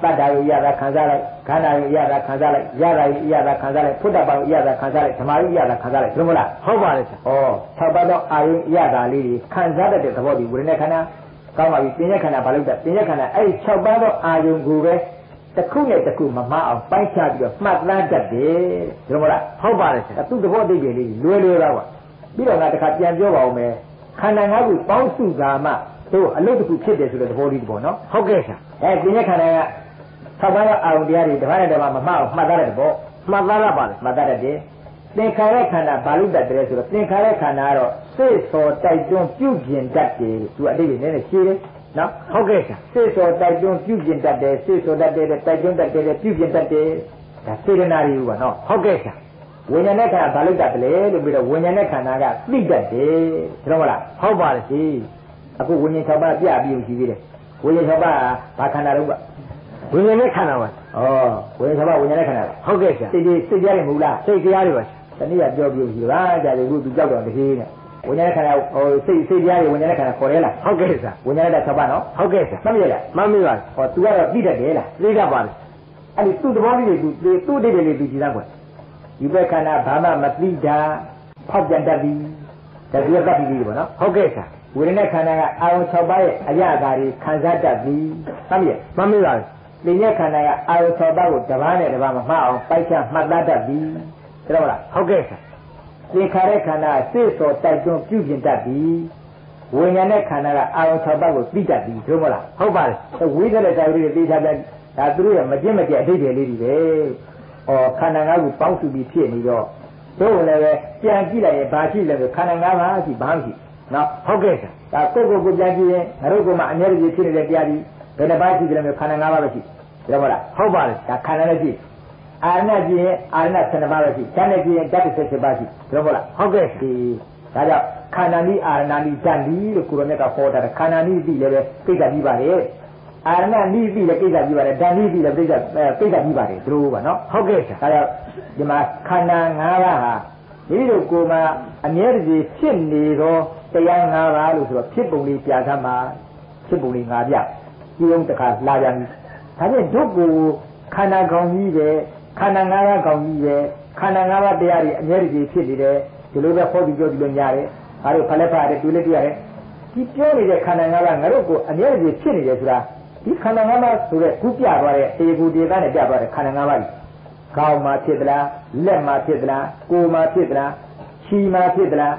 တတ္တာယုအရသာခံစားလိုက်ခန္ဓာယုအရသာခံစားလိုက်ရတာယုအရသာခံစားလိုက်ဖုဒ္ဓပါယုအရသာခံစားလိုက်ဓမ္မယုအရသာခံစားလိုက်ဒါမှမလားဟုတ်ပါတယ်ဆရာဩ6ပါးသောအာယုအရသာလေးတွေခံစားတတ်တဲ့သဘောဒီဝေဒနာခန္ဓာကောင်းပါပြီပညာခန္ဓာဘာလို့တဲ့ပညာခန္ဓာအဲ့ဒီ6ပါးသောအာယုကိုပဲတစ်ခုနဲ့တစ်ခုမမှားအောင်ပိုင်းခြားပြီးတော့မှတ်သားတတ်တယ်ဒါမှမလားဟုတ်ပါတယ်ဆရာသူ့သဘောအတိတ်တွေလေးလွယ်လွယ်တော့ပါပြီးတော့ငါတစ်ခါပြန်ပြောပါဦးမယ်ခန္ဓာ၅ခုပေါင်းစုကာမှတို့အလုပ်တစ်ခုဖြစ်တယ်ဆိုတဲ့သဘောလေးဒီပေါ့နော်ဟုတ်ကဲ့ဆရာအဲပညာခန္ဓာက ၆ပါးသောအာယုတရားတွေတစ်ပါးနဲ့တစ်ပါးမမှားအောင်မှတ်သားတဲ့သဘောမှတ်သားရပါတယ်မှတ်သားတတ်တယ်သင်္ခါရခန္ဓာဘာလို့တတ်တယ်ဆိုတော့သင်္ခါရခန္ဓာကတော့စိတ်စောတိုက်တွန်းပြုပြင်တတ်တယ်သူအတိတ်နည်းနည်းရှင်းတယ်နော်ဟုတ်ကဲ့ဆရာစိတ်စောတိုက်တွန်းပြုပြင်တတ်တယ်စိတ်စောတတ်တယ်တိုက်တွန်းတတ်တယ်ပြုပြင်တတ်တယ်ဒါစေရနာတွေပါနော်ဟုတ်ကဲ့ဆရာဝိညာဉ်နဲ့ခန္ဓာဘာလို့တတ်တယ်လဲလို့ပြီးတော့ဝိညာဉ်နဲ့ခန္ဓာကသိတတ်တယ်ဒါတော့မလားဟုတ်ပါတယ်ဟေးအခုဝိညာဉ်၆ပါးပြပြီးရှိသေးတယ်ဝိညာဉ်၆ပါးဘာခန္ဓာတော့က ဝိညာဉ်နဲ့ခန္ဓာပါ ဩဝိညာဉ်၆ပါးဝိညာဉ်နဲ့ခန္ဓာ ဟုတ်ကဲ့ဆရာ စိတ်တွေစိတ်ကြရတယ်မဟုတ်လား စိတ်တရားတွေပါဆရာ တနည်းကပြောပြီးပြီပါကြာတယ်ခုသူကြောက်တော့တခေးနဲ့ဝိညာဉ်နဲ့ခန္ဓာဟိုစိတ်စိတ်တရားတွေဝိညာဉ်နဲ့ခန္ဓာခေါ်ရဲလား ဟုတ်ကဲ့ဆရာ ဝိညာဉ်နဲ့၆ပါးနော် ဟုတ်ကဲ့ဆရာ မှတ်မိရလား မှတ်မိပါတယ် ဟော तू ကတော့သိတတ်တယ်လား သိတတ်ပါတယ် အဲ့ဒီသူ့သဘောလေးတွေ तू သူ့အတိတ်တွေ तू ကြည်သားကွယ်ဒီဘက်ခန္ဓာဘာမှမသိတာဖောက်ပြန်တတ်ပြီဒါသူကတတ်ပြီပေါ့နော် ဟုတ်ကဲ့ဆရာ ဝေဒနာခန္ဓာကအာရုံ6ပါးရဲ့အရာဓာတ်တွေခံစားတတ်ပြီမှတ်မိရ မှတ်မိပါ တယ်သင်္ညက်ခန္ဓာကအာရုံ6ပါးကိုတစ်ပါးနဲ့တစ်ပါးမမှားအောင်ပိုက်ချမှတ်သားတတ်ပြီဒါတော့မလားဟုတ်ကဲ့ဆရာသင်္ခါရခန္ဓာစိတ်စောတိုက်တွန်းပြုပြင်တတ်ပြီဝိညာဉ်နဲ့ခန္ဓာကအာရုံ6ပါးကိုသိတတ်ပြီဒါမလားဟုတ်ပါတယ်ဝိသတဲ့တိုင်လေးတွေသိထားတဲ့ဒါသူတို့ရဲ့မကျင့်မကျက်အဓိပ္ပာယ်လေးတွေပဲ။အော်ခန္ဓာ၅ခုပေါင်းစုပြီးဖြစ်နေတော့တို့လည်းပဲပြန်ကြည့်လိုက်ရင်ဘာရှိလဲဆိုခန္ဓာ၅ပါးရှိဘာမှရှိနော်ဟုတ်ကဲ့ဆရာဒါကိုယ့်ကိုယ်ကိုပြန်ကြည့်ရင်ငါတို့ကမှအများကြီးဖြစ်နေတဲ့တရားကြီးဘယ်နှပါးရှိတယ်လဲခန္ဓာ၅ပါးပဲရှိ တယ်ဟုတ်လားဟုတ်ပါတယ်ဒါခန္ဓာလည်းရှိအာရဏကြည့်ရင်အာရဏ7ပါးပဲရှိဓာတ်နဲ့ကြည့်ရင်ဓာတ်17ပါးရှိဟုတ်လားဟုတ်ကဲ့ဆရာဒီဒါကြောင့်ခန္ဓာနိအာရဏနိဓာတ်နိလို့ကိုရမြတ်ကဟောတာခန္ဓာနိသိလည်းပဲသိကြပြီးပါတယ်အာရဏနိသိလည်းသိကြပြီးပါတယ်ဓာတ်နိသိလည်းသိကြသိကြပြီးပါတယ်သူတို့ကနော်ဟုတ်ကဲ့ဆရာဒါကြောင့်ဒီမှာခန္ဓာ၅ပါးဟာဒီလိုကိုယ်မှာအမြဲတည်းဖြစ်နေသောတရား၅ပါးလို့ဆိုတော့ဖြစ်ပုံလေးပြသမှာဖြစ်ပုံလေး၅ပြဒီုံတစ်ခါလာပြန်ပြီ ဒါဖြင့်ဒုက္ကိုခန္ဓာကောင်ကြီးပဲခန္ဓာ၅ပါးကောင်ကြီးပဲခန္ဓာ၅ပါးတရားတွေအမြဲတည်းဖြစ်နေတယ်ဒီလိုပဲဟောပြီးပြောဒီလိုညာတယ်ဒါတို့ဖလက်ဖရတယ်တွေ့လက်တွေ့ရတယ်ဒီပြောနေတဲ့ခန္ဓာ၅ပါးငါတို့ကိုအမြဲတည်းဖြစ်နေတယ်ဆိုတာဒီခန္ဓာ၅ပါးဆိုတဲ့ခုပြသွားတဲ့အေကူတေသားနဲ့ပြသွားတဲ့ခန္ဓာ၅ပါးကြီးခေါင်းမှာဖြစ်သလားလက်မှာဖြစ်သလားကိုယ်မှာဖြစ်သလားခြေမှာဖြစ်သလား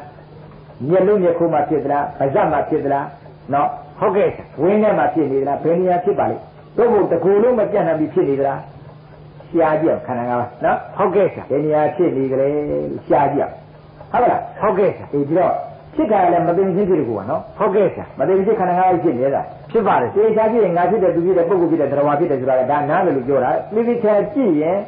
မျက်လုံးမျက်ခုံးမှာဖြစ်သလားပါးစပ်မှာဖြစ်သလားနော်ဟုတ်ကဲ့ဝင်းထဲမှာဖြစ်နေသလားဘယ်နေရာဖြစ်ပါလိမ့် တို့ဘုတကူလုံးမပြတ်နိုင်ပြီးဖြစ်နေသလားရှားကြည့်ခန္ဓာ၅ပါးနော်ဟုတ်ကဲ့ဘယ်နေရာဖြစ်နေကြလဲရှားကြည့်ဟုတ်လားဟုတ်ကဲ့ဒီပြီးတော့ဖြစ်တာလည်းမသိချင်းဖြစ်တယ်ကွာနော်ဟုတ်ကဲ့ဆရာမသိချင်းခန္ဓာ၅ပါးဖြစ်နေတာဖြစ်ပါတယ်သေချာကြည့်ရင်ငါဖြစ်တယ်သူဖြစ်တယ်ပုဂ္ဂိုလ်ဖြစ်တယ်တရားဖြစ်တယ်ဆိုတာကဒါနားတယ်လို့ပြောတာသေချာကြည့်ရင်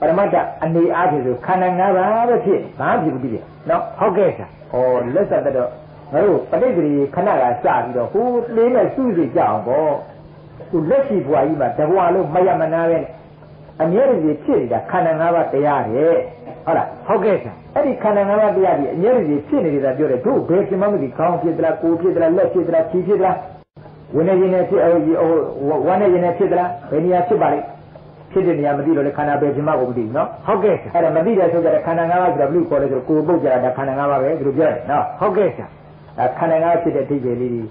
ပရမတ္တအနေအားဖြင့်ဆိုခန္ဓာ၅ပါးပဲဖြစ်ဘာဖြစ်ဘူးပြည့်နော်ဟုတ်ကဲ့ဆရာဩလက်ဆက်တော့ငါတို့ပဋိသေခဏကစပြီးတော့ဟိုလေးနဲ့စုစီကြအောင်ပေါ့ သူလက်ရှိဘဝကြီးမှာတဘဝလုံးမယမနာပဲအမြဲတည်းဖြစ်နေတာခန္ဓာ၅ပါးတရားတဲ့ဟုတ်လားဟုတ်ကဲ့ဆရာအဲ့ဒီခန္ဓာ၅ပါးတရားကြီးအမြဲတည်းဖြစ်နေတာပြောတယ်တို့ဘယ်ဖြစ်မှမသိခေါင်းဖြစ်သလားကိုယ်ဖြစ်သလားလက်ဖြစ်သလားခြေဖြစ်သလားဝိနည်းရင်နဲ့ဖြစ်ဟိုဝမ်းနဲ့ရင်နဲ့ဖြစ်သလားဘယ်နေရာဖြစ်ပါလိမ့်ဖြစ်တဲ့နေရာမသိတော့လေခန္ဓာပဲဖြစ်မှကိုမသိဘူးနော်ဟုတ်ကဲ့အဲ့ဒါမသိတဲ့ဆိုကြတဲ့ခန္ဓာ၅ပါးဆိုတာဘယ်လိုခေါ်လဲဆိုတော့ကိုယ်ပုတ်ကြတာခန္ဓာ၅ပါးပဲဒီလိုပြောတယ်နော်ဟုတ်ကဲ့ဆရာဒါခန္ဓာ၅ပါးဖြစ်တဲ့အဓိပ္ပာယ်လေးတွေ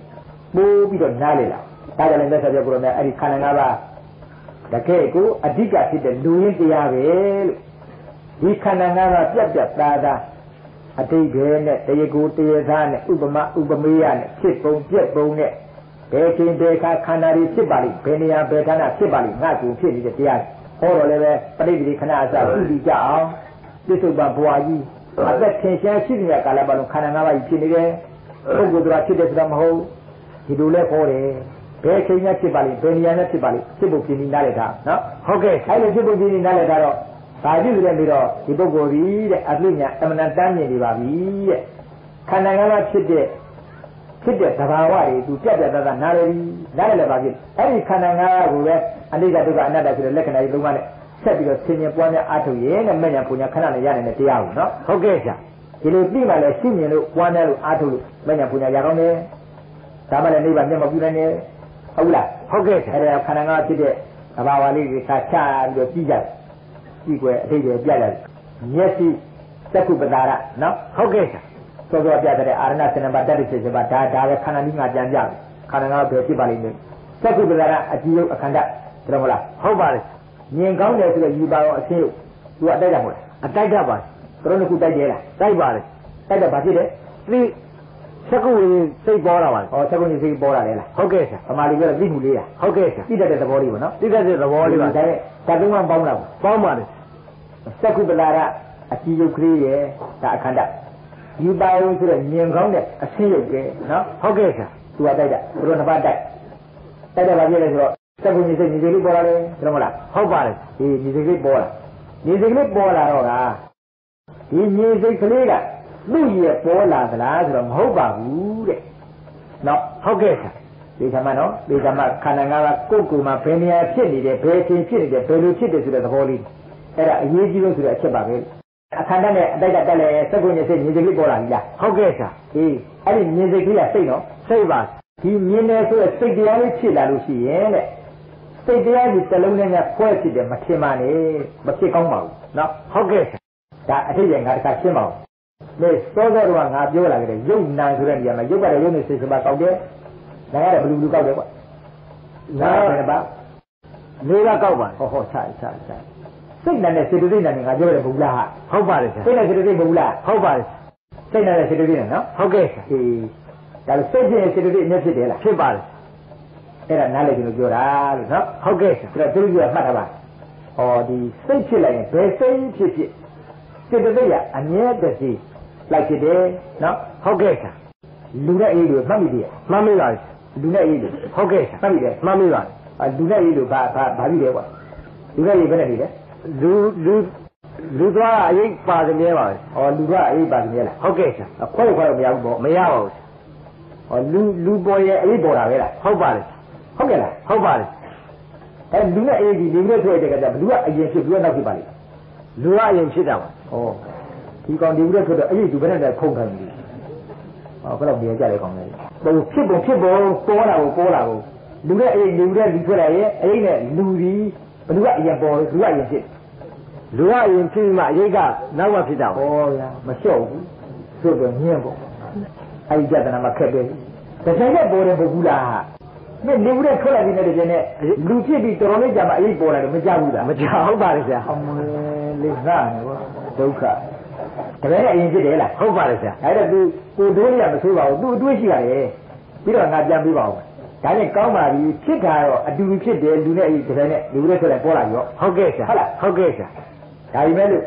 ပိုးပြီးတော့နားလေလာ ဒါကြလည်းလက်ဆက်ပြောကြလို့များအဲ့ဒီခန္ဓာ၅ပါးတကယ်ကိုအဓိကဖြစ်တဲ့လူရင်းတရားပဲလို့ဒီခန္ဓာ၅ပါးပြတ်ပြတ်သားသားအတိတ်ပဲနဲ့တရားကိုတရားသားနဲ့ဥပမာဥပမေယနဲ့ဖြစ်ပုံပြက်ပုံနဲ့ဘယ်ချိန်ဘယ်ခါခန္ဓာတွေဖြစ်ပါလိမ့်ဘယ်နေရာဘယ်ဌာနဖြစ်ပါလိမ့်ငါကူဖြစ်နေတဲ့တရားဟောတော်လည်းပဲပဋိပတိခဏအစပြုပြီးကြအောင်ပြစ္ဆုတ်ပဘွာကြီးအသက်ထင်ရှားရှိနေတဲ့ကာလပတ်လုံးခန္ဓာ၅ပါးကြီးဖြစ်နေတယ်ပုဂ္ဂိုလ်တော်ဖြစ်တယ်ဆိုတာမဟုတ်ဒီလိုလဲဟောတယ် ဘယ်ချိန်နဲ့ဖြစ်ပါလိမ့်ဘယ်နေရာနဲ့ဖြစ်ပါလိမ့်ဖြစ်ဖို့ပြင်ပြီးနားလည်တာနော်ဟုတ်ကဲ့အဲ့လိုဖြစ်ဖို့ပြင်ပြီးနားလည်တာတော့ဘာဖြစ်ကြလဲပြီးတော့ဒီပုဂ္ဂိုလ်ကြီးတဲ့အပြိညာအမှန်တမ်းမြင်နေပါပြီတဲ့ခန္ဓာ၅ပါးဖြစ်တဲ့ဖြစ်တဲ့သဘာဝတွေသူပြတ်ပြတ်သားသားနားလည်ပြီနားလည်လည်းပါဖြစ်အဲ့ဒီခန္ဓာ၅ပါးကိုပဲအနိစ္စဒုက္ခအနတ္တဆိုတဲ့လက္ခဏာတွေလုံးဝနဲ့ဆက်ပြီးတော့ဆင်ញင်ပွားများအားထုတ်ရင်နဲ့မဲ့ညာပူညာခဏနဲ့ရနိုင်တဲ့တရားကိုနော်ဟုတ်ကဲ့ဗျာဒီလိုသိမှလည်းရှင်းမြင်လို့ပွားများလို့အားထုတ်လို့မဲ့ညာပူညာရကောင်းတယ်ဒါမှလည်းနိဗ္ဗာန်မျက်မှောက်ပြုနိုင်တယ် ဟုတ်လားဟုတ်ကဲ့အဲ့ဒါခန္ဓာ၅ပါးဖြစ်တဲ့သဘာဝလေးတွေကချပြီးတော့ကြည့်ကြတယ်ကြည့်ွယ်အထိပ္ပယ်ပြရတယ်မျက်စိသက္ကုပတာရနော်ဟုတ်ကဲ့စောစောပြတဲ့အာရဏစနံပါတတ္တိစေပါဒါဒါပဲခန္ဓာကြီးငါပြန်ပြတယ်ခန္ဓာငါဘယ်ဖြစ်ပါလိမ့်မယ်သက္ကုပတာရအကြည့်ရုပ်အခန္ဓာသိတယ်မလားဟုတ်ပါလေမြင်ကောင်းတယ်ဆိုတော့ယူပါတော့အရှင်းသူအတိုက်တာမဟုတ်လားအတိုက်တာပါသူတို့ကတိုက်တယ်လားတိုက်ပါလေတိုက်တော့ဘာဖြစ်လဲသိ သက္ကုဝိစိတ်ပေါ်လာပါလေဟောသက္ကုဝိစိတ်ပေါ်လာလေလားဟုတ်ကဲ့ဆရာအမှန်လေးပြောသိမှုလေးလားဟုတ်ကဲ့ဆရာသိတတ်တဲ့သဘောလေးပေါ့နော်သိတတ်တဲ့သဘောလေးပါဒါနဲ့ဓာတ်တုံးကပေါင်းတာပေါင်းပါလေသက္ကုပလာရအကြည့်ရုပ်ကလေးရဲ့ဒါအခန္ဓာယူပါရုံဆိုတော့မြင်ကောင်းတဲ့အရှင်းရုပ်ကဲနော်ဟုတ်ကဲ့ဆရာသူကတိုက်တာသူတို့နှစ်ပါးတိုက်တိုက်တယ်ဘာဖြစ်လဲဆိုတော့သက္ကုဝိစိတ်ညီစိတ်လေးပေါ်လာလေသိတယ်မလားဟုတ်ပါလေဒီညီစိတ်လေးပေါ်လာညီစိတ်လေးပေါ်လာတော့ကဒီညီစိတ်ကလေးက သူ့ရဲ့ပေါ်လာသလားဆိုတော့မဟုတ်ပါဘူးတဲ့နော်ဟုတ်ကဲ့ဆရာဒီကမှနော်ဒီကမှခန္ဓာ၅ပါးကိုယ်ကိုယ်မှာဘယ်နေရာဖြစ်နေတယ်ဘယ်အချိန်ဖြစ်နေတယ်ဘယ်လိုဖြစ်တယ်ဆိုတဲ့သဘောလေးအဲ့ဒါအရေးကြီးလို့ဆိုတဲ့အချက်ပါပဲအခန္ဓာနဲ့အတိုက်တက်လဲစက္ကုညစိတ်မြင်စိတ်လေးပေါ်လာပြီလားဟုတ်ကဲ့ဆရာဒီအဲ့ဒီမြင်စိတ်ကလေးကစိတ်နော်စိတ်ပါဒီမြင်တယ်ဆိုတဲ့စိတ်တရားလေးဖြစ်လာလို့ရှိရင်တဲ့စိတ်တရားကြီးတစ်လုံးနဲ့ဖွဲ့ဖြစ်တယ်မထင်ပါနဲ့မဖြစ်ကောင်းပါဘူးနော်ဟုတ်ကဲ့ဒါအထိတ်ရဲ့ငါတစ်ခါရှင်းပါဦး လေစောစောတော့ငါပြောလာကြတယ်ရုပ်နာဆိုတဲ့နေရာမှာရုပ်ကလည်းရုပ်နဲ့စိတ်စပါကောက်တယ်နာရတယ်ဘလူဘလူကောက်တယ်ကွာနာတယ်ပါလေးကကောက်ပါဟောဟောချာချာချာစိတ်နဲ့စေတသိက်နဲ့ငါပြောတယ်ဘုလားဟုတ်ပါတယ်စိတ်နဲ့စေတသိက်ဘုလားဟုတ်ပါတယ်စိတ်နဲ့စေတသိက်နဲ့နော်ဟုတ်ကဲ့ဟေးဒါလို့စိတ်ဖြစ်ရင်စေတသိက်အမျက်ဖြစ်တယ်လားဖြစ်ပါတယ်အဲ့ဒါနားလည်ကြလို့ပြောတာလို့နော်ဟုတ်ကဲ့ဆိုတော့သူတို့ကမှတ်ထားပါဟောဒီစိတ်ဖြစ်လိုက်ရင်ဘယ်စိတ်ဖြစ်ဖြစ်စေတသိက်ကအမြဲတည်း လိုက်ဖြစ်တယ်နော်ဟုတ်ကဲ့ဆာလူနဲ့အေးလို့မှတ်မိတယ်မှတ်မိပါလူနဲ့အေးလို့ဟုတ်ကဲ့ဆာမှတ်မိတယ်မှတ်မိပါလူနဲ့အေးလို့ဘာဘာဘာပြီးတယ်ကွာလူနဲ့အေးဘယ်နဲ့နေလဲလူလူလူသွားအရေးပါသမြဲပါပဲ။ဩလူသွားအရေးပါသမြဲလား။ဟုတ်ကဲ့ဆရာ။ခွဲခွဲတော့မရဘူးပေါ့။မရပါဘူး။ဩလူလူပေါ်ရဲ့အရေးပေါ်တာပဲလား။ဟုတ်ပါလေ။ဟုတ်ကဲ့လား။ဟုတ်ပါလေ။အဲလူနဲ့အေးဒီလူနဲ့ထွက်တဲ့ကကြဘလူကအရင်ဖြစ်ပြီးတော့နောက်ဖြစ်ပါလိမ့်။လူကအရင်ဖြစ်တာပါ။ဩ ဒီကောင်ဒီဦးတဲ့ထွက်တော့အဲ့ဒီသူဘယ်နဲ့ခုန်ခံပြီဟောဘယ်တော့မြင်ကြလဲကောင်လဲဟိုဖြစ်ပုံဖြစ်ပုံပေါ်လာကိုပေါ်လာကိုလူနဲ့အိမ်လူနဲ့လူထွက်လာရင်အိမ်နဲ့လူဒီဘယ်သူကအရင်ပေါ်လူကအရင်ဖြစ်လူကအရင်ဖြစ်ပြီးမှအရေးကနောက်မှဖြစ်တာဩပေါ့ဗျာမလျှော့ဘူးသို့တော့ညင်းပေါ့အဲဒီကြတဲ့နာမှာခက်တယ်တကယ်နဲ့ပေါ်တယ်မဟုတ်ဘူးလားနဲ့လူနဲ့ထွက်လာပြီးတဲ့ကျင်းနဲ့လူဖြစ်ပြီးတော်တော်လေးကြာမှအိမ်ပေါ်လာတယ်မကြဘူးလားမကြောက်ဟုတ်ပါလေဆရာအမလေးငါနေပေါ့ဒုက္ခ တကယ်နဲ့အရင်ဖြစ်တယ်လားဟုတ်ပါလေဆရာအဲ့ဒါသူကိုဒိုးရမဆိုးပါဘူးသူအတွေးရှိရတယ်ပြီးတော့ငါပြန်ပြီးပါဦးဒါနဲ့ကောင်းပါပြီဖြစ်တာတော့အတူတူဖြစ်တယ်လူနဲ့အဲ့ဒီတကယ်နဲ့လူတွေထွက်လာပေါ်လာရောဟုတ်ကဲ့ဆရာဟုတ်လားဟုတ်ကဲ့ဆရာဒါပေမဲ့လို့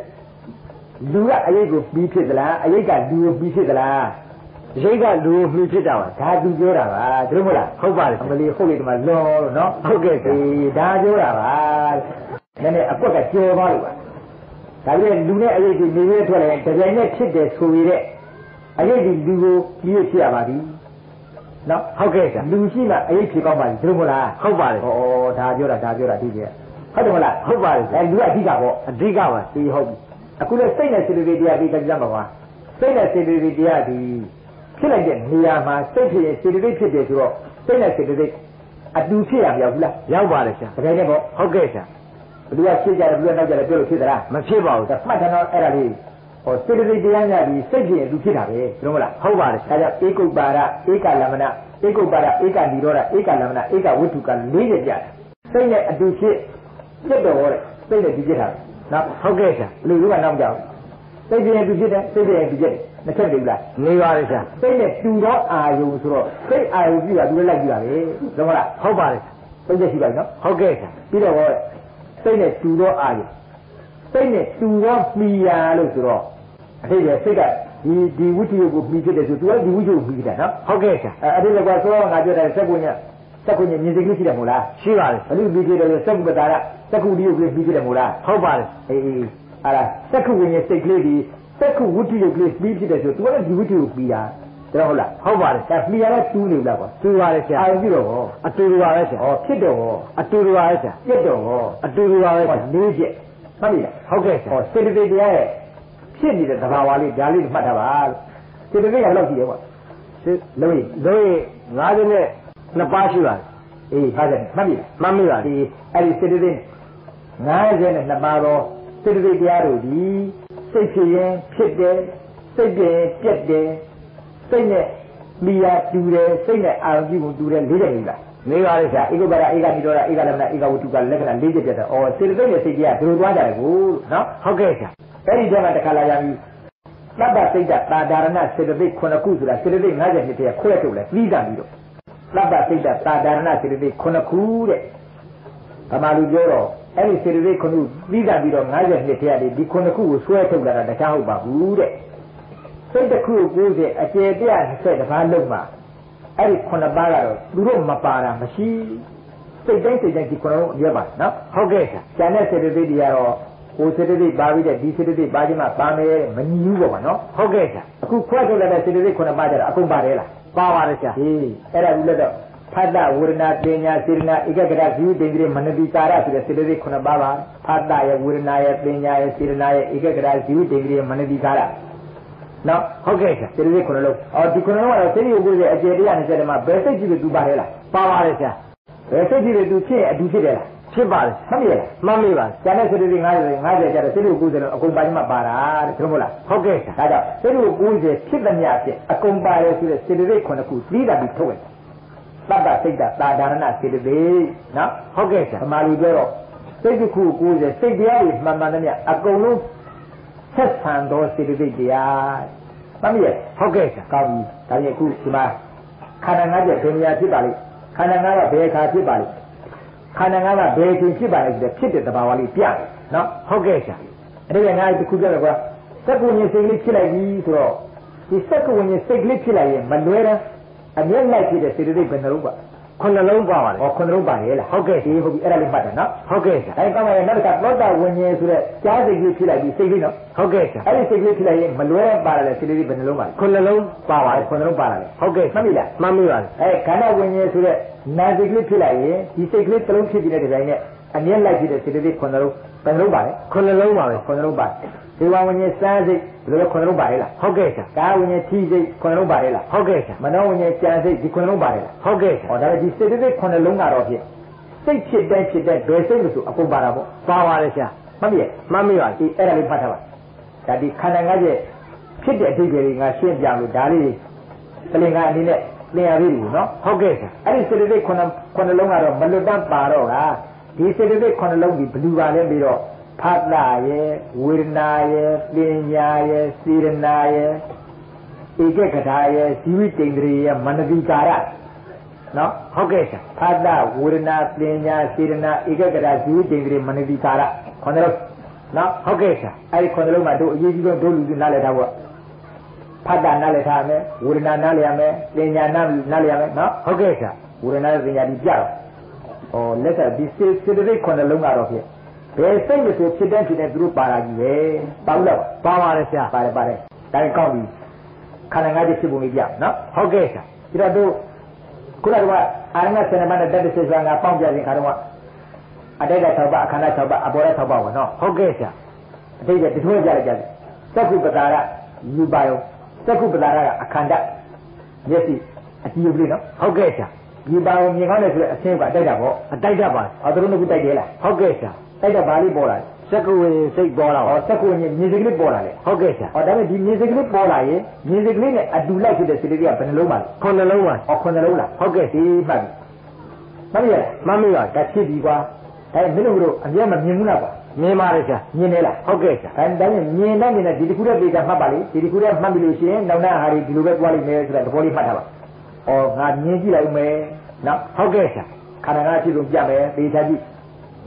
လူကအရေးကိုပြီးဖြစ်သလားအရေးကလူကိုပြီးဖြစ်သလားရိတ်ကလူကိုမှီဖြစ်တာပါဒါသူပြောတာပါသူတို့မဟုတ်လားဟုတ်ပါလေအမလီဟုတ်လေဒီမှာလောလို့နော်ဟုတ်ကဲ့ဆရာအေးဒါပြောတာပါနည်းနည်းအကွက်ကကြော်သွားလို့ပါ ဒါပြည့်လူနဲ့အရေးကြီးနေရထွက်လာရင်တကယ်နဲ့ဖြစ်တယ်ဆိုရတဲ့အရေးကြီးလူကိုပြီးရဖြစ်ရပါပြီနော်ဟုတ်ကဲ့ဆရာလူရှိမှအရေးဖြစ်ကောင်းပါပြီသူတို့မဟုတ်လားဟုတ်ပါလေဩဒါပြောတာဒါပြောတာဒီကျဟုတ်တယ်မလားဟုတ်ပါလေအဲလူကအဓိကပေါ့အဓိကပါဒီဟုတ်ပြီအခုလည်းစိတ်နဲ့စေတသိက်တရားပြီးကြကြမှာပါစိတ်နဲ့စေတသိက်တရားဒီဖြစ်လိုက်တဲ့နေရာမှာစိတ်ဖြစ်ရင်စေတသိက်ဖြစ်တယ်ဆိုတော့စိတ်နဲ့စေတသိက်အတူဖြစ်ရမရောက်ဘူးလားရောက်ပါလေဆရာတကယ်နဲ့ပေါ့ဟုတ်ကဲ့ဆရာ ဘယ်သူကရှင်းကြတယ်ဘယ်သူကနောက်ကြတယ်ပြောလို့ဖြစ်သလားမဖြစ်ပါဘူးဒါမှတ်တယ်တော့အဲ့ဒါလေးဟောစေတသိက်တရားညာဒီစိတ်ဖြစ်ရင်သူဖြစ်တာပဲ đúng မလားဟုတ်ပါလေဆရာဒါကြောင့်ဧကုပ္ပါဒဧကလမနဧကုပ္ပါဒဧကនិရောဓဧကလမနဧကဝိတုက၄ချက်ပြတယ်စိတ်နဲ့အတူဖြစ်ပြတ်တော်ဟောတယ်စိတ်နဲ့ဒီဖြစ်တာနော်ဟုတ်ကဲ့ဆရာလူလူကနောက်ကြောက်စိတ်ပြင်းသူဖြစ်တယ်စိတ်ပြင်းသူဖြစ်တယ်နှစ်ချက်တည်းလားနေပါလေဆရာစိတ်နဲ့တူတော့အာယုံဆိုတော့စိတ်အာယုံပြတာသူလည်းလိုက်ပြတာလေ đúng မလားဟုတ်ပါလေစိတ်ချက်ရှိပါနော်ဟုတ်ကဲ့ဆရာပြီးတော့ဟော စိတ်နဲ့တူတော့အာယုံစိတ်နဲ့တူတော့မိယာလို့ဆိုတော့အထိပ္ပယ်စိတ်ကဒီဒီဝိတ္တိယကိုမိဖြစ်တယ်ဆိုသူကဒီဝိတ္တိယကိုမိတယ်နော်ဟုတ်ကဲ့ဆရာအဲအဲ့ဒီလောကဆိုတော့ငါပြောတယ်စက်ကုညစက်ကုညမြင်စိတ်ကလေးရှိတယ်မို့လားရှိပါလေဘလူမိဖြစ်တယ်ဆိုစက်ကုပတာရစက်ကုဒီယုတ်ကလေးမိဖြစ်တယ်မို့လားဟုတ်ပါလေအေးအေးဟာလားစက္ခုဝိညာဉ်စိတ်ကလေးဒီစက္ခုဝိတ္တိယုတ်ကလေးပြီးဖြစ်တယ်ဆိုသူကလည်းဒီဝိတ္တိယုတ်ပြီးတာ ဒါဟုတ်လားဟုတ်ပါလေဒါပြီးရတော့တူးနေလားကွာတူပါလေဆရာအာရုံပြုတော့ဟောအတူတူပါပဲဆရာဟောဖြစ်တော့ဟောအတူတူပါပဲဆရာပြက်တော့ဟောအတူတူပါပဲဆဟောရာလေးချက်မှတ်ပြီလားဟုတ်ကဲ့ဆရာဟောစေတသိက်တရားရဲ့ဖြစ်နေတဲ့သဘာဝလေးဒါလေးမှတ်ထားပါစေတသိက်ကဘယ်လောက်ရှိရဲကွာလုံးရင်တို့ရင်50နဲ့နှစ်ပါးရှိပါတယ်အေးဟာတယ်မှတ်ပြီလားမှတ်မိပါဒီအဲ့ဒီစေတသိက်50နဲ့နှစ်ပါးတော့စေတသိက်တရားတို့ဒီစိတ်ဖြစ်ရင်ဖြစ်တယ်စိတ်ပြင်းပြက်တယ် စိတ်နဲ့မိယာတူတယ်စိတ်နဲ့အာရုံပြုမှုတူတယ်လေးတယ်ပြီလားနေပါလေဆရာဧကဘာရဧကနိရောဓဧကလမနဧကဝတ္ထုကလက္ခဏာ၄ချက်ပြတ်တယ်။အော်စေတသိက်နဲ့စိတ်ကြီးကဒီလိုသွားကြတယ်ကိုနော်ဟုတ်ကဲ့ဆရာ။အဲ့ဒီထဲမှာတစ်ခါလာရပြီ။သတ္တစိတ်တတာဒါရဏစေတသိက်9ခုဆိုတာစေတသိက်50နှစ်တည်းခွဲထုတ်လဲပြီးတာပြီးတော့သတ္တစိတ်တတာဒါရဏစေတသိက်9ခုတဲ့။ဗမာလူပြောတော့အဲ့ဒီစေတသိက်9ခုပြီးတာပြီးတော့50နှစ်တည်းဒီဒီ9ခုကိုဆွဲထုတ်လာတာတခြားဟုတ်ပါဘူးတဲ့။ စိတ်တစ်ခုကို90အကျယ်120တပါးလုံးမှာအဲ့ဒီ9ပါးကတော့သူတို့မပါတာမရှိစိတ်တိုင်းစိတ်တိုင်းဒီ9လုံးအပြည့်ပါနော်ဟုတ်ကဲ့ဆရာကျန်တဲ့စေတသိက်တွေကတော့ဟိုစေတသိက်ပါပြီးတဲ့ဒီစေတသိက်ပါခြင်းမှပါမယ်မညီဘူးပေါ့ကွာနော်ဟုတ်ကဲ့ဆရာအခုခွဲထုတ်လိုက်တဲ့စေတသိက်ခုနှစ်ပါးကျတော့အကုန်ပါတယ်လားပါပါလေဆရာဟေးအဲ့ဒါဘူးလက်တော့ဖတ်တဝေဒနာပညာစေတနာဧကဂရဇီဝတိန္ဒြေမနတိကာရဆိုတဲ့စေတသိက်ခုနှစ်ပါးပါဖတ်တရဲ့ဝေဒနာရဲ့ပညာရဲ့စေတနာရဲ့ဧကဂရဇီဝတိန္ဒြေမနတိကာရ နော်ဟုတ်ကဲ့ဆရာစေတသိက်ခုနှစ်လုံးအော်ဒီခုနှစ်လုံးကတော့စေတသိက်ကိုယ်ရဲ့အကျေတရားနဲ့စေတမှာဘယ်စိတ်ကြည့်လို့သူပါတယ်လားပါပါလေဆရာဘယ်စိတ်ကြည့်လို့သူဖြစ်ရင်အတူဖြစ်တယ်လားဖြစ်ပါလေမှတ်မိရလားမှတ်မိပါကျန်တဲ့စေတသိက်90 50ကျတော့စေတသိက်90လုံးအကုန်ပါခြင်းမှပါတာတဲ့သို့မဟုတ်လားဟုတ်ကဲ့ဆရာဒါကြောင့်စေတသိက်90ဖြစ်သမျှအဖြစ်အကုန်ပါတယ်ဆိုတဲ့စေတသိက်9ခုသီးတာပြီးထုတ်လိုက်တတ္တစိတ်တသာဒါရဏစေတသိက်နော်ဟုတ်ကဲ့ဆရာဗမာလူပြောတော့စိတ်တစ်ခု90စိတ်တရားတွေမှန်မှန်သမျှအကုန်လုံး ဆက်ဆံသောစေတသိက်တရားမှတ်မိရဲ့ဟုတ်ကဲ့ဆရာကောင်းပြီဒါပြင်အခုဒီမှာခန္ဓာ၅ချက်ဘယ်နေရာဖြစ်ပါလိမ့်ခန္ဓာ၅ကဘယ်အခါဖြစ်ပါလိမ့်ခန္ဓာ၅ကဘယ်အချိန်ဖြစ်ပါလိမ့်ဆိုတဲ့ဖြစ်တဲ့သဘာဝလေးပြတယ်နော်ဟုတ်ကဲ့ဆရာအဲ့ဒီကငါတစ်ခုပြောတယ်ကွာစက္ကုညင်စိတ်ကလေးဖြစ်လိုက်ပြီဆိုတော့ဒီစက္ကုညင်စိတ်ကလေးဖြစ်လိုက်ရင်မလွဲတာအမျက်လိုက်ဖြစ်တဲ့စေတသိက်ဘယ်နှလုံးပါ ခုနှလုံးပါပါလေဟောခုနှလုံးပါရဲ့လားဟုတ်ကဲ့ဒီဟုတ်ပြီအဲ့ဒါလေးမှတ်တယ်နော်ဟုတ်ကဲ့ဆရာအဲ့ကောင်းပါရဲ့နောက်တစ်ခါသောတာဝิญဉ်ဆိုတဲ့ကြားစိတ်ကလေးဖြစ်လိုက်ပြီစိတ်ကလေးနော်ဟုတ်ကဲ့ဆရာအဲ့ဒီစိတ်ကလေးဖြစ်လိုက်ရင်မလွဲပါလာတဲ့စေတသိက်ဘယ်နှလုံးပါလဲခုနှလုံးပါပါလေခုနှလုံးပါလာတယ်ဟုတ်ကဲ့မှတ်မိလားမှတ်မိပါလေအဲခန္ဓာဝิญဉ်ဆိုတဲ့နာစိတ်ကလေးဖြစ်လိုက်ရင်ဒီစိတ်ကလေးတစ်လုံးဖြစ်ပြီးတဲ့ဒီတိုင်းနဲ့အမြဲလိုက်ဖြစ်တဲ့စေတသိက်ခုနှစ်လုံး ဘယ်နှလုံးပါလဲခုနှလုံးပါပဲခုနှစ်လုံးပါဒီဝဝဉ္ဇဉ်စမ်းစိတ်ဘယ်လိုလဲခုနှစ်လုံးပါလေလားဟုတ်ကဲ့ဆရာကာဝဉ္ဇဉ်ထိစိတ်ခုနှစ်လုံးပါလေလားဟုတ်ကဲ့ဆရာမနောဝဉ္ဇဉ်ကြံစိတ်ဒီခုနှစ်လုံးပါလေလားဟုတ်ကဲ့ဆရာဟောဒါပေမဲ့ဒီစေတသိက်ခုနှစ်လုံးကတော့ဖြင့်စိတ်ဖြစ်တဲ့ဖြစ်တဲ့ဘယ်စိတ်လို့ဆိုအကုန်ပါတာပေါ့ပါပါတယ်ဆရာမှတ်ပြီရဲ့မှတ်မိပါဒီအဲ့ဒါလေးဖတ်ထားပါဒါဒီခန္ဓာငါးချက်ဖြစ်တဲ့အဓိပ္ပာယ်ကြီးငါရှင်းပြလို့ဒါလေးပလင်္ကာအနေနဲ့သင်ရပြီဘူးနော်ဟုတ်ကဲ့ဆရာအဲ့ဒီစေတသိက်ခုနှစ်ခုနှစ်လုံးကတော့မလွတ်တမ်းပါတော့က ဒီစေတသိက်ခုနှစ်လုံးဒီဘလူပါလဲပြီးတော့ဖတ်တာရဲ့ဝေဒနာရဲ့ပညာရဲ့စေရနာရဲ့ဧကကထာရဲ့ဇီဝိတ္တန္တရိရဲ့မနတိကာရနော်ဟုတ်ကဲ့ဆရာဖတ်တာဝေဒနာပညာစေရနာဧကကထာဇီဝိတ္တန္တရိမနတိကာရခုနှစ်လုံးနော်ဟုတ်ကဲ့ဆရာအဲ့ဒီခုနှစ်လုံးမှာတို့အရေးကြီးဆုံးတို့လူတွေနားလည်ထားဖို့ဖတ်တာနားလည်ထားမယ်ဝေဒနာနားလည်ရမယ်ပညာနားနားလည်ရမယ်နော်ဟုတ်ကဲ့ဆရာဝေဒနာနဲ့ပညာဒီပြတော့ ဩလက်ဆက်ဒီစေစေတသိက်ခုနှစ်လုံးကတော့ဖြင့်ဘယ်စိတ်မဆိုဖြစ်တဲ့ဖြစ်တဲ့သူတို့ပါတာကြီးပဲပါဘူးလားပါပါတယ်ဆရာပါတယ်ပါတယ်ဒါရင်ကောက်ပြီခန္ဓာငါးချက်ဖြစ်ပုံလေးပြနော်ဟုတ်ကဲ့ဆရာဒီတော့တို့ခုနကအာရဏဆယ်နမနဲ့တက်တဲ့ဆေးစွာငါပေါင်းပြခြင်းခါတော့အတိတ်က6ပါအခန္ဓာ6ပါအပေါ်က6ပါဘောနော်ဟုတ်ကဲ့ဆရာအတိတ်ကတထွေးကြလိုက်ကြတယ်သက္ကုပတာရယူပါယောသက္ကုပတာရကအခန္ဓာမျက်စိအကြည့်ရုပ်လေးနော်ဟုတ်ကဲ့ဆရာ ယူပါယောမြင်ကောင်းတယ်ဆိုတဲ့အဆင်းကတိုက်တာပေါ့အတိုက်တတ်ပါအော်သူတို့ကတိုက်တယ်လားဟုတ်ကဲ့ဆရာတိုက်တော့ဘာလေးပေါ်လာလဲစက္ကဝင်စိတ်ပေါ်လာဟောပါသက္ကုမြင်မြင်စိကလေးပေါ်လာလေဟုတ်ကဲ့ဆရာဟောဒါပေမဲ့ဒီမြင်စိကလေးပေါ်လာရင်မြင်စိကလေးနဲ့အတူလိုက်ဖြစ်တဲ့စိကလေးကဘယ်နှလုံးပါလဲခုနှလုံးပါဟောခုနှလုံးလားဟုတ်ကဲ့ဒီမှတ်ပြီမှတ်ပြီလားမှတ်မိပါဒါဖြစ်ပြီကွာဒါမင်းတို့တို့အမြဲမမြင်ဘူးလားကွာမြင်ပါတယ်ဆရာမြင်နေလားဟုတ်ကဲ့ဆရာအဲဒါနဲ့မြင်တဲ့မြင်တဲ့ဒီတစ်ခုတည်းပေကမှတ်ပါလေဒီတစ်ခုတည်းမှတ်ပြီလို့ရှိရင်နောက်နောက်ဟာဒီဒီလိုပဲသွားလိမ့်မယ်ဆိုတာသဘောလေးမှတ်ထားပါ။ အော်ငါမြင်ကြည့်လိုက်ဦးမယ်နော်ဟုတ်ကဲ့ဆရာခန္ဓာငါးဖြစ်လို့ပြမယ်ပေချာကြည့်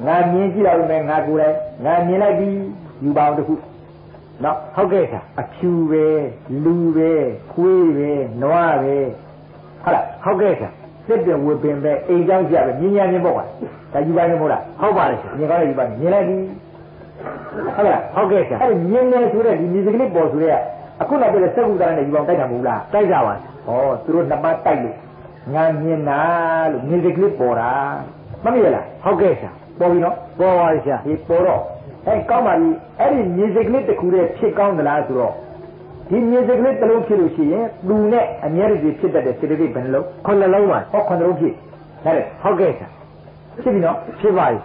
ငါမြင်ကြည့်လိုက်ဦးမယ်ငါကိုယ်တိုင်ငါမြင်လိုက်ပြီယူပါအောင်တစ်ခုနော်ဟုတ်ကဲ့ဆရာအဖြူပဲလူပဲခွေးပဲနွားပဲဟုတ်လားဟုတ်ကဲ့ဆရာစစ်ပင်ဝေပင်ပဲအိမ်ကြောင်းကြပဲမြင်ညာမြင်ပေါ့ကွာဒါယူပါနေမို့လားဟုတ်ပါတယ်ဆရာမြင်ကောင်းတယ်ယူပါမြင်လိုက်ပြီဟုတ်လားဟုတ်ကဲ့ဆရာအဲ့ဒီမြင်နေဆိုတဲ့ဒီမြင်စကလေးပေါ်ဆိုတဲ့အခုနောက်ပြတဲ့စက်ကူသားနဲ့ယူပါတိုက်တာမဟုတ်လားတိုက်ကြပါ ဩသူတို့နှစ်ပါးတိုက်လို့ငါမြင်တာလို့မြင်စကလေးပေါ်တာမမြင်ရလားဟုတ်ကဲ့ဆရာပေါ်ပြီနော်ပေါ်ပါတယ်ဆရာဒီပေါ်တော့အဲကောင်းပါပြီအဲ့ဒီမြင်စကလေးတစ်ခုတည်းဖြစ်ကောင်းသလားဆိုတော့ဒီမြင်စကလေးတစ်လုံးဖြစ်လို့ရှိရင်လူနဲ့အများကြီးဖြစ်တတ်တဲ့စေတသိက်ဘယ်နှလုံးခုနှလုံးပါဟောခုနှလုံးဖြစ်ဒါလေဟုတ်ကဲ့ဆရာဖြစ်ပြီနော်ဖြစ်ပါပြီ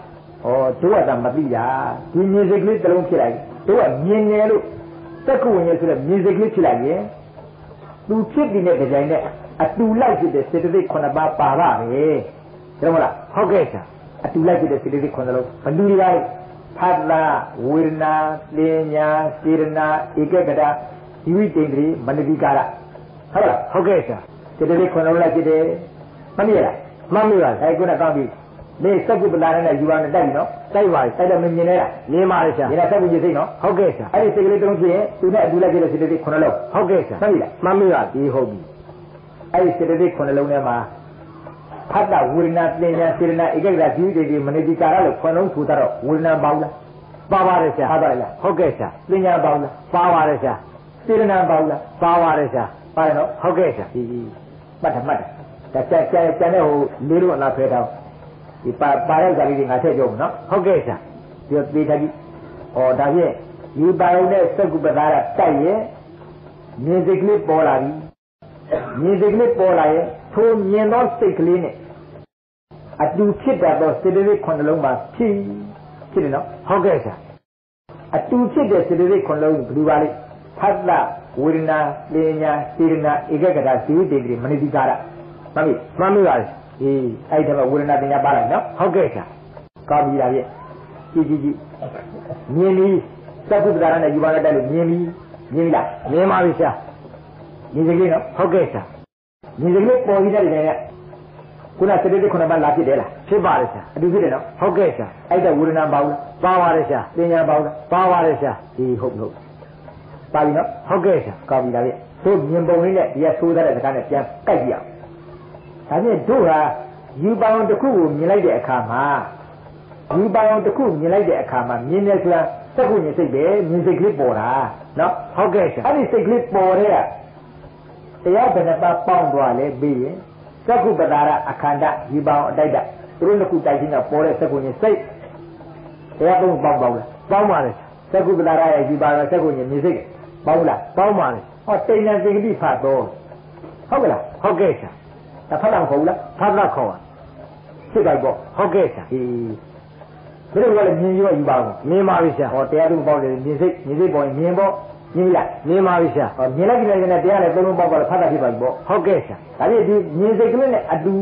ဩတို့ကသာမသိတာဒီမြင်စကလေးတစ်လုံးဖြစ်လိုက်တို့ကမြင်နေလို့စက္ကုဝင်ရဆိုတဲ့မြင်စကလေးဖြစ်လိုက်ရင် သူဖြစ်ပြီးတဲ့ကြိုင်နဲ့အတူလိုက်ဖြစ်တဲ့စေတသိက်ခုနှစ်ပါးပါပါပဲဒါမဟုတ်လားဟုတ်ကဲ့ဆရာအတူလိုက်ဖြစ်တဲ့စေတသိက်ခုနှစ်လုံးဘလူတွေကဖတ်တာဝေဒနာပညာစေရနာဧကဂတဇီဝိတ္တန္တရိမနတိကာရဟုတ်လားဟုတ်ကဲ့ဆရာစေတသိက်ခုနှစ်လုံးလိုက်ဖြစ်တယ်မမြင်လားမှတ်မိပါအဲခုနကောင်းပြီ နေစက္ကုပလာနဲ့ယူပါနဲ့တိုက်ပြီနော်တိုက်ပါပြီတိုက်တော့မမြင်နေတာမြင်ပါတယ်ဆရာဒီကစက္ကုကြီးစိတ်နော်ဟုတ်ကဲ့ဆရာအဲ့ဒီစိတ်ကလေးတစ်လုံးဖြစ်ရင်သူနဲ့အတူလိုက်ဖြစ်တဲ့စေတသိက်ခုနှစ်လုံးဟုတ်ကဲ့ဆရာမှတ်ပြီလားမှတ်မိပါဒီဟုတ်ပြီအဲ့ဒီစေတသိက်ခုနှစ်လုံးထဲမှာဖတ်တာဝေဒနာပညာစေရနာဧကဂရဇီဝိတ္တန္တရိမနတိကာရလို့ခုနှစ်လုံးထူတော့ဝေဒနာပေါင်းလားပါပါတယ်ဆရာဟာပါတယ်လားဟုတ်ကဲ့ဆရာပညာပေါင်းလားပါပါတယ်ဆရာစေရနာပေါင်းလားပါပါတယ်ဆရာပါတယ်နော်ဟုတ်ကဲ့ဆရာဒီမှတ်တယ်မှတ်တယ်ဒါကြက်ကြက်ကြက်တဲ့ဟိုလေးလုံးအလားဖဲထား ဒီပါပါတဲ့ဇာတိတွေငါထည့်ပြောမယ်နော်ဟုတ်ကဲ့ဆရာဒီတော့သေးထားကြည့်ဩဒါဖြင့်ဒီပါရုံနဲ့စက္ကုပ္ပဒါရတိုက်ရဲ့မြင်စိတ်ကလေးပေါ်လာပြီမြင်စိတ်ကလေးပေါ်လာရဲ့ထိုမြင်သောစိတ်ကလေးနဲ့အတူဖြစ်တတ်သောစေတသိက်ခုနှလုံးမှာဖြစ်ဖြစ်တယ်နော်ဟုတ်ကဲ့ဆရာအတူဖြစ်တဲ့စေတသိက်ခုနှလုံးဘယ်လိုပါလဲဖတ်တာဝေဒနာပညာစေရနာဧကဂတဇီဝတေတိမနတိကာရမမေမှတ်မိပါတယ် အေးအဲ့ဒီမှာဝေဒနာပညာပါလိုက်နော်ဟုတ်ကဲ့ဆရာကောင်းပြီလားပြည့်ကြည့်ကြည့်ကြည့်မြင်ပြီသက္ကုပ္ပဒါရနဲ့ယူပါလိုက်တယ်လို့မြင်ပြီမြင်ပြီလားမြင်ပါပြီဆရာမြင်စကလေးနော်ဟုတ်ကဲ့ဆရာမြင်စကလေးပေါ်ပြီးတဲ့နေရာခုနစတေတိခုနပါလာဖြစ်တယ်လားဖြစ်ပါတယ်ဆရာအတူဖြစ်တယ်နော်ဟုတ်ကဲ့ဆရာအဲ့ဒါဝေဒနာပေါင်းလားပါပါတယ်ဆရာပညာပေါင်းလားပါပါတယ်ဆရာဒီဟုတ်လို့ပါပြီနော်ဟုတ်ကဲ့ဆရာကောင်းပြီလားပြည့်သို့မြင်ပုံလေးနဲ့ဒီကသိုးတဲ့စကားနဲ့ပြန်ကြိုက်ကြည့်အောင် ဒါဖြင့်တို့ဟာယူပါအောင်တစ်ခုကိုမြင်လိုက်တဲ့အခါမှာယူပါအောင်တစ်ခုမြင်လိုက်တဲ့အခါမှာမြင်တယ်ဆိုတာစက္ကုမြင်စိတ်ပဲမြင်စိတ်ကလေးပေါ်တာနော်ဟုတ်ကဲ့ဆရာအဲ့ဒီစိတ်ကလေးပေါ်တဲ့ကတရားဘယ်နှပါပေါင်းသွားလဲပြီးရင်သက္ကုပ္ပတာရအခန္ဓာဒီပေါင်းအတိုက်တာသူတို့နှစ်ခုတိုက်ချင်းကပေါ်တဲ့သက္ကုညစိတ်တရားသုံးပေါင်းပေါင်းလားပေါင်းပါလေသက္ကုပ္ပလာရရဲ့ဒီပါတော့သက္ကုညမြေစိတ်ပေါင်းလားပေါင်းပါလေဟောတိန်နဲ့သင်္ကတိဖတ်တော့ဟုတ်ကလားဟုတ်ကဲ့ဆရာ ဒါဖတ်တော့မဟုတ်ဘူးလားဖတ်တော့ခေါ်ပါဖြစ်ပါပေါ့ဟုတ်ကဲ့ဆရာအေးဘယ်လိုလဲမြင်ရောယူပါဦးမြင်ပါပြီဆရာဟောတရားသုံးပေါင်းတယ်မြေစိတ်မြေစိတ်ပေါ်ရင်မြင်ပေါ့မြင်လားမြင်ပါပြီဆရာဟောမြင်လိုက်ကြည့်လိုက်တဲ့တရားလည်းသုံးလုံးပေါက်တော့ဖတ်တာဖြစ်ပါပြီပေါ့ဟုတ်ကဲ့ဆရာဒါပြည့်ဒီမြင်စိတ်ကလေးနဲ့အတူ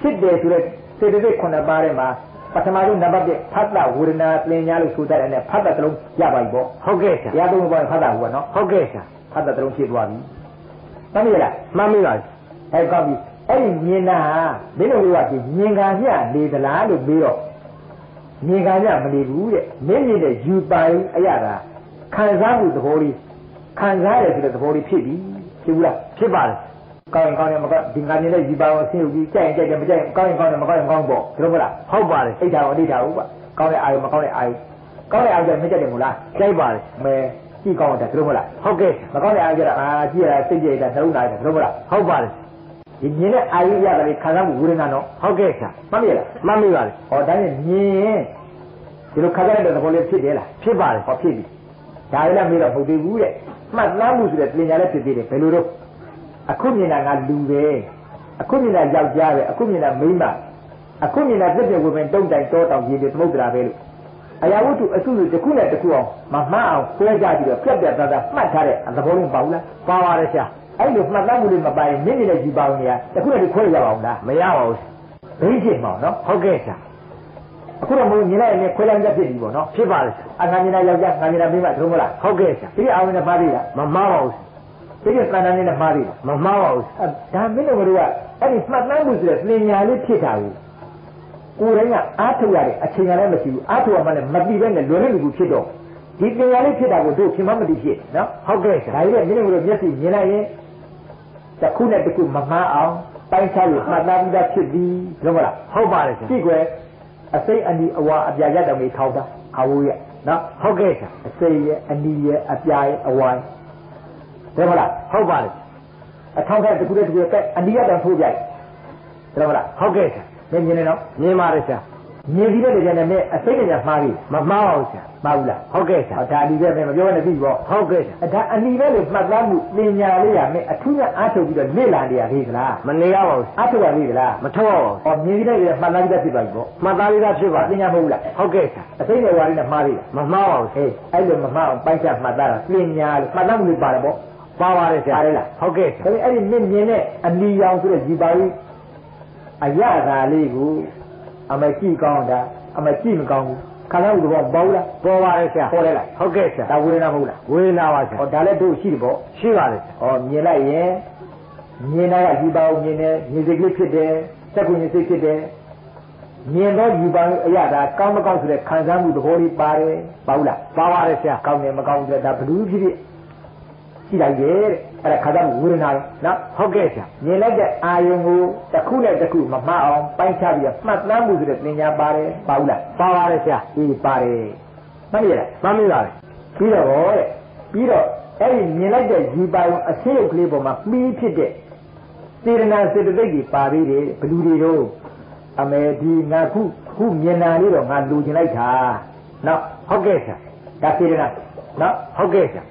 ဖြစ်တယ်ဆိုတဲ့စေတသိက်ခုနှစ်ပါးထဲမှာပထမဆုံးနံပါတ်1ဖတ်တာဝေဒနာပညာလို့ဆိုတတ်တယ်နဲ့ဖတ်တာတစ်လုံးရပါပြီပေါ့ဟုတ်ကဲ့ဆရာတရားသုံးပေါင်းဖတ်တာဟုတ်ကနော်ဟုတ်ကဲ့ဆရာဖတ်တာတစ်လုံးဖြစ်သွားပြီတမ်းရလားမှန်ပြီပါပြီအဲကောင်းပြီ အဲ့ဒီမြင်တာဟာမင်းတို့ကဒီမြင်ကမျှနေသလားလို့ပြီးတော့မြင်ကမျှမနေဘူးတဲ့မင်းမြင်တဲ့ယူပိုင်အရာကခံစားမှုသဘောလေးခံစားရတယ်ဆိုတဲ့သဘောလေးဖြစ်ပြီဖြစ်ဘူးလားဖြစ်ပါလေကောင်းရင်ကောင်းတယ်မကောင်းဒီငါမြင်တဲ့ယူပိုင်ကိုဆင်းယူပြီးကြိုက်ရင်ကြိုက်တယ်မကြိုက်ရင်ကောင်းရင်ကောင်းတယ်မကောင်းရင်ကောင်းပေါ့ဒီလိုမလားဟုတ်ပါလေအိတ်တာကိုအိတ်တာဟုတ်ပါကောင်းတဲ့အာယုမကောင်းတဲ့အာယုကောင်းတဲ့အာယုမကြိုက်တယ်မို့လားကြိုက်ပါလေမဲကြည့်ကောင်းတယ်ဒီလိုမလားဟုတ်ကဲ့ဆရာမကောင်းတဲ့အာယုကြတာအာကြည့်ရတာစိတ်ကြိုက်တာနှလုံးသားတယ်ဒီလိုမလားဟုတ်ပါလေ ဒီမြင်တဲ့အာယုရတယ်ခံစားမှုဝေဒနာတော့ဟုတ်ကဲ့ဆရာမှတ်မိလားမှန်ပြီပါလေဟောဒါနဲ့မြင်ဒီလိုခံစားရတဲ့သဘောလေးဖြစ်တယ်လားဖြစ်ပါလေဟောဖြစ်ပြီဒါလည်းမေးတော့မဟုတ်သေးဘူးတဲ့မှတ်သားမှုဆိုတဲ့ပညာလည်းဖြစ်သေးတယ်ဘယ်လိုတော့အခုမြင်တာကလူပဲအခုမြင်တာယောက်ျားပဲအခုမြင်တာမိန်းမအခုမြင်တာပြည့်ပြည့်ဝဝင်တုံးတိုင်တောတောင်ရေတွေသမုဒ္ဒရာပဲလို့အရာဝတ္ထုအစုစုတစ်ခုနဲ့တစ်ခုအောင်မမှတ်အောင်ဆွဲကြပြီးတော့ပြက်ပြက်သားသားမှတ်ထားတဲ့သဘောလုံးပါဘူးလားပါပါတယ်ဆရာ အဲ့လိုမှတ်သားမှုလေးမပိုင်မြင့်နေတဲ့ယူပါအောင်နေရတစ်ခုနဲ့တစ်ခွဲရပါအောင်လားမရပါဘူးဘိဖြစ်မှာနော်ဟုတ်ကဲ့ဆရာအခုတော့မင်းမြင်လိုက်ရင်ခွဲလိုက်ကြဖြစ်ပြီပေါ့နော်ဖြစ်ပါလေဆရာအငါမြင်တာယောက်ျားငါမြင်တာမိန်းမတို့မလားဟုတ်ကဲ့ဆရာဒီအောင်နဲ့မှားသေးလားမမှားပါဘူးဆရာဒီကသဏ္ဍာန်လေးနဲ့မှားသေးလားမမှားပါဘူးဆရာအဲဒါမင်းတို့ကအဲ့ဒီမှတ်သားမှုဆိုတဲ့ပညာလေးဖြစ်တာကိုကိုယ်တိုင်းကအားထုတ်ရတဲ့အချိန်ကလည်းမရှိဘူးအားထုတ်ရမှလည်းမပြီးပဲနဲ့လွယ်တဲ့လူကူဖြစ်တော့ဒီပညာလေးဖြစ်တာကိုတို့ခင်မမသိဖြစ်နော်ဟုတ်ကဲ့ဆရာဒါကြီးကမင်းတို့ကမျက်စိမြင်လိုက်ရင် တစ်ခုနဲ့တစ်ခုမမှားအောင်ပိုင်းခြားလို့မှတ်သားပြီးသားဖြစ်ပြီဟုတ်မလားဟုတ်ပါလေဆရာကြည့်ကွယ်အစိမ့်အနီအဝါအပြာရတမေထောက်တာခါဝိုးရနော်ဟုတ်ကဲ့ဆရာအစိမ့်ရဲ့အနီရဲ့အပြာရဲ့အဝါရဲ့ဒါမလားဟုတ်ပါလေအထောက်ထားတစ်ခုတည်းတစ်ခုတည်းအနီရတောင်ထိုးပြိုက်ဒါမလားဟုတ်ကဲ့ဆရာမင်းမြင်နေတော့မြင်ပါတယ်ဆရာ မြင်ပြီးတဲ့ကြတဲ့နဲ့အစိမ့်နဲ့မှားပြီမမှားပါဘူးဆရာမှားဘူးလားဟုတ်ကဲ့ဆရာဟောဒါအနီပဲမင်းမပြောနဲ့ပြီပေါ့ဟုတ်ကဲ့ဆရာဒါအနီပဲလို့မှတ်သားမှုပညာလေးရမယ်အထူးနဲ့အားထုတ်ပြီးတော့လေ့လာနေရသေးသလားမနေရပါဘူးဆရာအားထုတ်ရသေးသလားမထောက်ပါဘူးဟောမြင်ပြီးတဲ့ကြတဲ့မှတ်သားပြီးသားဖြစ်ပါပြီပေါ့မှတ်သားလေးသားဖြစ်ပါပညာမဟုတ်ဘူးလားဟုတ်ကဲ့ဆရာအစိမ့်နဲ့ဝါရီနဲ့မှားသေးလားမမှားပါဘူးဆရာအေးအဲ့လိုမမှအောင်ပိုက်ချက်မှတ်သားတာပညာလို့မှတ်သားမှုလေးပါတယ်ပေါ့ပါပါတယ်ဆရာပါတယ်လားဟုတ်ကဲ့ဆရာဒါပေမဲ့အဲ့ဒီမြင်မြင်နဲ့အနီရောင်ဆိုတဲ့ဒီပါကြီးအရသာလေးကို အမကြည့်ကောင်းတာအမကြည့်မကောင်းဘူးခန္ဓာဥဒ္ဘောပေါလားပေါ်ပါတယ်ဆရာပေါ်လဲလားဟုတ်ကဲ့ဆရာဒါဝေဒနာမဟုတ်လားဝေဒနာပါဆရာဟောဒါလည်းတို့ရှိတယ်ပေါ့ရှိပါတယ်ဆရာဟောမြင်လိုက်ရင်မြင်တာကဒီပါကိုမြင်တယ်မြင်စိတ်ကလေးဖြစ်တယ်စက်ကူမြင်စိတ်ဖြစ်တယ်မြင်တော့ယူပါအရသာကောင်းမကောင်းဆိုတဲ့ခံစားမှုသဘောလေးပါတယ်ပါဘူးလားပါပါတယ်ဆရာကောင်းတယ်မကောင်းဘူးဆိုတာဒါဘယ်လိုဖြစ်ဖြစ်ရှိလိုက်တယ်တဲ့ အဲ့ဒါခါသားဝေဒနာပဲနော်ဟုတ်ကဲ့ဆရာမြင်လိုက်တဲ့အာယုံကိုတစ်ခုနဲ့တစ်ခုမမှားအောင်ပိုင်းခြားပြီးတော့မှတ်သားမှုဆိုတဲ့ပညာပါတယ်ပါဘူးလားပါပါတယ်ဆရာအေးပါတယ်မှတ်ရလားမှတ်မိပါတယ်ပြီးတော့တဲ့ပြီးတော့အဲ့ဒီမြင်လိုက်တဲ့ယူပါယုံအဆင်းရုပ်ကလေးပေါ်မှာပြီးဖြစ်တဲ့စေတနာစေတသိက်ကြီးပါသေးတယ်ဘလူတွေတော့အမေဒီငါခုခုမြင်တာလေးတော့ငါလူချင်လိုက်တာနော်ဟုတ်ကဲ့ဆရာဒါစေတနာနော်ဟုတ်ကဲ့ဆရာ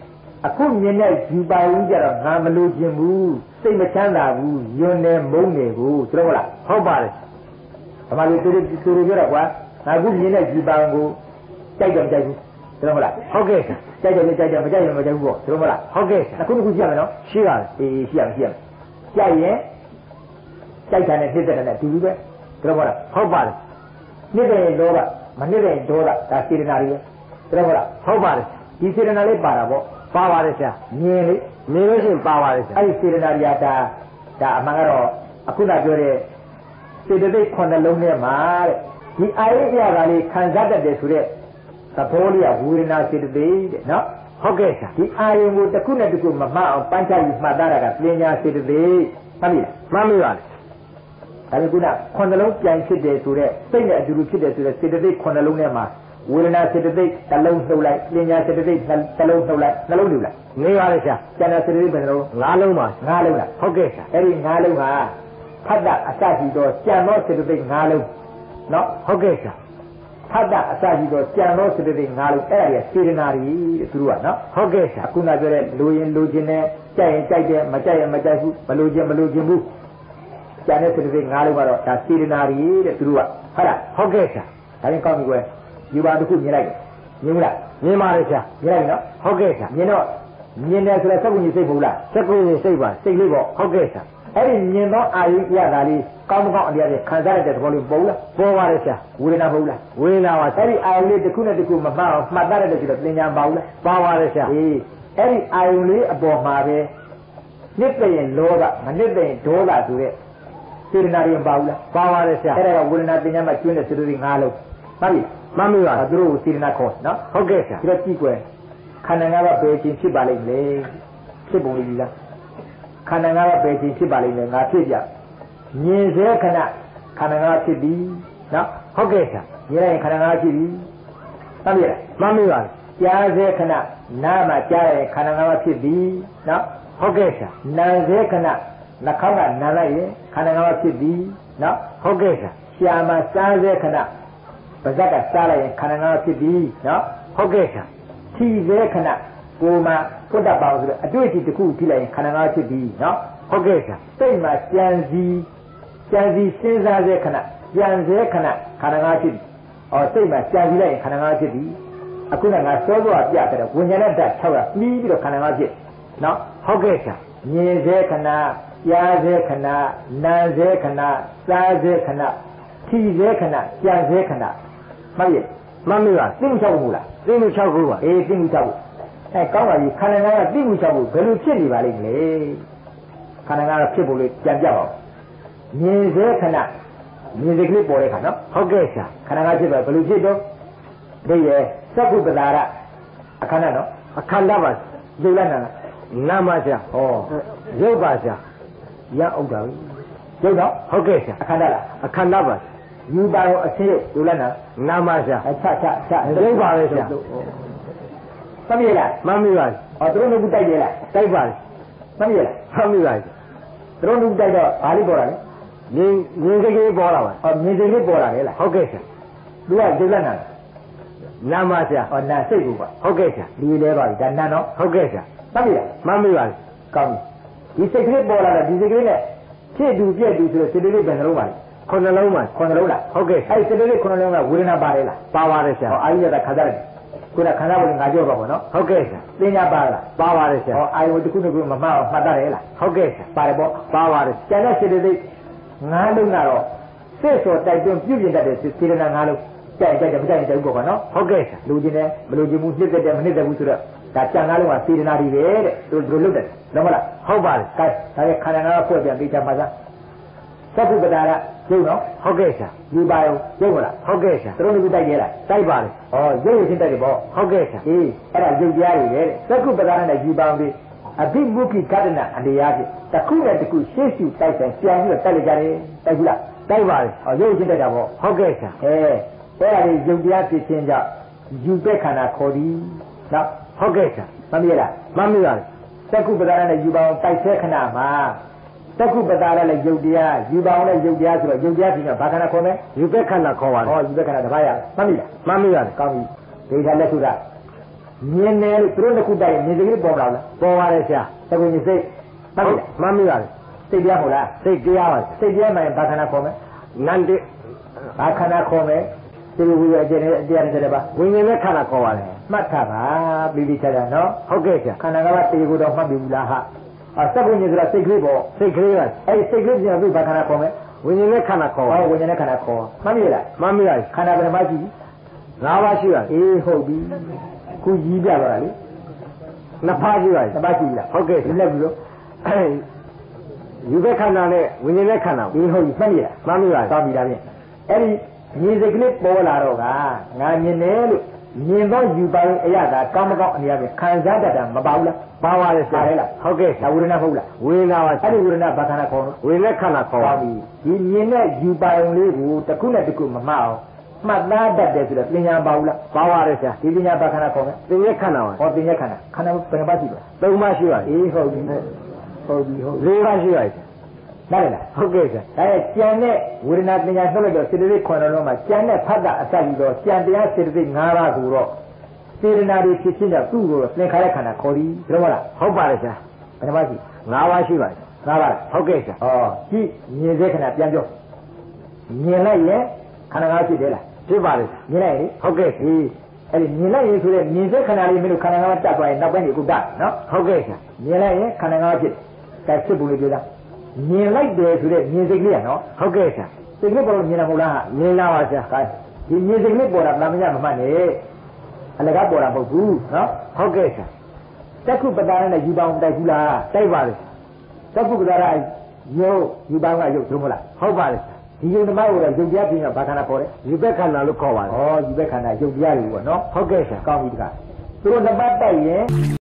အခုမြင်တဲ့ယူပါဝင်ကြတော့ငါမလို့ခြင်းဘူးစိတ်မချမ်းသာဘူးယွန်းနေမုန်းနေဘူးသိတော့မလားဟုတ်ပါတယ်ဗမာလူသူတို့သူတို့ပြောတော့ကွာငါအခုမြင်တဲ့ယူပါဝင်ကိုကြိုက်တယ်မကြိုက်ဘူးသိတော့မလားဟုတ်ကဲ့ဆရာကြိုက်တယ်ကြိုက်တယ်မကြိုက်ရင်မကြိုက်ဘူးပေါ့သိတော့မလားဟုတ်ကဲ့ဆရာအခုတစ်ခုရှိရမယ်နော်ရှိပါတယ်အေးရှိရမယ်ရှိရမယ်ကြိုက်ရင်ကြိုက်တာနဲ့နှိမ့်တဲ့နဲ့တူတူပဲသိတော့မလားဟုတ်ပါတယ်နှိမ့်တဲ့ရင်ဒေါသမနှိမ့်တဲ့ရင်ဒေါသဒါစေတနာတွေပဲသိတော့မလားဟုတ်ပါတယ်ဒီစေတနာလေးပါတာပေါ့ ပါပါတယ်ဆရာမြင်လေနေလို့ရှိရင်ပါပါတယ်ဆရာအဲ့ဒီစေတနာတရားဒါဒါအမှန်ကတော့အခုနပြောတဲ့စေတသိက်ခုနှစ်လုံးထဲမှာတဲ့ဒီအာရိယကလေးခံစားတတ်တယ်ဆိုတဲ့သဘောလေးကဝေဒနာစေတသိက်တဲ့နော်ဟုတ်ကဲ့ဆရာဒီအာယုံကိုတစ်ခုနဲ့တစ်ခုမမှတ်အောင်ပိုင်းခြားပြီးမှတ်သားတာကပညာစေတသိက်မှတ်ပြီလားမှတ်မိပါတယ်ဒါပေမဲ့ခုနခုနှစ်လုံးပြန်ဖြစ်တယ်ဆိုတဲ့စိတ်နဲ့အတူတူဖြစ်တယ်ဆိုတဲ့စေတသိက်ခုနှစ်လုံးထဲမှာ ဝေဒနာစေတသိက်တစ်လုံးနှုတ်လိုက်ပညာစေတသိက်တစ်လုံးနှုတ်လိုက်နှလုံးနှုတ်လိုက်နေပါတယ်ဆရာကျန်တဲ့စေတသိက်ဘယ်နှလုံးငါးလုံးပါငါးလုံးလားဟုတ်ကဲ့ဆရာအဲ့ဒီငါးလုံးဟာဖတ်တာအစရှိတော့ကြံသောစေတသိက်ငါးလုံးနော်ဟုတ်ကဲ့ဆရာဒထပ်တအစရှိတော့ကြံသောစေတသိက်၅လုံးအဲ့ဒါတွေစေတနာတွေတဲ့သူတို့ကနော်ဟုတ်ကဲ့ဆရာအခုနပြောတဲ့လူရင်လူချင်းနဲ့ကြိုက်ရင်ကြိုက်တယ်မကြိုက်ရင်မကြိုက်ဘူးမလူချင်းမလူချင်းဘူးကြံတဲ့စေတသိက်၅လုံးကတော့ဒါစေတနာတွေတဲ့သူတို့ကဟုတ်လားဟုတ်ကဲ့ဆရာဒါရင်ကောင်းပြီကွယ် ယူပါတစ်ခုမြင်လိုက်တယ်မြင်ဘူးလားမြင်ပါတယ်ဆရာမြင်လိုက်နော်ဟုတ်ကဲ့ဆရာမြင်တော့မြင်တယ်ဆိုတော့စက်ကူကြီးစိတ်ဘူးလားစက်ကူရင်စိတ်ပါစိတ်လေးပေါ့ဟုတ်ကဲ့ဆရာအဲ့ဒီမြင်သောအာယုရတာလေးကောင်းမကောင်းအတရားတွေခံစားရတဲ့သဘောလေးပုံလားပေါ်ပါတယ်ဆရာဝေဒနာပုံလားဝေနာပါဆရာအဲ့ဒီအာယုလေးတစ်ခုနဲ့တစ်ခုမမှတ်အောင်မှတ်တတ်တဲ့ဆိုတော့ပညာပါဘူးလားပါပါတယ်ဆရာအေးအဲ့ဒီအာယုလေးအပေါ်မှာပဲနှစ်သိရင်လောဘမနှစ်သိရင်ဒေါသဆိုတဲ့စေတနာတွေမပါဘူးလားပါပါတယ်ဆရာအဲ့ဒါကဝေဒနာပညာမှာကျွန်းတဲ့စေတသိက်၅လုံးမှတ်ပြီ မှတ်မိပါအဲသူတို့ကိုစေတနာခေါ်နော်ဟုတ်ကဲ့ဆရာဒီတော့ကြည့်ကွယ်ခန္ဓာငါးပါးပဲချင်းဖြစ်ပါလိမ့်မယ်ဖြစ်ပုံလေးကြီးလားခန္ဓာငါးပါးပဲချင်းဖြစ်ပါလိမ့်မယ်ငါဖြစ်ပြမြင်စေခဏခန္ဓာငါးပါးဖြစ်ပြီနော်ဟုတ်ကဲ့ဆရာမြင်လိုက်ရင်ခန္ဓာငါးပါးဖြစ်ပြီသတ်ပြီလားမှတ်မိပါကြားစေခဏနားမှာကြားရရင်ခန္ဓာငါးပါးဖြစ်ပြီနော်ဟုတ်ကဲ့ဆရာနာမ်စေခဏနှာခေါင်းကနားလိုက်ရင်ခန္ဓာငါးပါးဖြစ်ပြီနော်ဟုတ်ကဲ့ဆရာရှာမှာစားစေခဏ ပါဇက်ကစားလိုက်ရင်ခန္ဓာငါးပါးဖြစ်ပြီနော် ဟုတ်ကဲ့ဆရာ ထီစေခဏကိုယ်မှာဖွတ်တတ်ပါအောင်ဆိုတော့အတွေ့အထိတစ်ခုကြည့်လိုက်ရင်ခန္ဓာငါးပါးဖြစ်ပြီနော် ဟုတ်ကဲ့ဆရာ စိတ်မှာကြံစီကြံစီစဉ်းစားစေခဏကြံစေခဏခန္ဓာငါးပါးဖြစ်ပြီအော်စိတ်မှာကြံစီလိုက်ရင်ခန္ဓာငါးပါးဖြစ်ပြီအခုကငါစောစောကပြတဲ့ဝิญญาณဓာတ်6ရပြီးပြီးတော့ခန္ဓာငါးပါးဖြစ်နော် ဟုတ်ကဲ့ဆရာ မြင်စေခဏကြားစေခဏနားစေခဏစားစေခဏထီစေခဏကြံစေခဏ မှတ်ရမှတ်မိပါသိမချောက်ဘူးလားသိမှု6ခုပါအေးသိမချောက်ဘူးအဲကောင်းပါပြီခန္ဓာငါးကသိမချောက်ဘူးဘယ်လိုဖြစ်နေပါလိမ့်မလဲခန္ဓာငါးကဖြစ်ဖို့လေကြံပြပါဦးမြင်စေခဏမြင်စေကလေးပေါ်တဲ့ခါနော်ဟုတ်ကဲ့ဆရာခန္ဓာငါးဖြစ်ပါဘယ်လိုဖြစ်တော့ဒိဋ္ဌိသက္ကုပ္ပတာရအခန္ဓာနော်အခန္ဓာပါလူလနာနာမဆရာဟောရုပ်ပါဆရာရအောင်တာရုပ်တော့ဟုတ်ကဲ့ဆရာအခန္ဓာလားအခန္ဓာပါ ယူပါရောအသေးလူလနာနာမဆရာအချချချရုပ်ပါပဲဆရာသမီးလားမှတ်မိပါဟောသူတို့ကတိုက်တယ်လားတိုက်ပါသမီးလားမှတ်မိပါသူတို့ကတိုက်တော့ဘာလေးပေါ်တာလဲငင်းငင်းကလေးပေါ်လာပါဟောမြင်စိတ်လေးပေါ်လာလေလားဟုတ်ကဲ့ဆရာသူကဒုလနာနာမဆရာဟောနာစိတ်ကိုပါဟုတ်ကဲ့ဆရာလူလဲပါပြီဒါနာနော်ဟုတ်ကဲ့ဆရာသမီးလားမှတ်မိပါကောင်းပြီဒီစိတ်ကလေးပေါ်လာတာဒီစိတ်ကလေးနဲ့ဖြစ်တူပြက်တူဆိုတော့စိတ်ကလေးဘယ်နှလုံးပါလဲ ခုနှလုံးပါခုနှလုံးလားဟုတ်ကဲ့ဆရာအဲ့ဒီစိတ်ကလေးခုနှလုံးကဝေဒနာပါတယ်လားပါပါတယ်ဆရာဟောအာရိယတာခါကြတယ်ခုနခန္ဓာဝင်ငါကြောပါဘောနော်ဟုတ်ကဲ့ဆရာသင်ညာပါလားပါပါတယ်ဆရာဟောအာယုတစ်ခုတစ်ခုမမှတ်အောင်မှတ်တတ်တယ်လားဟုတ်ကဲ့ဆရာပါတယ်ပေါ့ပါပါတယ်ကျန်တဲ့စေတသိက်ငါးလုံးကတော့စိတ်စောတိုက်တွန်းပြုပြင်တတ်တဲ့စေတနာငါးလုံးကြိုက်ကြိုက်တယ်မကြိုက်ရင်ကြိုက်ဘူးပေါ့ကွာနော်ဟုတ်ကဲ့ဆရာလူချင်းတယ်မလူချင်းဘူးနှစ်သက်တယ်မနှစ်သက်ဘူးဆိုတော့ဒါကြံငါးလုံးကစေတနာတွေပဲတဲ့သူတို့လုပ်တယ်လုံးမလားဟုတ်ပါတယ်ကဲဒါရဲ့ခန္ဓာငါးဖွဲ့ပြန်ပြီးကြပါစားသက္ကုပ္ပတာက ရုပ်နော်ဟုတ်ကဲ့ဆရာယူပါယုံရုပ်မလားဟုတ်ကဲ့ဆရာသူတို့လည်းတိုက်ကြလားတိုက်ပါတယ်ဩရုပ်ရချင်းတိုက်တယ်ပေါ့ဟုတ်ကဲ့ဆရာအေးအဲ့ဒါရုပ်တရားတွေပဲတဲ့သက္ကုပ္ပတာနဲ့ယူပါယုံပြီးအဘိမုခိကတနာအနေအားဖြင့်တစ်ခုနဲ့တစ်ခုရှေ့ရှုတိုက်ဆိုင်ပြန်ပြီးတော့တိုက်လိုက်ကြတယ်တိုက်ဘူးလားတိုက်ပါတယ်ဩရုပ်ချင်းတိုက်တာပေါ့ဟုတ်ကဲ့ဆရာအဲအဲ့ဒါတွေယုံတရားဖြစ်ခြင်းကြောင့်ယူပဲ့ခန္ဓာခေါ်သည်နော်ဟုတ်ကဲ့ဆရာမမြင်လားမှတ်မိပါတယ်သက္ကုပ္ပဒါရနဲ့ယူပါအောင်တိုက်ဆဲခဏမှာ သက္ကုပ္ပဒါရနဲ့ယုတ်တရားယူပါအောင်နဲ့ယုတ်တရားဆိုတော့ယုတ်တရားပြီးတော့ဘာခန္ဓာခေါ်မယ်ယူပက်ခန္ဓာခေါ်ပါတဟောယ်ယူပဲ့ခန္ဓာတစ်ပါးရမမြင်လားမှတ်မိပါတယ်ကောင်းပြီဒိဋ္ဌာလက်စုကမြင်တယ်လို့သူတို့တစ်ခုတိုက်မြင်စကလေးပေါ်လာလားပေါ်ပါတယ်ဆရာသက္ကုညစိတ်မမြင်လားမှတ်မိပါတယ်စိတ်တရားဟုတ်လားစိတ်တရားပါစိတ်တရားမှရင်ဘာခန္ဓာခေါ်မယ်နန္တိဘာခန္ဓာခေါ်မယ်ဒီလိုဝိရအကျဉ်းနဲ့အတရားနဲ့တဲ့ပါဝိညာဉ်နဲ့ခန္ဓာခေါ်ပါတယ်မှတ်ထားပါပြီးပြီးချာချာနော်ဟုတ်ကဲ့ဆရာခန္ဓာကဘာတေကိုတော့မှတ်ပြီဘူးလားဟာ အသက္ကုညဆိုတာစိတ်ကလေးပေါ့စိတ်ကလေးပါအဲ့ဒီစိတ်ကလေးပြန်ပြီးဘာခန္ဓာခေါ်မယ်ဝိညာဉ်နဲ့ခန္ဓာခေါ်ပါဟောဝိညာဉ်နဲ့ခန္ဓာခေါ်မှတ်မိလားမှတ်မိပါတယ်ခန္ဓာဘယ်နှပါးရှိပြီငါးပါးရှိပါတယ်အေးဟုတ်ပြီခုကြီးပြသွားတာလေနှစ်ပါးရှိပါတယ်တစ်ပါးရှိပြီလားဟုတ်ကဲ့ဒီလက်ပြီးတော့ယူပက်ခန္ဓာနဲ့ဝိညာဉ်နဲ့ခန္ဓာအေးဟုတ်ပြီမှတ်မိလားမှတ်မိပါတယ်တောင်းပြီဒါဖြင့်အဲ့ဒီမြေစိတ်ကလေးပေါ်လာတော့ကငါမြင်တယ်လို့မြင်တော့ယူပါရင်အရသာကောင်းမကောင်းအနေအချင်းခံစားတတ်တာမပါဘူးလား ပါပါတယ်ဆပါရာလေလားဟုတ်ကဲ့ဆဒါရာဝေဒနာဟုတ်လားဝိညာဉ်ပါဆအဲ့ရာဒီဝေဒနာဘာခန္ဓာခေါ်လို့ဝိညာဉ်နဲ့ခန္ဓာခေါ်ပါပါပြီဒီမြင်တဲ့ယူပါုံလေးကိုတစ်ခုနဲ့တစ်ခုမမှတ်အောင်မှတ်သားတတ်တယ်ဆိုတော့ပညာပါဘူးလားပါပါတယ်ဆရာဒီပညာဘာခန္ဓာခေါ်မယ်သင်ရဲ့ခန္ဓာပါဟောပညာခန္ဓာခန္ဓာဘယ်နှပါးရှိလဲသုံးပါးရှိပါတယ်အေးဟုတ်ပြီဟုတ်ပြီဟုတ်ပြီလေးပါးရှိပါတယ်ဆရာနားလည်လားဟုတ်ကဲ့ဆရာဒါရဲ့ကြံတဲ့ဝေဒနာပညာနှုတ်လိုက်တော့စေတသိက်ခွန်တော်လုံးမှာကြံတဲ့ဖတ်တာအစပြီးတော့ကြံတရားစေတသိက်၅ပါးဆိုတော့ စေတနာတွေဖြစ်ချင်းကြောင့်သူ့ကိုသင်္ခါရခန္ဓာခေါ်သည်ဘယ်လိုမလားဟုတ်ပါတယ်ဆရာဘယ်နှပါးရှိ၅ပါးရှိပါတယ်၅ပါးလားဟုတ်ကဲ့ဆရာဩကြည့်မြင်စေခဏပြန်ပြောမြင်လိုက်ရင်ခန္ဓာ၅ပါးဖြစ်တယ်လားဖြစ်ပါတယ်ဆရာမြင်လိုက်ရင်ဟုတ်ကဲ့ဒီအဲ့ဒီမြင်လိုက်ရင်ဆိုတဲ့မြင်စေခဏလေးမင်းတို့ခန္ဓာ၅ပါးတက်သွားရင်နောက်ပိုင်းဒီကုတ္တနော်ဟုတ်ကဲ့ဆရာမြင်လိုက်ရင်ခန္ဓာ၅ပါးဖြစ်တယ်ဒါဖြစ်ပုံလေးပြောတာမြင်လိုက်တယ်ဆိုတဲ့မြင်စိတ်ကလေးကနော်ဟုတ်ကဲ့ဆရာစိတ်ကလေးပေါ်လို့မြင်တာမဟုတ်လားမြင်လာပါဆရာဟာဒီမြင်စိတ်ကလေးပေါ်တာဗလာမညမမှတ်နဲ့ အလကားပေါ်တာမဟုတ်ဘူးနော်ဟုတ်ကဲ့ဆရာတက္ခုပတာရနဲ့ယူပါအောင်တိုက်ဘူးလားတိုက်ပါတယ်တက္ခုပတာရယုတ်ယူပါအောင်ကယုတ်သုံးမလားဟုတ်ပါတယ်ဆရာဒီယုတ်ဓမ္မကိုလည်းယုတ်တရားပြင်တော့ဘာခန္ဓာပေါ်တယ်ဒီဘက်ခန္ဓာလို့ခေါ်ပါတယ်ဩဒီဘက်ခန္ဓာယုတ်တရားတွေပေါ့နော်ဟုတ်ကဲ့ဆရာကောင်းပြီတကားသူတို့နှစ်ပတ်တိုက်ရင်